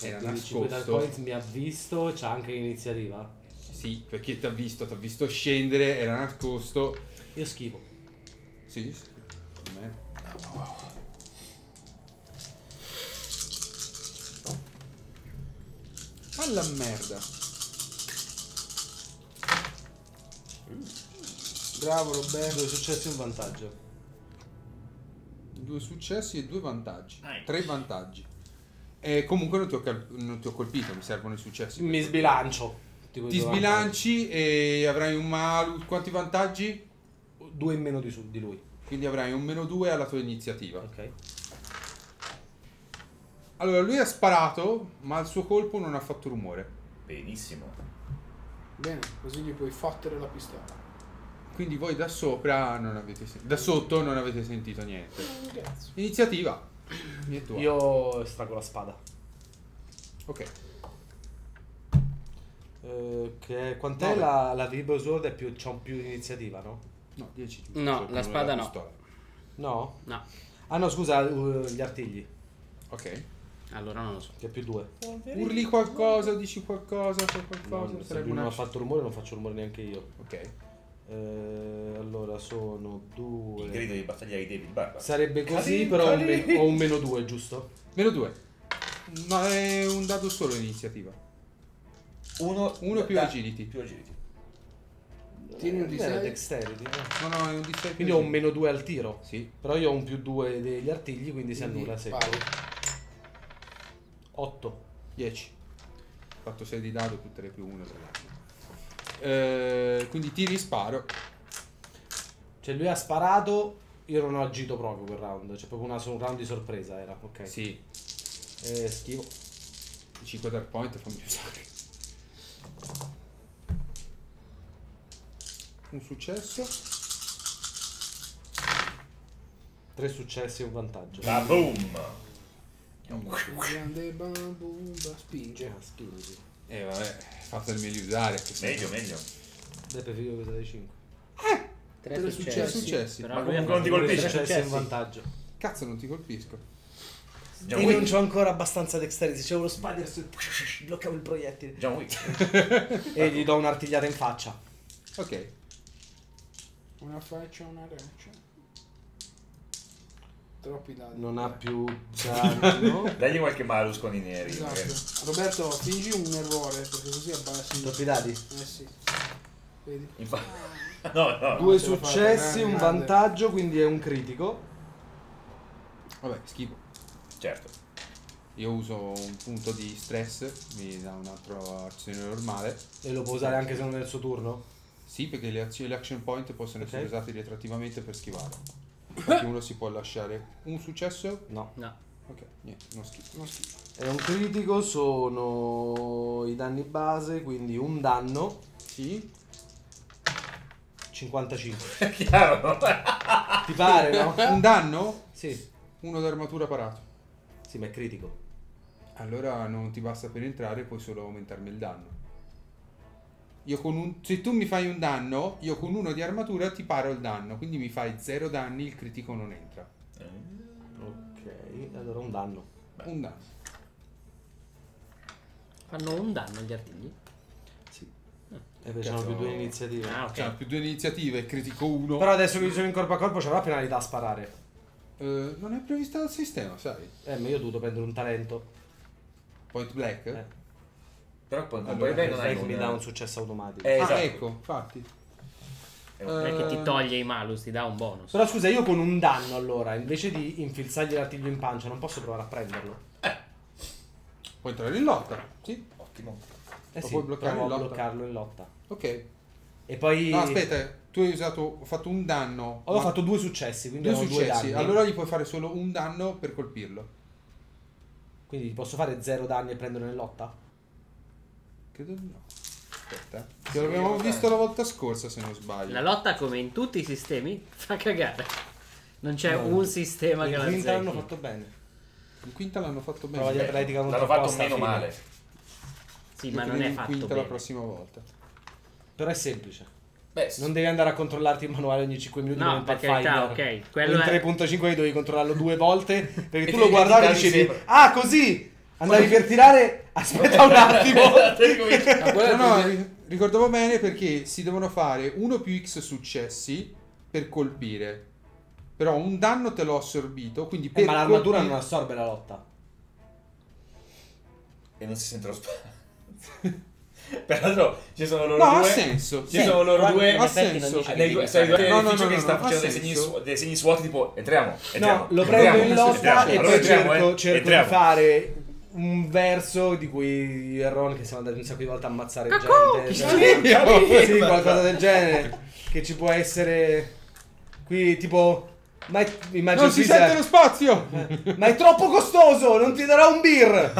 era 5 dal nascosto mi ha visto, c'ha anche l'iniziativa. sì perché ti ha visto ti ha visto scendere era nascosto Io schifo. sì sì me. alla merda Bravo Roberto. Due successi e un vantaggio. due successi e due vantaggi Nice. tre vantaggi e comunque non ti, ho non ti ho colpito mi servono i successi Mi sbilancio. Ti ti sbilanci e avrai un malus quanti vantaggi? Due in meno di, su- di lui. quindi avrai un meno 2 alla tua iniziativa Ok. Allora, lui ha sparato, ma il suo colpo non ha fatto rumore. Benissimo. Bene, così gli puoi fottere la pistola. Quindi voi da sopra non avete sentito. Da sotto non avete sentito niente. Cazzo. Iniziativa. E tu? Io estraggo la spada. Ok. Eh, che quant'è Nove. la, la Vibro Sword? È più, c'ha un più iniziativa, no? No, 10 No, la spada no. No? No, Ah no, scusa, uh, gli artigli, Ok. allora non lo so. che è più due. Urli qualcosa, dici qualcosa, fai No, qualcosa. se sarebbe lui non ha fatto rumore, non faccio rumore neanche io. Ok. Eh, allora sono Il due. grido di battaglia di David Barba. Sarebbe così, Cali- però ho un, cali- me- ho un meno due, giusto? Meno 2. No, è un dado solo iniziativa. Uno, Uno più da- agility. Più agility. Tieni un Eh, di era dexterity, no? No, no, è un D6. Quindi ho un meno due al tiro. Sì. Però io ho un più due degli artigli, quindi si Quindi annulla se. pari. 8. 10. Ho fatto 6 di dado, tutte le più 1 eh, Quindi ti risparo. Cioè lui ha sparato, io non ho agito proprio quel round, cioè proprio una, un round di sorpresa era, ok. Sì. Eh, schivo. 5 dark point fammi usare. Un successo. Tre successi e un vantaggio. La boom. Grande bambumba spinge. Ah, spingi. E eh, vabbè, che sono- Meglio, meglio. Dai, preferisco che dai 5. Tre, Tre successi. successi. successi. Però Ma comunque non ti colpisce. tre successi un successi. vantaggio. Cazzo, non ti colpisco. John E non c'ho ancora abbastanza dexterity, c'avevo lo spider su- bloccavo il proiettile. John Wick. E gli do un'artigliata in faccia. Ok. Una faccia, una arancia. Troppi dadi. Non ha più danno. Dagli qualche malus con i neri. Esatto. Roberto, fingi un errore, perché così abbassi. Troppi dadi. Eh sì. Vedi? Infa- No, no. Due successi, un grande. vantaggio, quindi è un critico. Vabbè, schifo. Certo. Io uso un punto di stress, mi dà un'altra azione normale. E lo può usare anche se non è il suo turno. Sì, perché le, azioni, le action point possono essere Ok. usate retroattivamente per schivare. Quindi uno si può lasciare un successo, No. No. Ok, niente, non schifo, non schifo. E un critico sono i danni base, quindi un danno Sì. 55. Chiaro? Ti pare, no? Un danno? Sì, Uno d'armatura parato. sì, ma è critico. Allora non ti basta per entrare, puoi solo aumentarmi il danno. Io con un, se tu mi fai un danno, io con uno di armatura ti paro il danno, quindi mi fai zero danni, il critico non entra. Ok, allora un danno. Un danno. Fanno un danno gli artigli. Sì. E poi c'hanno Cazzo. più due iniziative. Ah, ok. Cioè, più due iniziative, critico 1. Però adesso che sono in corpo a corpo c'avrà penalità a sparare. Eh, non è prevista dal sistema, sai? Eh, ma io ho dovuto prendere un talento. Point black? Eh. Però poi Allora, poi bene non hai mi dà un successo automatico. Eh, ah, esatto. ecco, infatti. Non un- è che ti Eh, toglie i malus, ti dà un bonus. Però scusa, io con un danno allora, invece di infilzargli l'artiglio in pancia, non posso provare a prenderlo. Puoi entrare in lotta, sì? Ottimo. Eh Lo sì, puoi bloccare provo in lotta. bloccarlo in lotta. Ok. E poi... No, aspetta, tu hai usato, ho fatto un danno. Ho ma- fatto due successi, quindi due successi. due danni. allora gli puoi fare solo un danno per colpirlo. Quindi posso fare zero danni e prenderlo in lotta? Credo di no. Aspetta. Che l'abbiamo visto la volta scorsa, se non sbaglio. La lotta, come in tutti i sistemi, fa cagare. Non c'è No, un sistema che In la quinta l'hanno fatto bene. In quinta l'hanno fatto bene. Prova di atletica L'hanno fatto meno fine. male. Sì, Io ma non è in fatto quinta bene. la prossima volta. Però è semplice. Beh, Non devi andare a controllarti il manuale ogni 5 minuti No, per carità, ok. Quello in è... 3.5 dovevi controllarlo due volte perché tu lo guardavi e dicevi sempre. ah così andavi per tirare aspetta un attimo No, no, ri- ricordavo bene perché si devono fare 1 più X successi per colpire. Però un danno te l'ho assorbito, quindi per Eh, ma l'armatura colpire- non assorbe la lotta E non si sente lo spazio. Peraltro ci sono loro No, ha due. senso. Ci sì. sono loro Guarda, due. Ha senso. dei due, No, no, no, che no, sta ha facendo dei segni, su- dei segni SWAT tipo entriamo, entriamo. no lo entriamo, prendo in lotta e poi entriamo, cerco, eh. cerco di Entriamo. fare un verso di cui e Ron che siamo andati un sacco di volte a ammazzare Cacò, gente. cioè- sì, qualcosa del genere che ci può essere qui tipo ma è, immagino Non si sente lo spazio! ma è troppo costoso non ti darò un beer!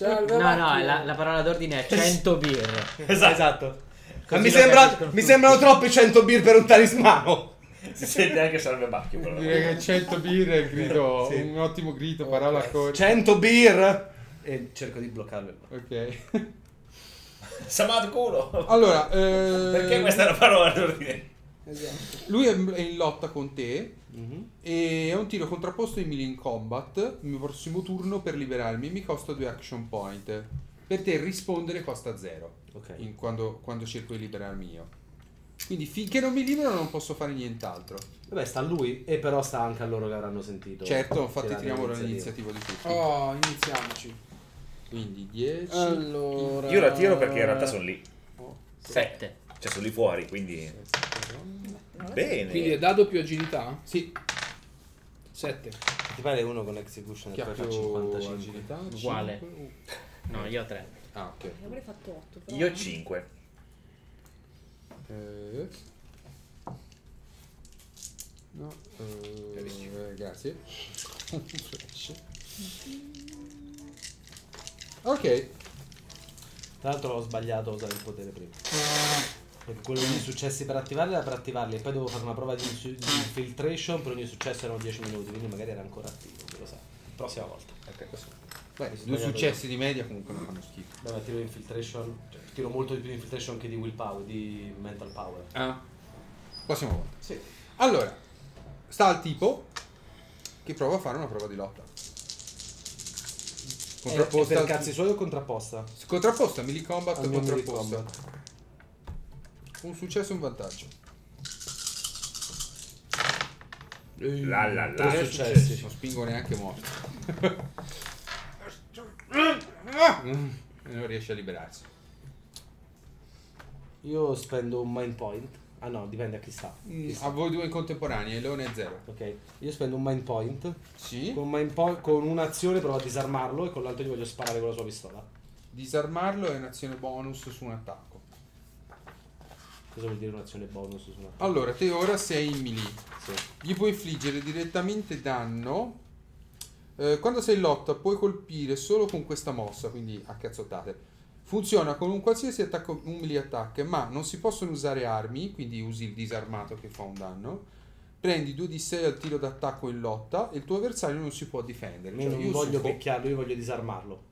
No, no, la, la parola d'ordine è 100 birre. esatto, Ma Così mi, sembra- mi sembrano troppe 100 beer per un talismano Si sente anche salve bacchio. però. Direi che 100 birre è il grido, Sì. un ottimo grido, parola corta. 100 beer e cerco di bloccarlo Ok. Samato culo. Allora, eh, Perché questa è la parola d'ordine? Esatto. lui è in lotta con te Mhm. e è un tiro contrapposto in melee in combat. Il mio prossimo turno per liberarmi mi costa 2 action point. Per te rispondere costa 0 ok quando, quando cerco di liberarmi io. Quindi finché non mi libero non posso fare nient'altro. vabbè sta a lui e però sta anche a loro che avranno sentito Certo, infatti tiriamo l'iniziativa. l'iniziativa di tutti. Oh, iniziamoci. Quindi 10. Allora. Io la tiro perché in realtà sono lì. 7. Cioè sono lì fuori, quindi... Bene. Quindi è dado più agilità? Sì, 7. ti pare uno con execution chi e ha poi fa più 55 agilità? Uguale. Cinque. No, io ho 3. Ah, ok. Io avrei fatto 8 però. Io 5. Eh, No, eh, grazie. Ok, Tra l'altro ho sbagliato a usare il potere prima. Perché quello di successi per attivarli era per attivarli e poi devo fare una prova di, di infiltration per ogni successo erano 10 minuti, quindi magari era ancora attivo, chi lo sa. Prossima volta. Beh, due successi di media comunque non fanno schifo. Beh, ma tiro infiltration, tiro molto di più di infiltration che di willpower, di mental power. Ah. Prossima volta. Sì. Allora, sta il tipo che prova a fare una prova di lotta. Contrapposta per al- cazzi suoi o contrapposta? Contrapposta, melee combat Al melee contrapposta. combat. Un successo e un vantaggio. La la la. Tre successi. Non spingo neanche morto. e non riesce a liberarsi. Io spendo un mind point. Ah no, dipende a chi sta. Mm, Chi sta. A voi due in contemporanea, leone è zero. Ok, io spendo un mind point. Sì. Con, mind point- con un'azione provo a disarmarlo e con l'altro gli voglio sparare con la sua pistola. Disarmarlo è un'azione bonus su un attacco. Cosa vuol dire un'azione bonus su una Allora, te ora sei in melee. Sì. Gli puoi infliggere direttamente danno Eh, quando sei in lotta puoi colpire solo con questa mossa, quindi a cazzottate. Funziona con un qualsiasi attacco, un melee attack, ma non si possono usare armi, quindi usi il disarmato che fa un danno. Prendi 2d6 al tiro d'attacco in lotta e il tuo avversario non si può difendere. Io Cioè, non io voglio suffo- picchiarlo, io voglio disarmarlo.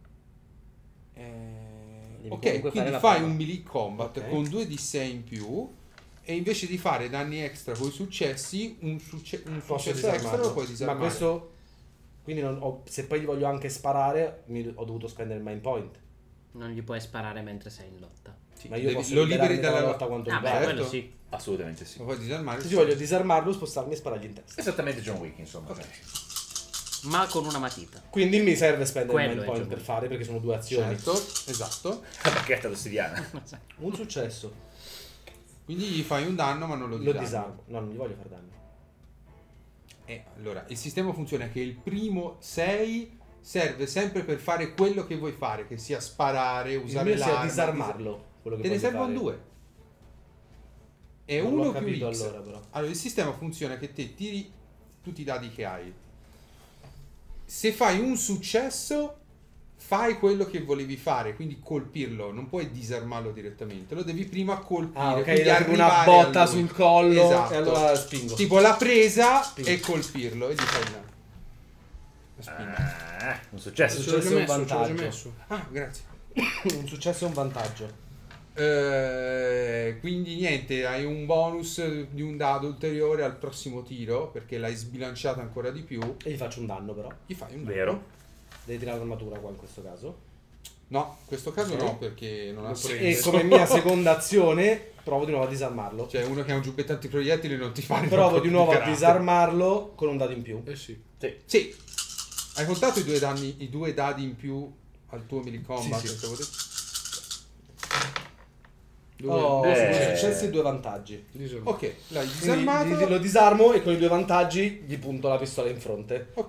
Eh, ok, quindi fai prova. un melee combat Ok. con 2d6 in più e invece di fare danni extra con i successi, un, succe- un successo extra lo puoi disarmare. Ma questo... Quindi non ho- se poi gli voglio anche sparare, mi- ho dovuto spendere il main point. Non gli puoi sparare mentre sei in lotta. Sì, Ma io devi- posso lo liberi dalla lotta quanto Ah, beh, pare. certo. quello sì. Assolutamente sì. Lo puoi disarmare. Se io voglio disarmarlo, spostarmi e sparargli in testa. Esattamente John Wick, insomma. Ok. Ma con una matita. Quindi mi serve spendere Quello è point per fare, perché sono due azioni. Certo, esatto. La bacchetta d'ossidiana. Un successo. Quindi gli fai un danno ma non lo Lo disarmi. disarmo. No, non gli voglio fare danno. Eh, allora, il sistema funziona che il primo 6 serve sempre per fare quello che vuoi fare, che sia sparare, usare mio sia l'arma. disarmarlo. Te ne servono due. E Non uno più X. allora, però. Allora, il sistema funziona che te tiri tutti i dadi che hai. Se fai un successo, fai quello che volevi fare, quindi colpirlo, non puoi disarmarlo direttamente, lo devi prima colpire. Ah, ok, quindi gli do tipo una botta sul collo Esatto. e allora spingo. Tipo la presa Spingo. e colpirlo e gli fai una, Ah, un successo. Già Successo è un vantaggio. messo. Ah, grazie. un successo è un vantaggio. Eh, quindi niente, hai un bonus di un dado ulteriore al prossimo tiro perché l'hai sbilanciata ancora di più. E gli faccio un danno però. Gli fai un danno. Vero? Devi tirare l'armatura qua in questo caso. No, in questo caso Ok. no perché non ha senso. E come mia seconda azione provo di nuovo a disarmarlo. Cioè uno che ha un giubbetto antiproiettili non ti fa provo di nuovo a disarmarlo con un dado in più. Eh sì. Sì. Hai contato i due, danni, i due dadi in più al tuo melee combat? Sì, sì. Due, due Eh. successi. e due vantaggi. Disarmo. Ok, l'hai Quindi disarmato. gli- lo disarmo e con i due vantaggi gli punto la pistola in fronte. Ok.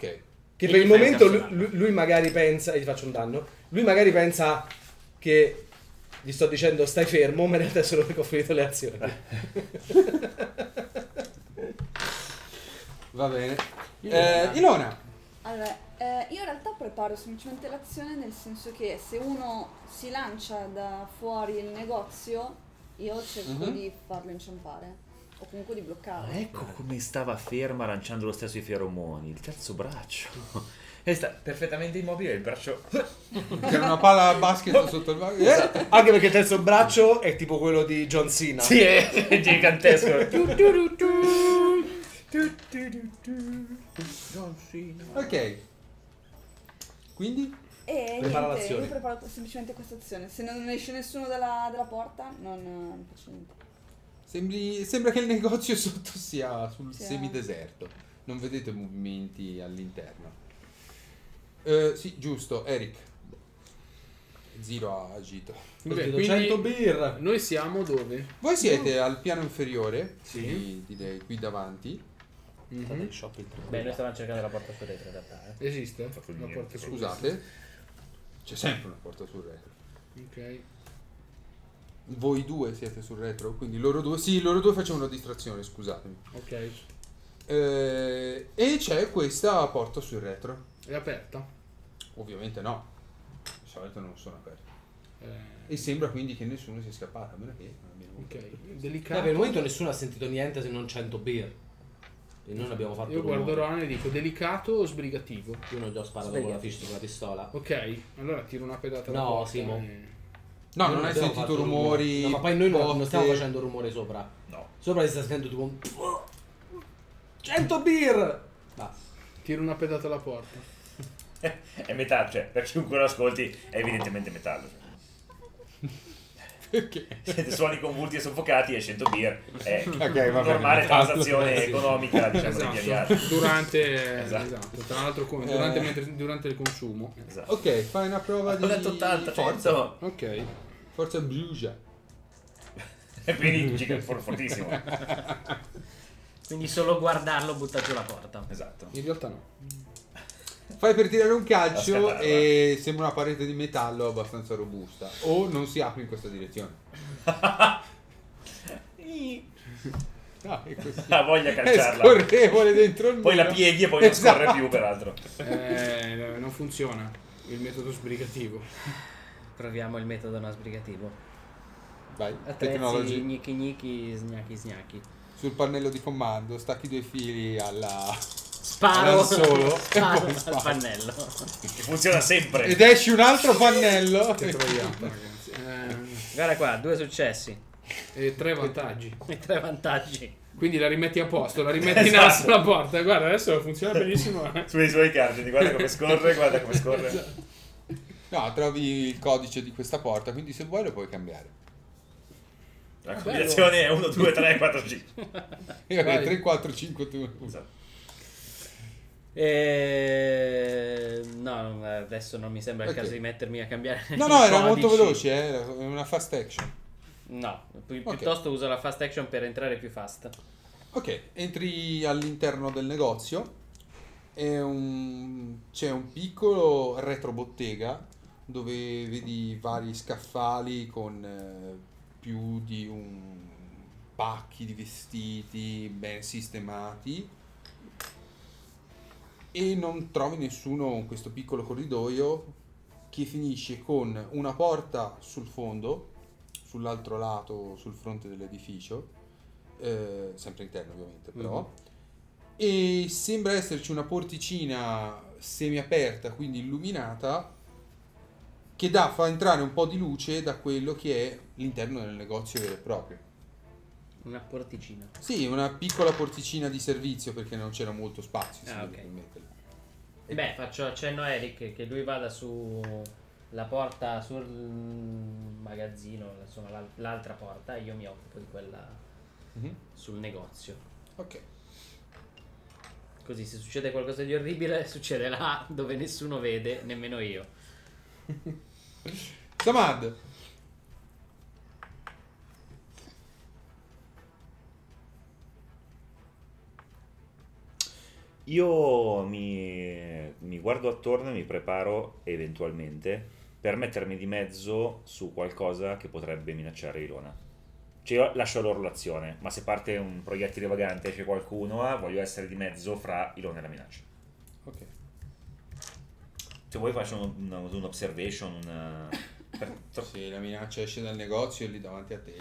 Che E per il momento lui- lui magari pensa, e gli faccio un danno, lui magari pensa che gli sto dicendo stai fermo, ma in realtà è solo perché ho finito le azioni. Va bene. Eh, Ilona. Allora, eh, io in realtà preparo semplicemente l'azione nel senso che se uno si lancia da fuori il negozio, io cerco Mhm. di farlo inciampare o comunque di bloccarlo. Ecco come stava ferma lanciando lo stesso i feromoni. Il terzo braccio. E sta perfettamente immobile il braccio. C'era una palla a basket sotto il bar. Eh, Anche perché il terzo braccio è tipo quello di John Cena. Sì, è, è gigantesco. Ok. Quindi? E Prepara niente, l'azione. io preparo semplicemente questa azione. Se non esce nessuno dalla, dalla porta, non, non faccio niente. Sembri- sembra che il negozio sotto sia sul Sia- semideserto. Non vedete movimenti all'interno. Eh, sì, giusto, Eric. Zero ha agito. Vabbè, Vedo quindi 100 birra. noi siamo dove? Voi siete al piano inferiore, Sì. quindi direi qui davanti. Mhm. Shopping. Beh, noi stavamo cercando la porta sul retro in realtà. Eh. Esiste? Una porta sul Scusate. C'è sempre una porta sul retro. Ok. Voi due siete sul retro, quindi loro due. Sì, loro due facevano distrazione, scusatemi. Ok. Eh, e c'è questa porta sul retro. È aperta? Ovviamente no. Di solito non sono aperte. Eh, E sembra quindi che nessuno sia scappato, a meno che non abbiano ok. avuto- Beh, Delicato. per il momento nessuno ha sentito niente se non 100 birra. E non abbiamo fatto Io guardo rumore. Ron e dico delicato o sbrigativo? Io non ho sparato con la fish con la pistola. Ok, allora tiro una pedata alla No, porta Simo. e- No, non hai abbiamo sentito fatto rumori. No, ma poi noi non, non botte. stiamo facendo rumore sopra. No. Sopra si sta sentendo tipo un... 100 birra! Basta. Tiro una pedata alla porta. È metallo, cioè, per chiunque lo ascolti, è evidentemente metallo. Perché? Siete suoni convulti e soffocati e 100 beer. È Ok, va normale transazione Eh, economica, diciamo, degli Esatto. aliati. Durante, Esatto. esatto. Tra l'altro come- Eh. durante, mentre- durante il consumo. Esatto. Ok, fai una prova di Ho detto 80, forza. 100. Ok. Forza brucia. E quindi fortissimo. Quindi solo guardarlo butta giù la porta. Esatto. In realtà no. Fai per tirare un calcio e sembra una parete di metallo abbastanza robusta. O non si apre in questa direzione. Ah, è così. Ha voglia di È calciarla. scorrevole dentro il Poi la muro. pieghi e poi non Esatto. scorre più, peraltro. Eh, non funziona il metodo sbrigativo. Proviamo il metodo no sbrigativo. Vai, Attrezzi, technology. gnicchi gnicchi, gnacchi gnacchi. Sul pannello di comando, stacchi due fili alla... Sparo Al solo, sparo al spari. pannello. Che funziona sempre. Ed esce un altro pannello. Che troviamo, ragazzi. Eh, Guarda qua, due successi e tre vantaggi. e tre vantaggi. Quindi la rimetti a posto, la rimetti in Esatto. alto sulla porta. Guarda, adesso funziona benissimo. eh. Sui suoi cardini, guarda come scorre, guarda come scorre. No, trovi il codice di questa porta, quindi se vuoi lo puoi cambiare. La combinazione è 1, 2, 3, 4, 5. E vabbè, Vai. 3, 4, 5, 2, Esatto. E... No, adesso non mi sembra il caso di mettermi a cambiare. No, no, era molto veloce, eh, era una fast action. No, pi- Ok. piuttosto uso la fast action per entrare più fast. Ok, entri all'interno del negozio. Un... C'è un piccolo retrobottega dove vedi vari scaffali con eh, più di un pacchi di vestiti ben sistemati e non trovi nessuno in questo piccolo corridoio che finisce con una porta sul fondo, sull'altro lato, sul fronte dell'edificio, eh, sempre interno ovviamente però, e sembra esserci una porticina semiaperta, quindi illuminata, che dà, fa entrare un po' di luce da quello che è l'interno del negozio vero e proprio. Una porticina. Sì, una piccola porticina di servizio perché non c'era molto spazio. Ah, ok. Beh, faccio accenno a Eric che lui vada su la porta sul magazzino, insomma l'al- l'altra porta, e io mi occupo di quella Mhm. sul negozio. Ok. Così se succede qualcosa di orribile, succede là dove nessuno vede, nemmeno io. Samad, Io mi, mi guardo attorno e mi preparo eventualmente per mettermi di mezzo su qualcosa che potrebbe minacciare Ilona. Cioè io lascio loro l'azione, ma se parte un proiettile vagante e c'è qualcuno, ah, voglio essere di mezzo fra Ilona e la minaccia. ok. Se vuoi faccio un, un, un observation, una... per- Se la minaccia esce dal negozio è lì davanti a te,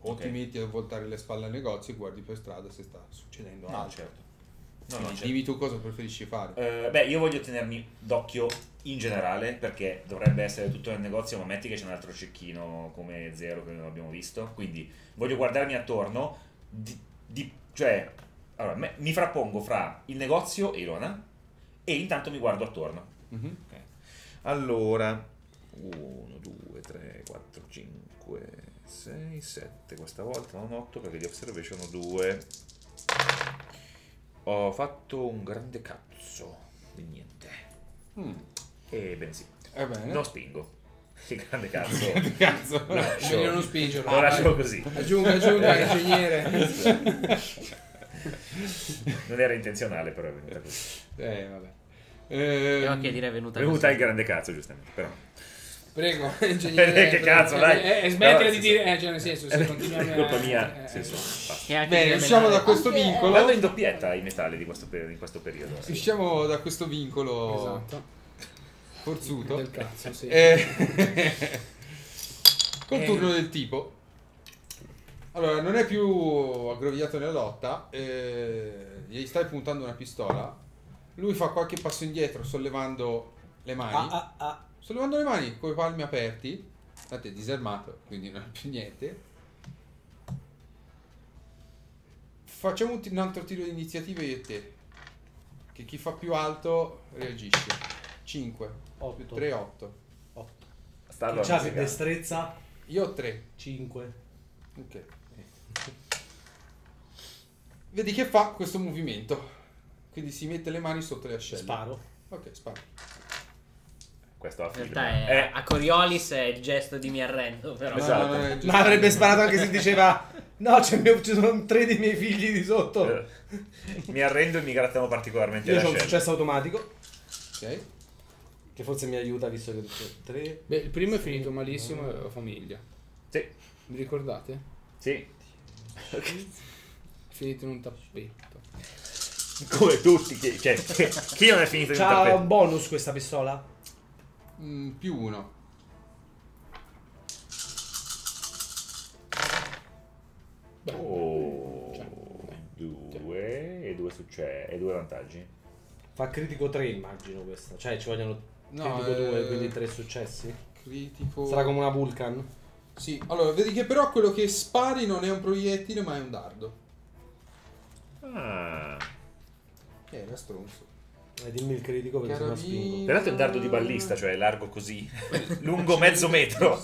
o Ok. ti metti a voltare le spalle al negozio e guardi per strada se sta succedendo No, altro. certo. No, Quindi no, certo. Dimmi tu cosa preferisci fare. Eh, beh, io voglio tenermi d'occhio in generale perché dovrebbe essere tutto nel negozio, ma metti che c'è un altro cecchino come zero che non abbiamo visto. Quindi voglio guardarmi attorno, di, di- cioè, allora, me- mi frappongo fra il negozio e Ilona e intanto mi guardo attorno. Mhm. Ok. Allora, 1, 2, 3, 4, 5, 6, 7. Questa volta non 8 perché di observation ho 2. Ho fatto un grande cazzo di niente. Mm. Ebbene sì, Va bene. lo spingo. Il grande cazzo. Cazzo. lo lascio, Meglio non spingerlo. lo lascio così. Aggiunga, aggiunga, ingegnere. Non era intenzionale, però è venuta così. Eh, vabbè. E Ehm, occhio dire è venuta È venuta il grande cazzo, giustamente. Però. Prego, ingegnere. Che cazzo, Eh, dai. eh, eh, smettila Però, di dire, eh, cioè nel senso, se continuiamo È colpa mia. eh, eh, basta. Bene, usciamo da questo vincolo. Vado in doppietta i metalli di questo, in questo periodo. Usciamo da questo vincolo Esatto. forzuto. Del cazzo, sì. Eh, col Eh. turno del tipo. Allora, non è più aggrovigliato nella lotta. eh, gli stai puntando una pistola. Lui fa qualche passo indietro sollevando le mani. Ah, ah, ah. Sollevando le mani con i palmi aperti. Tanto è disarmato, quindi non ha più niente. Facciamo un, un altro tiro di iniziativa io e te. Che chi fa più alto reagisce. 5 più Otto. 3, 8. Starlo Chi c'ha musicare. destrezza? Io ho 3. 5. Ok. Vedi che fa questo movimento. Quindi si mette le mani sotto le ascelle. Sparo. Ok, spara. Questo film. realtà è, Eh, a Coriolis è il gesto di mi arrendo, però. No, Esatto. no, no, giusto. Ma avrebbe sparato anche se diceva No, c'è mio- ci sono tre dei miei figli di sotto. eh, mi arrendo e mi grattano particolarmente Io ho un successo automatico. Ok. Che forse mi aiuta visto che ho detto 3. Beh, il primo è finito malissimo e la famiglia. Sì, Vi ricordate? sì. Finito in un tappetto. Come tutti, chi, cioè, chi non è finito in un C'ha un tappeto? bonus questa pistola? Mm, più uno. Oh, due e due successi e due vantaggi. Fa critico 3 immagino questa. Cioè ci vogliono No, critico 2, eh, quindi 3 successi. Critico. Sarà come una Vulcan. Sì, allora vedi che però quello che spari non è un proiettile ma è un dardo. Ah. Eh, era stronzo. Eh, dimmi il critico perché sennò Carabina. spingo. Peraltro è un dardo di ballista, cioè largo così, lungo mezzo metro.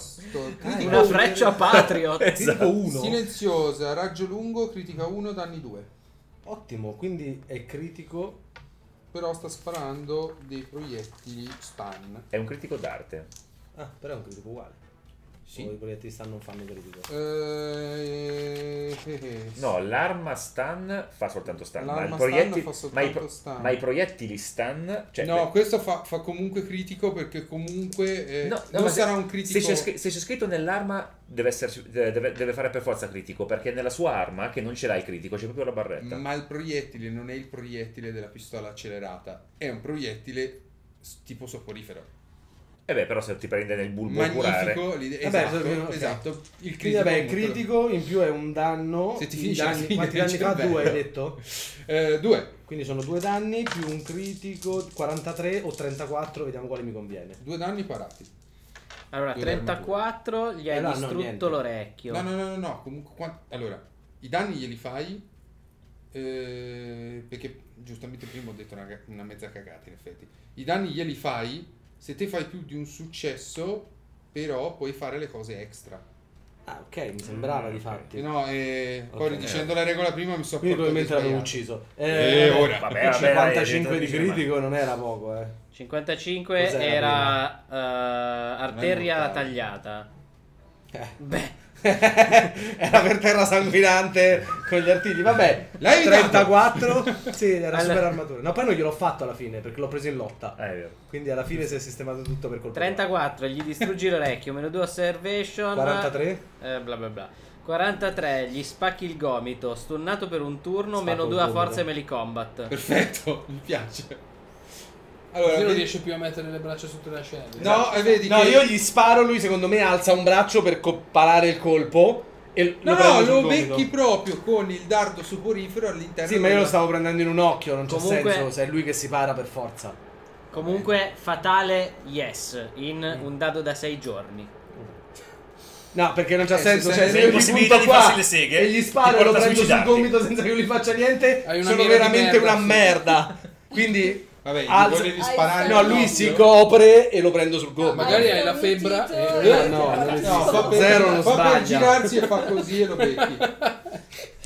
Critico Una freccia Patriot. Esatto. Critico 1. Silenziosa, raggio lungo, critica 1, danni 2. Ottimo, quindi è critico. Però sta sparando dei proiettili stun. È un critico d'arte. Ah, però è un critico uguale. Sì. O i proiettili stanno non fanno critico. Eh, eh, eh, No, l'arma stun fa soltanto stun, ma, i L'arma proiettili, stun fa ma, i, soltanto pro- stun. ma i proiettili stun... Cioè, no, questo fa, fa comunque critico perché comunque eh, No, no, non sarà se- un critico. Se c'è, scri- se c'è scritto nell'arma deve, esserci- deve, deve fare per forza critico, perché nella sua arma, che non ce l'ha il critico, c'è proprio la barretta. Ma il proiettile non è il proiettile della pistola accelerata, è un proiettile tipo soporifero. E beh, però se ti prende nel bulbo. Magnifico, Vabbè, esatto, ok. esatto. Il Quindi vabbè, critico in più è un danno. Se ti finisce danni, quanti danni fa? Due hai detto? Eh, due. Quindi sono due danni più un critico 43 o 34, vediamo quale mi conviene. Due danni parati. Allora, Due 34 gli hai Eh no, no, distrutto niente. l'orecchio. No, no, no, no, no, comunque quan- allora, i danni glieli fai eh, perché giustamente prima ho detto una, una mezza cagata in effetti. I danni glieli fai se te fai più di un successo, però puoi fare le cose extra. Ah, ok, mi sembrava Mm, di fatti. Eh No, eh, poi Ok. ridicendo la regola prima mi so Quindi accorto probabilmente che l'avevo ucciso. Eh, vabbè, ora. Vabbè, vabbè, 55 dai, di ma- critico non era poco, eh. 55 Cos'era era eh, arteria tagliata. Eh. Beh, era per terra sanguinante con gli artigli. Vabbè, L'hai 34. sì, era super armatura. No, poi non gliel'ho fatto alla fine perché l'ho preso in lotta. Eh. Quindi alla fine si è sistemato tutto per colpa 34 gli distruggi l'orecchio, meno 2 observation. 43. eh, bla bla bla. 43 gli spacchi il gomito, stunnato per un turno, Spacco meno il 2 a forza e melee combat. Perfetto, mi piace. Allora, non vedi- riesce più a mettere le braccia sotto le ascelle. No, e vedi No, che io gli sparo, lui secondo me alza un braccio per co- parare il colpo. E No, lo no, lo becchi proprio con il dardo soporifero all'interno Sì, ma io lo stavo prendendo in un occhio, non c'è Comunque- senso se è lui che si para per forza. Comunque, fatale yes, in un dado da 6 giorni. No, perché non c'ha Eh, senso, se cioè se io gli punto di qua le seghe, e gli sparo e lo prendo sul gomito senza che lui faccia niente, sono veramente merda, una sì. merda. Quindi Vabbè, alza- volevi sparare No, lui si copre e lo prendo sul gomito. magari hai la febbra e- e- Eh, no, non esiste. No, fa per, Zero non fa per girarsi e fa così e lo becchi.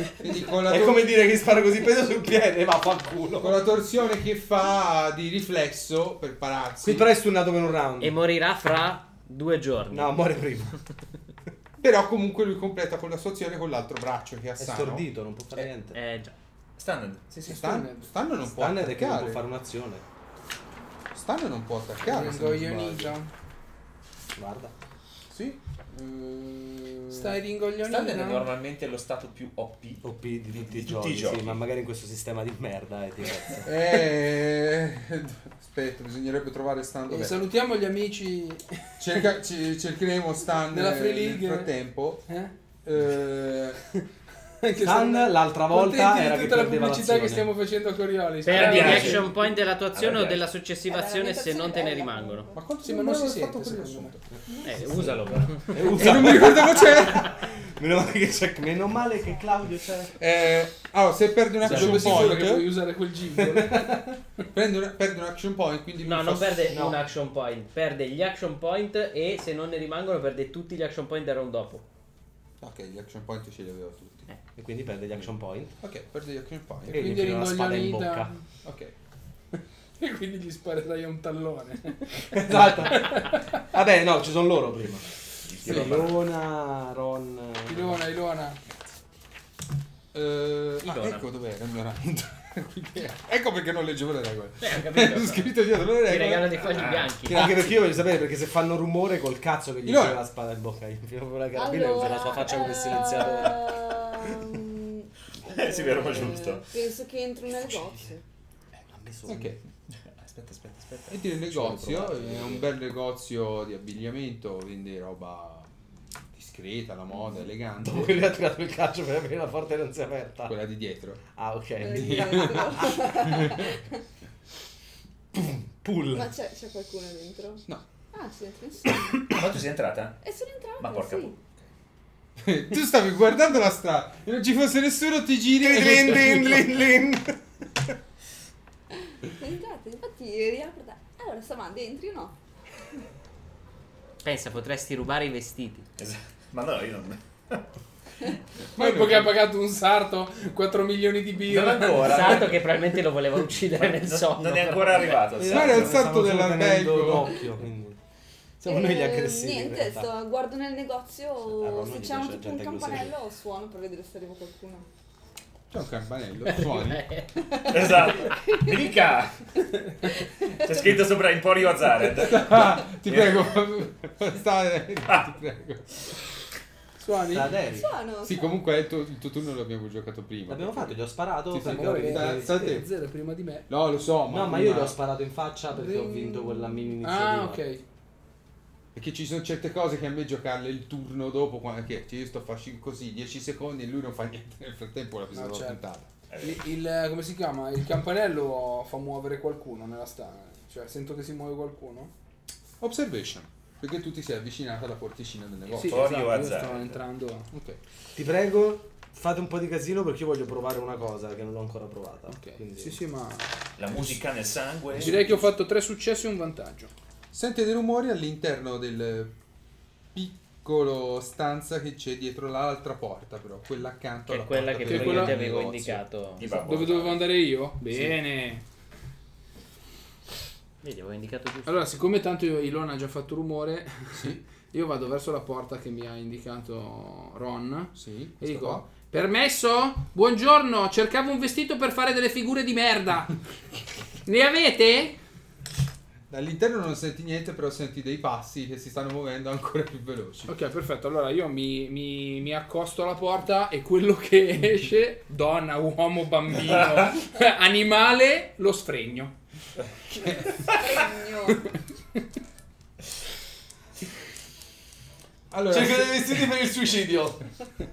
Quindi con la, È tor- come dire che spara così peso sul piede, ma fa culo. con la torsione che fa di riflesso per pararsi. Qui però è stunnato per un round. E morirà fra due giorni. No, muore prima. Però comunque lui completa con la sua azione con l'altro braccio che ha È sano. stordito, non può fare niente. Eh già. Stunned. Sì, sì. Stan, Stan non può Stunned che non attaccare. può fare un'azione. Stan non può attaccare. Ringoglionito. sbaglio. Guarda. Sì. Eh, Stai ringoglionito. Stunned è normalmente lo stato più OP. OP di tutti, Di i tutti giochi, i giochi. Sì, ma magari in questo sistema di merda è diverso. Eh, aspetta, bisognerebbe trovare Stan E salutiamo gli amici. Cerca- cercheremo Stan Della eh, Free nel League. frattempo. Eh? Eh, Sono l'altra volta era di che tutta la pubblicità che stiamo facendo a Coriolis. Per mi gli action point della tua azione A me o della successiva azione se non te ne rimangono. ma quanto Sì, ma non si sente, secondo? Eh, usalo però. E E usa- non mi ricordo cos'è. Meno male che c'è, meno male che Claudio c'è. Eh, allora, se perde un action sicuro che puoi point, usare quel jingle. prende un, perde un action point, quindi No, non perde no. un action point, perde gli action point e se non ne rimangono perde tutti gli action point del round dopo. Ok, gli action point ce li avevo tutti. E quindi perde gli action point. Ok, perde gli action point. E e quindi gli spada in ringoglionita. Ok. E quindi gli sparerai un tallone. Esatto. Vabbè, no, ci sono loro prima. Mano. Ilona, Ron. Ilona, Ilona. Eh, ah, ecco dov'era il mio round. Ecco perché non leggevo le regole. Eh, ho capito. Scritto dietro le Ti regalo regole. dei fogli bianchi. Sì, anche perché io voglio sapere perché se fanno rumore col cazzo che gli tira la spada in bocca, infila proprio la carabina e usa la sua faccia come silenziatore. ehm, Eh, sì, vero, ma Eh, giusto. Penso che entro nel negozio. Ha messo Ok. Aspetta, aspetta, aspetta. Entri nel negozio, è un bel negozio di abbigliamento, vende roba discreta, la moda, elegante. Dopo che lui ha tirato il calcio per aprire la porta e non si è aperta. Quella di dietro. Ah, ok. Eh, dietro. Pull. Ma c'è, c'è qualcuno dentro? No. Ah, c'è nessuno. Ma tu sei entrata? E sono entrata, Ma porca sì. puttana. tu stavi guardando la strada e non ci fosse nessuno, ti giri e Lin, lin, lin, lin. Sono entrata, infatti riapro da... Allora, Samantha, entri o no? Pensa, potresti rubare i vestiti. Esatto. Ma no, io non... Ma dopo che ha pagato un sarto 4 milioni di Non birra. ancora. Santo che probabilmente lo voleva uccidere nel Non- sonno. Non è ancora arrivato. Ma sai. era il Stavo salto solo dell'albergo. d'occhio, quindi. Siamo noi gli Eh, aggressivi. Niente, sto, guardo nel negozio, Ah, no, se c'è un, un campanello suono per vedere se arriva qualcuno. C'è un campanello, suoni. Esatto. Mica! C'è scritto sopra Emporio Azared. Ah, ti prego, sta, ti prego. Suoni? Suono! Sì, suono. comunque il tuo, il tuo turno l'abbiamo giocato prima. L'abbiamo fatto, gli ho sparato. Sì, sì, perché zero prima di me. No, lo so, ma No, ma io gli ho sparato in faccia perché ho vinto quella mini iniziativa. Ah, ok. Perché ci sono certe cose che a me giocarle il turno dopo, quando, che cioè io sto facendo così 10 secondi e lui non fa niente nel frattempo la No, sono certo. puntata. Il, il- come si chiama? Il campanello fa muovere qualcuno nella stanza. Cioè, sento che si muove qualcuno. Observation, perché tu ti sei avvicinata alla porticina del Sì, negozio. Vittorio esatto, io Azzardo. sto entrando. Ok. Ti prego, fate un po' di casino perché io voglio provare una cosa che non l'ho ancora provata. Ok. Quindi- Sì, sì, ma La musica nel sangue. direi che ho fatto tre successi e un vantaggio. Sente dei rumori all'interno del piccolo stanza che c'è dietro l'altra porta, però quella accanto Che alla è quella porta che prima ti avevo negozio. indicato. Di babbo. Dove dovevo andare io? Bene. Vedi, avevo indicato giusto. Allora, siccome tanto Ilona ha già fatto rumore, io vado verso la porta che mi ha indicato Ron. Sì, E dico, qua. permesso? Buongiorno, cercavo un vestito per fare delle figure di merda. ne avete? Dall'interno non senti niente, però senti dei passi che si stanno muovendo ancora più veloci. Ok, perfetto. Allora io mi, mi- mi accosto alla porta e quello che esce, donna, uomo, bambino, animale, lo sfregno. Allora, Cerca se- dei vestiti per il suicidio.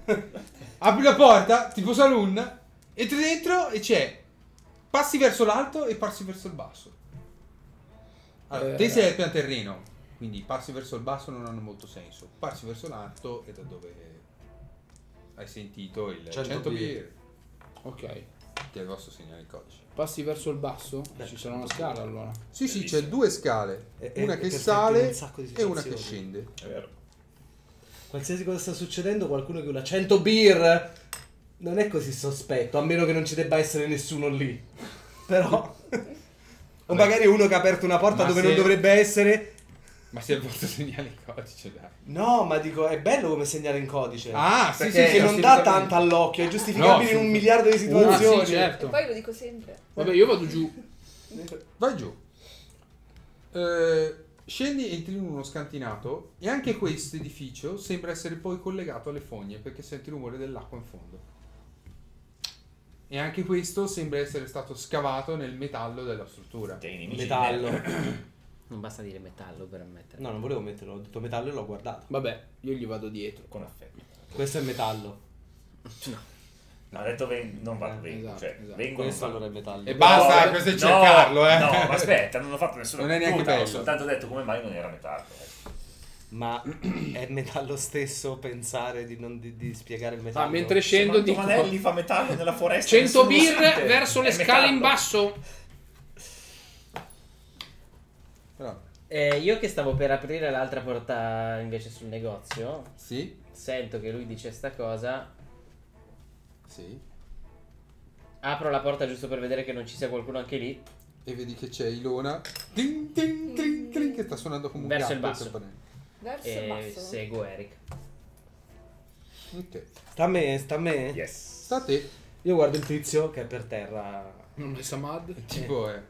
apri la porta, tipo saloon, entri dentro e c'è passi verso l'alto e passi verso il basso. Allora, Eh. te sei al pian terreno, quindi passi verso il basso non hanno molto senso. Passi verso l'alto è da dove hai sentito il 100 100 beer. beer. Ok. Ti posso segnare il codice. Passi verso il basso? Ci sarà una scala allora. Sì, sì, c'è due scale, E- una e che sale un e una che scende. È vero. Qualsiasi cosa sta succedendo, qualcuno che una 100 beer non è così sospetto, a meno che non ci debba essere nessuno lì. Però. o magari uno che ha aperto una porta Ma dove se- non dovrebbe essere. Ma se posso segnare il codice, dai. No, ma dico, è bello come segnare in codice. Ah, sì, sì, perché sì, non dà tanto all'occhio, è giustificabile No, in un miliardo di Ah, situazioni. sì, certo. E poi lo dico sempre. Vabbè, io vado giù. Vai giù. Eh, scendi, entri in uno scantinato e anche questo edificio sembra essere poi collegato alle fogne perché senti il rumore dell'acqua in fondo. E anche questo sembra essere stato scavato nel metallo della struttura. Metallo. Non basta dire metallo per ammettere. No, non volevo metterlo, ho detto metallo e l'ho guardato. Vabbè, io gli vado dietro. Con affetto. Questo è metallo. No, ha detto ven- non vado, vengo. esatto, cioè, esatto. vengo. Questo allora è metallo. E basta, No, questo è no, cercarlo, eh. No, ma aspetta, non ho fatto nessuna Non è neanche battuta, ho bello. soltanto detto come mai non era metallo. eh. Ma è metallo stesso pensare di, non, di, di spiegare il metallo? Ah, mentre scendo dico Mantovanelli fa metallo nella foresta. 100 nessuno lo birre verso le È scale in basso. Però, Eh, io che stavo per aprire l'altra porta invece sul negozio, sì, sento che lui dice sta cosa, sì. apro la porta giusto per vedere che non ci sia qualcuno anche lì. E vedi che c'è Ilona tin, tin, trin, trin, che sta suonando come un Verso il basso. Verso il E basso. seguo Eric. Ok. Sta a me, sta a me. Yes. Sta a te. Io guardo il tizio che è per terra. Non è Samad. Tipo è...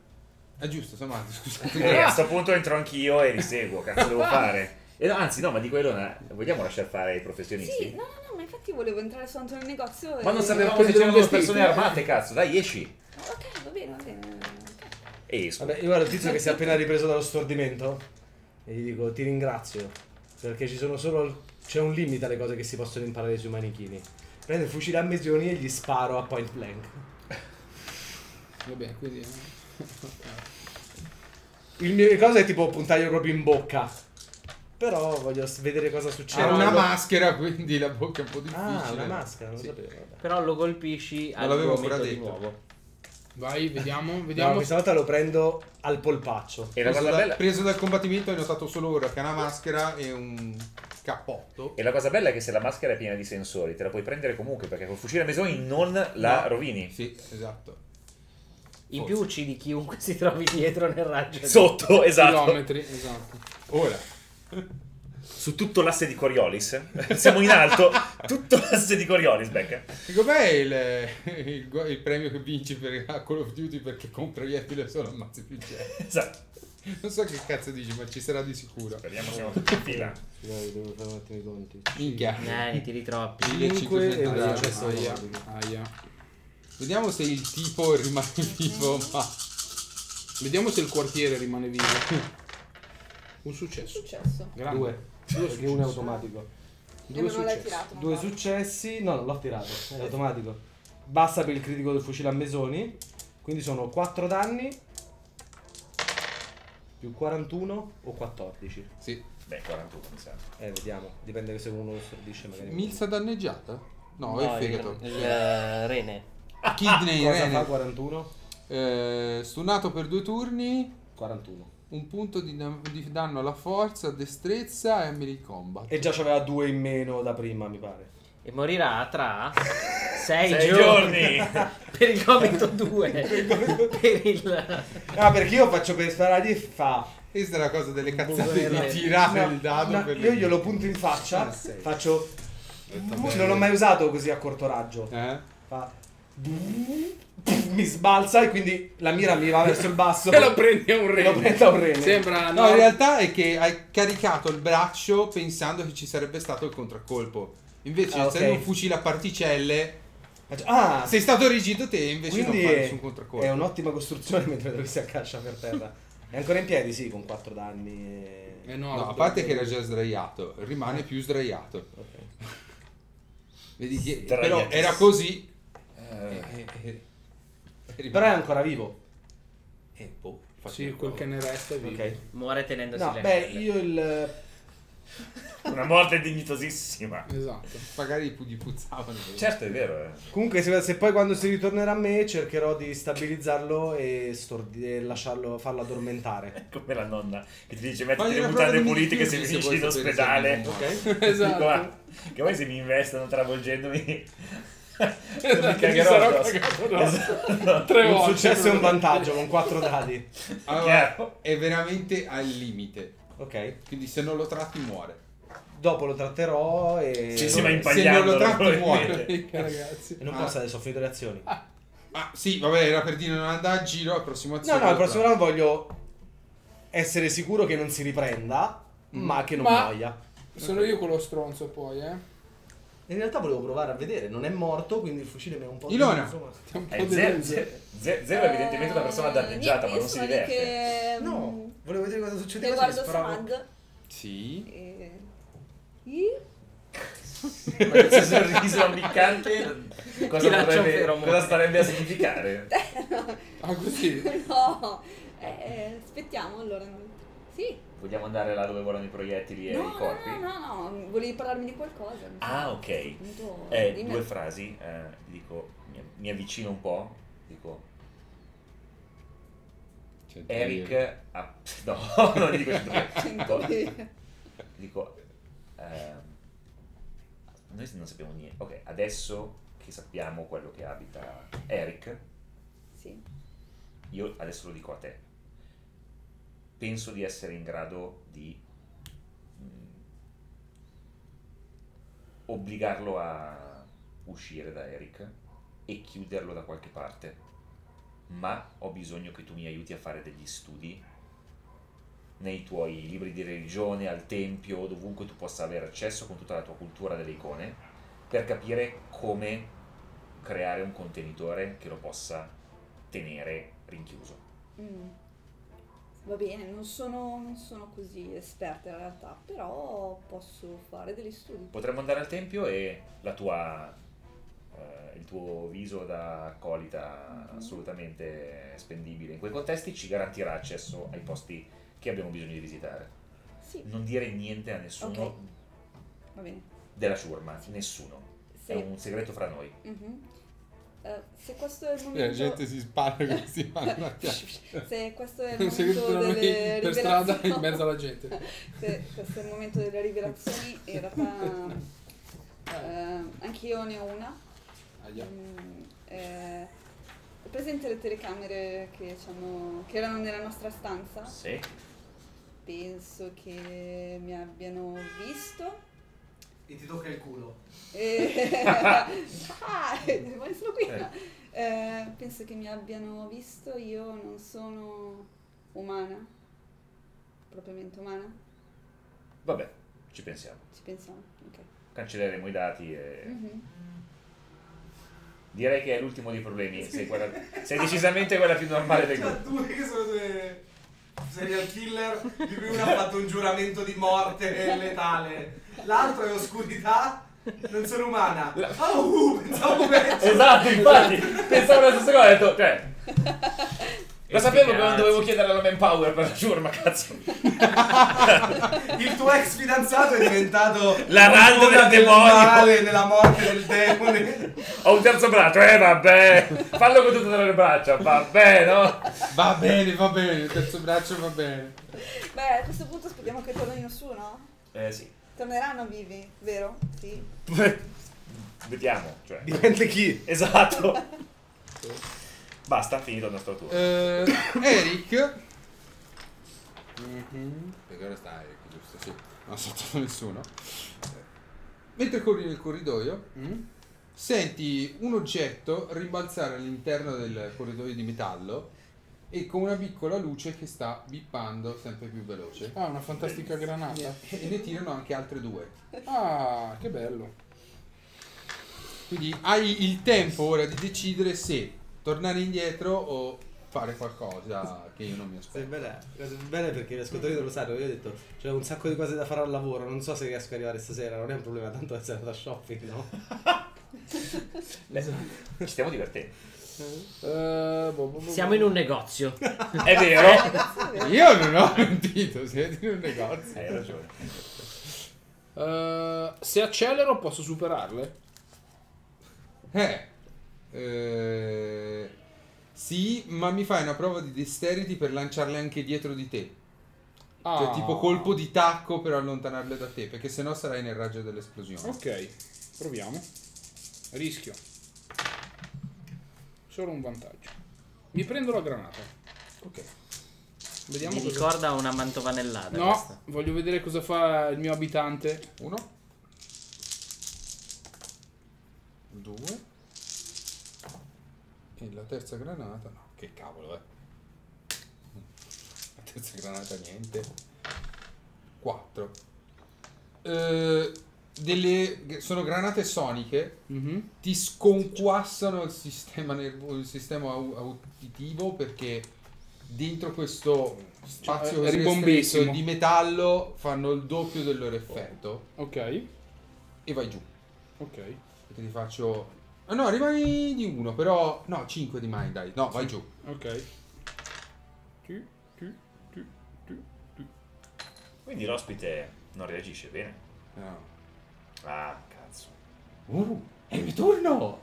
È giusto, Samantha, scusate. E a questo punto entro anch'io e li seguo. Cazzo devo fare? E no, anzi, no, ma dico Elona, vogliamo lasciare fare ai professionisti? Sì, no, no, no, ma infatti volevo entrare soltanto nel negozio. Ma non sapevamo se c'erano un persone armate, cazzo, dai, esci. Ok, va bene, va bene. E esco. Vabbè, io guardo il tizio che si è appena ripreso dallo stordimento e gli dico ti ringrazio perché ci sono solo c'è un limite alle cose che si possono imparare sui manichini. Prendo il fucile a mesioni e gli sparo a point blank. Vabbè, quindi... Il mio cosa è tipo puntarglielo proprio in bocca. Però voglio vedere cosa succede. Ha una maschera, quindi la bocca è un po' difficile. Ah, una maschera, non Sì. lo sapevo. vabbè. Però lo colpisci Non al l'avevo gomito ancora di detto. nuovo. Vai, vediamo, No, vediamo. questa volta lo prendo al polpaccio. E la Preso, cosa da- bella... preso dal combattimento hai notato solo ora che ha una maschera e un cappotto. E la cosa bella è che se la maschera è piena di sensori, te la puoi prendere comunque perché col fucile a mesoni non la No. rovini. Sì, esatto. In Forse. più uccidi chiunque si trovi dietro nel raggio. Sotto, esatto. Chilometri, esatto. Ora, Su tutto l'asse di Coriolis. Siamo in alto, tutto l'asse di Coriolis, becca. com'è il, il, il premio che vinci per a Call of Duty perché con proiettile solo ammazzi più gente? Esatto. Non so che cazzo dici, ma ci sarà di sicuro. Speriamo siamo tutti in fila. Scusate, devo fare un attimo i conti. Minchia. Eh, ne tiri troppi. 5 e un 1500 successo Aia, automatico. aia. Vediamo se il tipo rimane vivo, ma... Vediamo se il quartiere rimane vivo. Un successo. Successo. Grande. Due. Perché uno è automatico. Eh, Due non successi. tirato. Due successi. No, non l'ho tirato, è automatico. Basta per il critico del fucile a mesoni. Quindi sono 4 danni. Più 41 o 14. Sì. Beh, 41 mi sa. Eh, vediamo. Dipende se uno lo stordisce magari. Milza danneggiata? No, è il fegato. Il, il, eh, rene. Kidney, Cosa fa rene. 41? Eh, stunato per due turni, 41. un punto di, di danno alla forza, destrezza e melee combat. E già c'aveva due in meno da prima, mi pare. E morirà tra 6 Sei giorni. giorni. per il gomito 2. per il... Ah, perché io faccio per sparare e fa. Questa è la cosa delle cazzate di tirare No, il dado no, per io le- glielo punto in faccia. Faccio. Non l'ho mai usato così a corto raggio. Eh? Fa. Mi sbalza e quindi la mira mi va verso il basso. E lo prendi a un E lo rene. prendo a un rene. Sembra No, in realtà è che hai caricato il braccio pensando che ci sarebbe stato il contraccolpo. Invece, Ah, essendo ok. un fucile a particelle, Ah, sei stato rigido te invece quindi non fai è, nessun contraccolpo. è un'ottima costruzione mentre lui si accascia per terra. È ancora in piedi, sì, con 4 danni. E... Eh no, No, a parte che era già sdraiato, rimane più sdraiato. Ok. Vedi però era così. Eh, e- e- e rimane- Però è ancora vivo. Eh, boh, Sì, quel che ne resta è vivo. Ok. Muore tenendosi No, le beh, ascelle. io il. Una morte dignitosissima. Esatto. Magari gli puzzavano. Certo, è vero. eh. Comunque, se, se poi quando si ritornerà a me, cercherò di stabilizzarlo e, stordi- e lasciarlo, farlo addormentare. Come la nonna che ti dice Fagli le mutande prova di pulite che se finisci in ospedale. Ok? Esatto. Dico, "Ah, che poi se mi investono travolgendomi mi Esatto, ti cagherò sarò addosso." Esatto. Tre Un volte. successo e un vantaggio con 4 dadi. Allora, è veramente al limite. Ok. Quindi se non lo tratti muore. Dopo lo tratterò e. Sì, Se sì, ma se non lo tratti muore. Ricca, ragazzi. E non Ah. posso adesso, ho finito le azioni. Ah, sì, vabbè, era per dire non andare a giro, la prossima No, azione. no, il lo prossimo round voglio essere sicuro che non si riprenda, ma che non Ma- muoia. Sono io quello stronzo poi, eh. In realtà volevo provare a vedere, non è morto, quindi il fucile mi è un po' Ilona. insomma. Di zero, deluso. zero, zero è evidentemente una persona Eh, danneggiata, ma non si diverte. Che, No, mm, volevo vedere cosa succedeva. se guardo. Samad. Sì. E... Ih, Ma questo sorriso ammiccante cosa, potrebbe- cosa starebbe a significare? Ah, così. No, eh, aspettiamo allora. Sì. Vogliamo andare là dove volano i proiettili e No, i corpi? no, no, no, volevi parlarmi di qualcosa. Ah, ok. Appunto, Eh, due frasi, eh, dico, mi, mi avvicino un po', dico, Eric, ha- no, non dico Cento dico, ehm, noi non sappiamo niente, ok, adesso che sappiamo quello che abita Eric, Sì. io adesso lo dico a te, penso di essere in grado di mm, obbligarlo a uscire da Eric e chiuderlo da qualche parte, ma ho bisogno che tu mi aiuti a fare degli studi nei tuoi libri di religione, al tempio, dovunque tu possa avere accesso con tutta la tua cultura delle icone, per capire come creare un contenitore che lo possa tenere rinchiuso. Mm. Va bene, non sono, non sono così esperta in realtà, però posso fare degli studi. Potremmo andare al tempio e la tua, eh, il tuo viso da accolita assolutamente spendibile in quei contesti ci garantirà accesso ai posti che abbiamo bisogno di visitare. Sì, Non dire niente a nessuno Ok. va bene. della ciurma, nessuno. Se, È un segreto fra noi. Mhm. Eh, se questo è il E la momento... gente si spara fanno una Se questo è il momento delle per strada rivelazioni... in mezzo alla gente. Se questo è il momento delle rivelazioni, in realtà eh, anche io ne ho una. Aia. Mm, eh, presente le telecamere che, c'hanno- che erano nella nostra stanza? Sì. Penso che mi abbiano visto. E ti tocca il culo. E... ah, ma sono qui. Eh. Eh, penso che mi abbiano visto. Io non sono umana, propriamente umana. Vabbè, ci pensiamo. Ci pensiamo. Ok. Cancelleremo i dati e... Mhm. Direi che è l'ultimo dei problemi. Sei, quella- sei decisamente quella più normale del gruppo. due che sono due serial killer, di cui uno ha fatto un giuramento di morte letale, l'altro è oscurità, non sono umana. Ah, uh, pensavo peggio. Esatto, infatti, pensavo la stessa cosa, ho detto, cioè... Lo sapevo che non dovevo chiedere la manpower per la ciurma, cazzo. Il tuo ex fidanzato è diventato L'araldo l'ancora del demonio. male, nella morte del demone. Ho un terzo braccio, eh vabbè. Fallo con tutte le braccia, vabbè, no? Va bene, va bene, il terzo braccio va bene. Beh, a questo punto aspettiamo che tornino su, no? Eh sì. Torneranno vivi, vero? Sì. Vediamo, cioè. Dipende chi. Esatto. Basta, finito il nostro turno. Eh, Eric. Mhm, Perché ora sta Eric, giusto? Sì, non ha saltato nessuno. Mentre corri nel corridoio, Mm? senti un oggetto rimbalzare all'interno del corridoio di metallo e con una piccola luce che sta bippando sempre più veloce. Ah, una fantastica granata. E ne tirano anche altre due. Ah, che bello. Quindi hai il tempo ora di decidere se tornare indietro o fare qualcosa che io non mi Sì, aspetto. bene, bene perché gli ascoltatori lo sanno, io ho detto c'è un sacco di cose da fare al lavoro, non so se riesco a arrivare stasera, non è un problema, tanto essere andato a shopping, no? Ci stiamo divertendo. Eh, boh, boh, boh, Siamo boh. in un negozio. È vero? Io non ho mentito, siete in un negozio. Hai ragione. Eh, se accelero posso superarle? Eh, eh, sì, ma mi fai una prova di dexterity per lanciarle anche dietro di te. Ah. Cioè, tipo colpo di tacco per allontanarle da te, perché sennò sarai nel raggio dell'esplosione. Ok, proviamo. Rischio. Solo un vantaggio. Mi prendo la granata. Ok. Vediamo Mi cosa... ricorda una mantovanellata. No, questa. voglio vedere cosa fa il mio abitante. Uno. Due. E la terza granata, no, che cavolo, eh. La terza granata niente. Quattro. Eh, delle, sono granate soniche, Mhm. ti sconquassano il sistema, nervo- il sistema uditivo perché dentro questo spazio Cioè, di metallo fanno il doppio del loro effetto Ok, e vai giù. ok. E ti faccio... Ah, no, rimani di uno, però... No, 5 rimani, dai. No, vai giù. Ok. Tu, tu, tu, tu, tu. Quindi l'ospite non reagisce bene. No. Ah, cazzo. Uh, è il mio turno!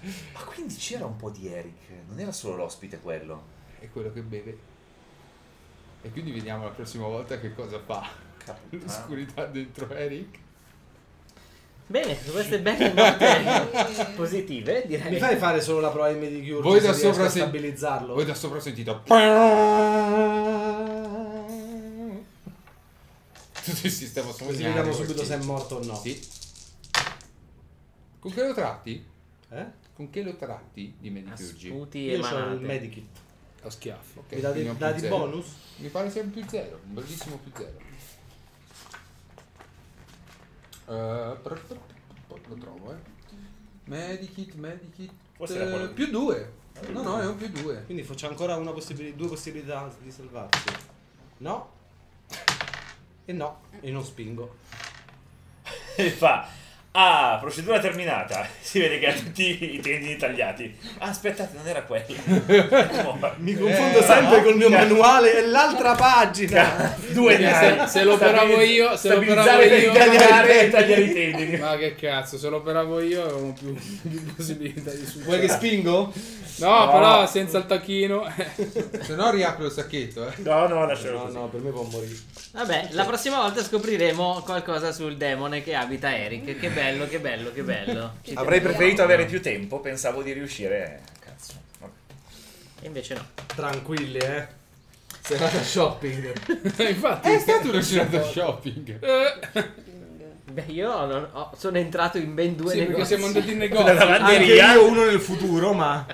Ma quindi c'era un po' di Eric, non era solo l'ospite quello. È quello che beve. E quindi vediamo la prossima volta che cosa fa. L'oscurità dentro Eric. Bene, queste belle note positive, direi. Mi fai fare solo la prova di Medicure Voi se da sopra sen- stabilizzarlo? Voi da sopra sentito... Tutto il sistema Così osmosiano. vediamo subito se è morto o no. Sì. Con che lo tratti? Eh? Con che lo tratti di Medicurgi? Astuti Io e ho il medikit. A schiaffi. Ok, Mi date dati bonus? Mi pare sia un più zero, un bellissimo più zero. Eh, per- lo trovo, eh. Medikit, Medikit. Eh, più due. No, no, è un più due. Quindi c'è ancora una possibili- due possibilità di salvarsi. No. E no. E non spingo. E fa. Ah, procedura terminata. Si vede che ha tutti i tendini tagliati. Ah, aspettate, non era quello. Mi confondo Eh, sempre no. col mio manuale, è l'altra pagina. Due Se- nani. se lo operavo io- se lo operavo io- tagliare e tagliare i tendini. Ma che cazzo, se lo operavo io avevo più, più possibilità di successo. Vuoi che spingo? No, No. però senza il tacchino. Se no riapro il sacchetto, eh. No, no, lascialo No, così. no, per me può morire. Vabbè, la prossima volta scopriremo qualcosa sul demone che abita Eric. Che bello, che bello, che bello. Ci Avrei teniamo. preferito avere più tempo, pensavo di riuscire. eh, Cazzo. vabbè. E invece no. Tranquilli, eh. Serata shopping. Infatti, È stato una serata shopping. Eh, Beh, io non ho- sono entrato in ben due sì, perché negozi. siamo andati in La negozio. Anche lavanderia. io uno nel futuro, ma...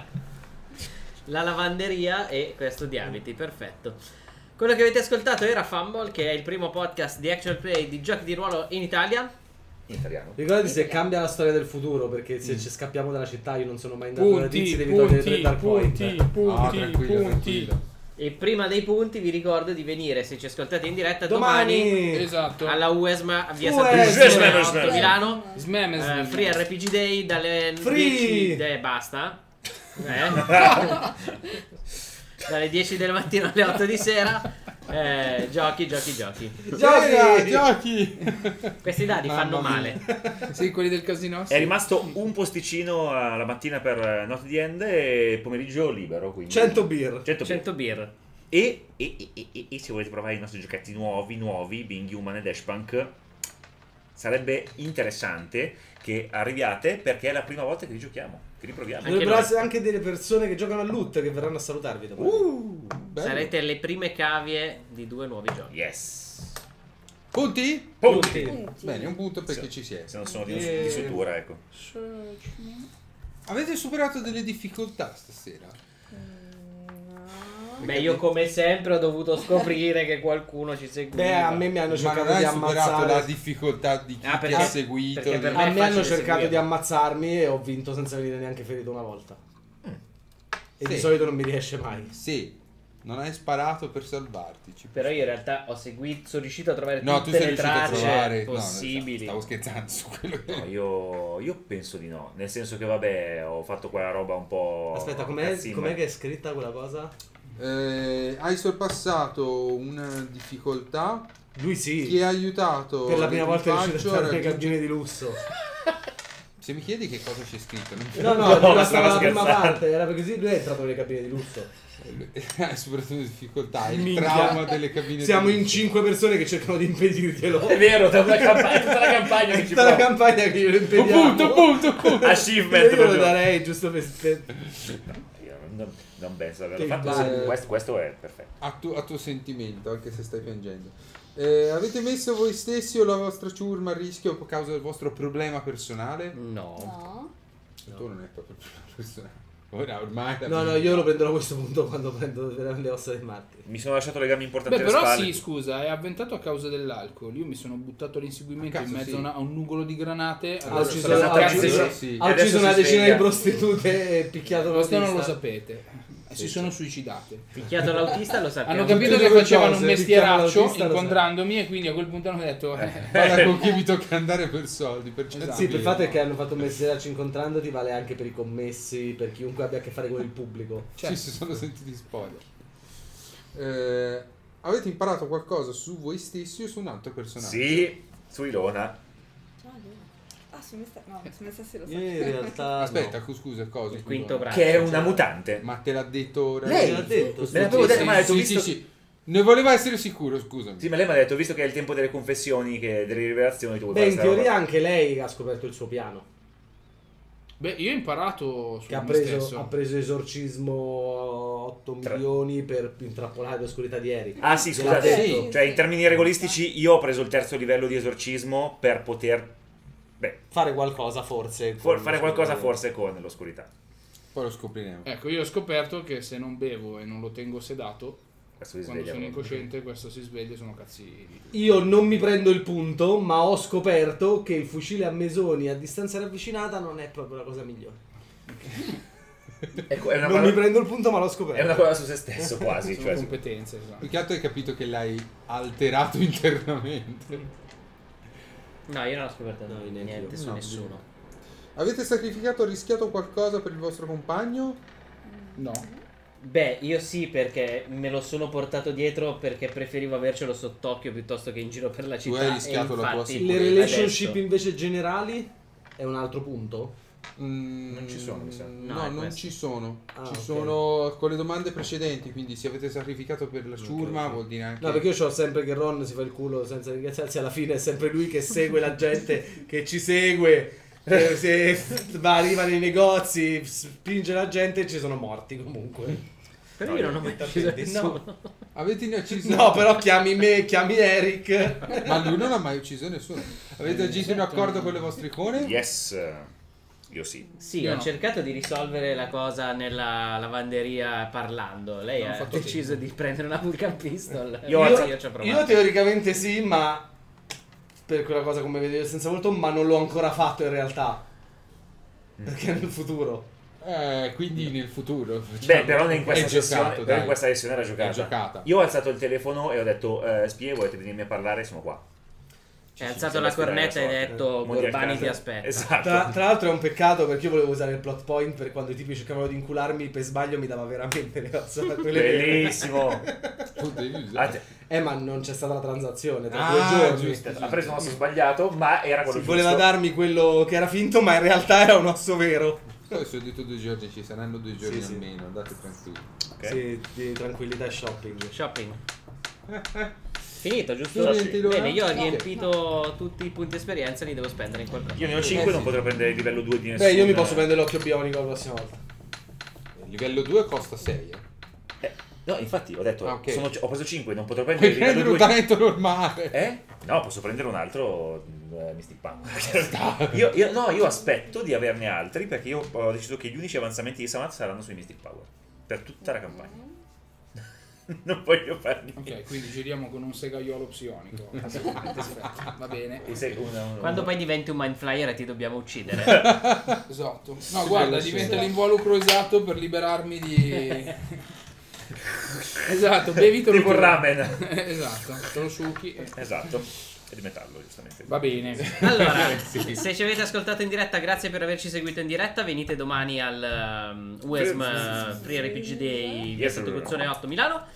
La lavanderia e questo di abiti, perfetto. Quello che avete ascoltato era Fumble, che è il primo podcast di actual play di giochi di ruolo in Italia. In italiano. Ricordati se cambia la storia del futuro, perché se ci scappiamo dalla città io non sono mai andato da Punti, tizi, devi togliere tre punti, dark point. punti, No, punti, tranquillo, punti. tranquillo. E prima dei punti vi ricordo di venire, se ci ascoltate in diretta, domani, Domani! Esatto. alla UESMA a via. Sant'Egidio UESMA. 8 Milano. Smemes. Eh, free RPG Day dalle Free! 10 eh, basta. Eh. dalle 10 del mattino alle 8 di sera. Eh, giochi, giochi, giochi. Giochi! Giochi! Questi dadi Mamma fanno mia. male. Sì, quelli del casino. È rimasto un posticino eh, la mattina per eh, Not the End e pomeriggio libero. Quindi 100 beer. 100 100 beer. E, e, e, e- e se volete provare i nostri giochetti nuovi, nuovi, Being Human e Dashpunk, sarebbe interessante che arriviate perché è la prima volta che li giochiamo, che li proviamo. Anche Dovrebbero noi. essere anche delle persone che giocano a loot che verranno a salutarvi domani. Uh. Sarete le prime cavie di due nuovi giochi. Yes. Punti? Punti. Punti. Bene, un punto perché Sì. ci siete. Se non sono di, E- di sutura, ecco. Avete superato delle difficoltà stasera? Beh, io come sempre ho dovuto scoprire che qualcuno ci seguiva. Beh, a me mi hanno cercato di superato ammazzare. la difficoltà di chi Ah, ti perché- ha seguito? per di- me- A è me hanno cercato seguirlo. di ammazzarmi e ho vinto senza venire neanche ferito una volta. E Sì. di solito non mi riesce mai. Sì, non hai sparato per salvarti. ci Però io in realtà ho seguito, sono riuscito a trovare No, tu tutte le tracce trovare. no, no, possibili. stavo scherzando su quello che. No, io, io penso di no, nel senso che vabbè, ho fatto quella roba un po'... Aspetta, com'è, com'è che è scritta quella cosa? Eh, hai sorpassato una difficoltà Lui sì. che ha aiutato. per la prima volta è riuscito a nei raggiungere- cabine di lusso. Se mi chiedi che cosa c'è scritto, non No, no, No, è rimasta stavo la prima parte, era perché sì, lui è entrato nelle cabine di lusso. hai superato le difficoltà. Il Minchia. trauma delle cabine. Siamo di in cinque persone che cercano di impedirglielo. È vero, tutta la campagna, tutta la campagna che ci Tutta la prova. campagna che glielo impediamo. Punto, punto, punto. Achievement Io lo darei giusto per... non, non penso di averlo fatto, bello. questo, questo è perfetto. A, tu- a tuo sentimento, anche se stai piangendo. Eh, avete messo voi stessi o la vostra ciurma a rischio a causa del vostro problema personale? No. No. Tu non è proprio un problema personale. Ora ormai. la No, no, io lo prenderò a questo punto quando prendo le ossa dei matti. Mi sono lasciato legami importanti Beh, alle però spalle. sì, scusa, è avventato a causa dell'alcol. Io mi sono buttato all'inseguimento in mezzo sì. a, una- a un nugolo di granate. Ha ucciso, una decina di prostitute e picchiato Questo non lo sapete. Eh, si sono suicidate. Picchiato l'autista lo sappiamo. Hanno capito che facevano cose, un mestieraccio incontrandomi e quindi a quel punto hanno detto eh, Guarda con chi mi tocca andare per soldi. Per Esatto. Sì, per il fatto è che hanno fatto un mestieraci incontrandoti vale anche per i commessi, per chiunque abbia a che fare con il pubblico. cioè, Ci si sono sentiti spoiler. Eh, avete imparato qualcosa su voi stessi o su un altro personaggio? Sì, su Ilona. Ah, su me sta... No, su me stessi lo so. In realtà Aspetta, no. cu- scusa, cosa? Il quinto braccio. Che è una mutante. Ma te l'ha detto ora? Lei l'ha detto. Me l'avevo detto, Sì, ma ha detto, sì, visto... sì, sì. Ne voleva essere sicuro, scusami. Sì, ma lei mi ha detto, visto che è il tempo delle confessioni, che, delle rivelazioni, tu vuoi Beh, in teoria anche lei ha scoperto il suo piano. beh, io ho imparato su Che ha preso, stesso. ha preso esorcismo 8 Tra- milioni per intrappolare l'oscurità di Eric. Ah sì, scusate. Sì. cioè in termini regolistici io ho preso il terzo livello di esorcismo per poter beh, Fare qualcosa forse. for- con fare qualcosa l'oscurità. forse con l'oscurità. Poi lo scopriremo. Ecco, io ho scoperto che se non bevo e non lo tengo sedato, Questo quando sveglia sono incosciente, questo si sveglia e sono cazzi. Io non mi prendo il punto, ma ho scoperto che il fucile a mesoni a distanza ravvicinata non è proprio la cosa migliore. Ecco, è, una Non mi parola, prendo il punto, ma l'ho è scoperto. una cosa su se stesso quasi. Sono cioè, competenze, esatto. Più che altro hai capito che l'hai alterato internamente. No, io non ho scoperto No, niente su No, nessuno. Avete sacrificato o rischiato qualcosa per il vostro compagno? No. Beh, io sì, perché me lo sono portato dietro perché preferivo avercelo sott'occhio piuttosto che in giro per la Tu città. hai e rischiato la tua sicurezza. Le relationship adesso- invece generali è un altro punto. Mm, Non ci sono, mi sa. No, No, non questo. ci sono. Ah, ci ok. sono con le domande precedenti, quindi se avete sacrificato per la ciurma ok. vuol dire anche... No, perché io ho sempre che Ron si fa il culo senza ringraziarsi, alla fine è sempre lui che segue la gente, che ci segue, che se va, arriva nei negozi, spinge la gente e ci sono morti comunque. Però No, io non ho mai ucciso nessuno. No, Avete ucciso... no, però chiami me, chiami Eric. Ma lui non ha mai ucciso nessuno. Avete agito in accordo con le vostre icone? Yes. Io sì. Sì, Io ho no. cercato di risolvere la cosa nella lavanderia parlando. Lei Non ha deciso di prendere una vulcan pistol. Io- io, io- ci ho provato. Io teoricamente sì, ma per quella cosa come vedevo senza volto, ma non l'ho ancora fatto in realtà. Perché è nel futuro. Eh, quindi nel futuro. Beh, facciamo- però in questa, È sessione, giocato, però in questa sessione era giocata. Giocata. Io ho alzato il telefono e ho detto, eh, spie, volete venirmi a parlare? Sono qua. Hai alzato la cornetta e hai detto Gorbani ti aspetta. Esatto. Tra, tra l'altro è un peccato perché io volevo usare il plot point per quando i tipi cercavano di incularmi per sbaglio mi dava veramente le vere. Bellissimo. Eh, ma non c'è stata la transazione tra Ah, due giorni. giusto. ha preso un osso sbagliato, ma era quello Si giusto. voleva darmi quello che era finto, ma in realtà era un osso vero. Poi se ho detto due giorni, ci saranno due giorni Sì, sì. almeno, andate tranquilli. Ok. Sì, di tranquillità e shopping. Shopping. Finito, giusto? Luca? Bene, io ho riempito tutti i punti esperienza, li devo spendere in qualcosa. Io ne ho 5, Eh, non sì. potrò prendere il livello 2 di nessuno. Beh, io mi posso prendere l'occhio bionico la prossima volta. Il livello 2 costa 6. Eh. Eh, no, infatti, ho detto, Ah, ok. sono- ho preso 5, non potrò prendere Puoi il livello prendere un 2. talento normale. Eh? No, posso prendere un altro eh, Mystic Power. io, io- no, io aspetto di averne altri perché io ho deciso che gli unici avanzamenti di Samat saranno sui Mystic Power. Per tutta la campagna. non voglio farli. Ok, quindi giriamo con un segaiolo psionico. Va bene. Quando poi diventi un mind flyer e ti dobbiamo uccidere. Esatto. No, guarda, diventa l'involucro esatto per liberarmi di... esatto, bevi te lo Tipo ramen. esatto, te lo succhi. Esatto. E di metallo, giustamente. Va bene. Allora, se ci avete ascoltato in diretta, grazie per averci seguito in diretta. Venite domani al um, UESM uh, Free RPG Day via Yes, Sant'Ocuzzone 8 Milano.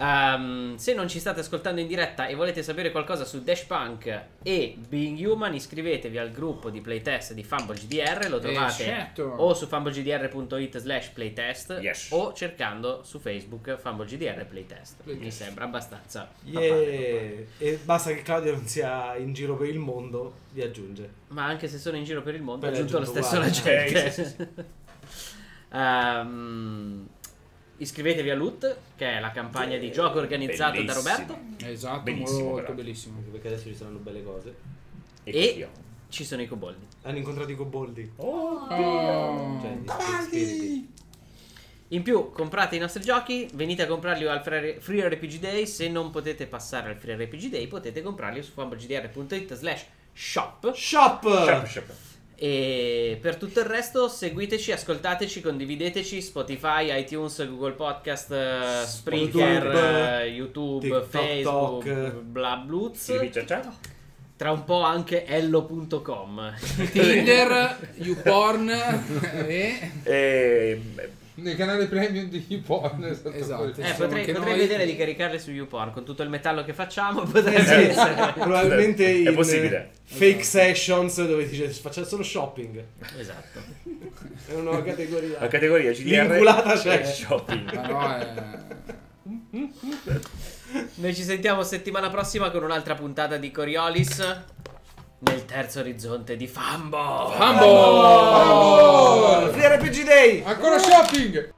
Um, se non ci state ascoltando in diretta e volete sapere qualcosa su Dash Punk e Being Human, iscrivetevi al gruppo di playtest di Fumble GDR. Lo trovate certo. o su fumblegdr.it slash playtest Yes. o cercando su Facebook Fumble GDR Playtest. Mi Playtest. sembra abbastanza. Yeah. E basta che Claudio non sia in giro per il mondo, vi aggiunge. Ma anche se sono in giro per il mondo, Beh, aggiunto lo stesso la uguale. gente. Ok, sì, sì, Ehm, iscrivetevi a Loot, che è la campagna di gioco organizzata da Bellissimo. Roberto. Esatto, Benissimo, molto peraltro. bellissimo. Perché adesso ci saranno belle cose. E, E- così. Ci sono i coboldi. Hanno incontrato i coboldi. Oh. Cioè, gli spiriti. In più, comprate i nostri giochi, venite a comprarli al Free Free RPG Day. Se non potete passare al Free RPG Day, potete comprarli su fumblegdr.it slash shop. Shop! Shop, shop. E per tutto il resto, seguiteci, ascoltateci, condivideteci Spotify, iTunes, Google Podcast, eh, Spreaker, YouTube, eh, YouTube, TikTok, Facebook, Tok. bla bluz. Silvi, ciao ciao. Tra un po' anche ello.com. Tinder, YouPorn e... E, Nel canale premium di YouPorn. Esatto. Eh, Siamo potrei, potrei noi. vedere di caricarle su YouPorn con tutto il metallo che facciamo. Potrebbe Eh sì, essere. probabilmente È in possibile. fake sessions dove dice facciamo solo shopping. Esatto. È una la categoria. categoria GDR L'inculata c'è. e shopping. Ma no, è... Noi ci sentiamo settimana prossima con un'altra puntata di Coriolis. Nel terzo orizzonte di Fambo. Fambo! Oh! Free RPG Day! Ancora shopping!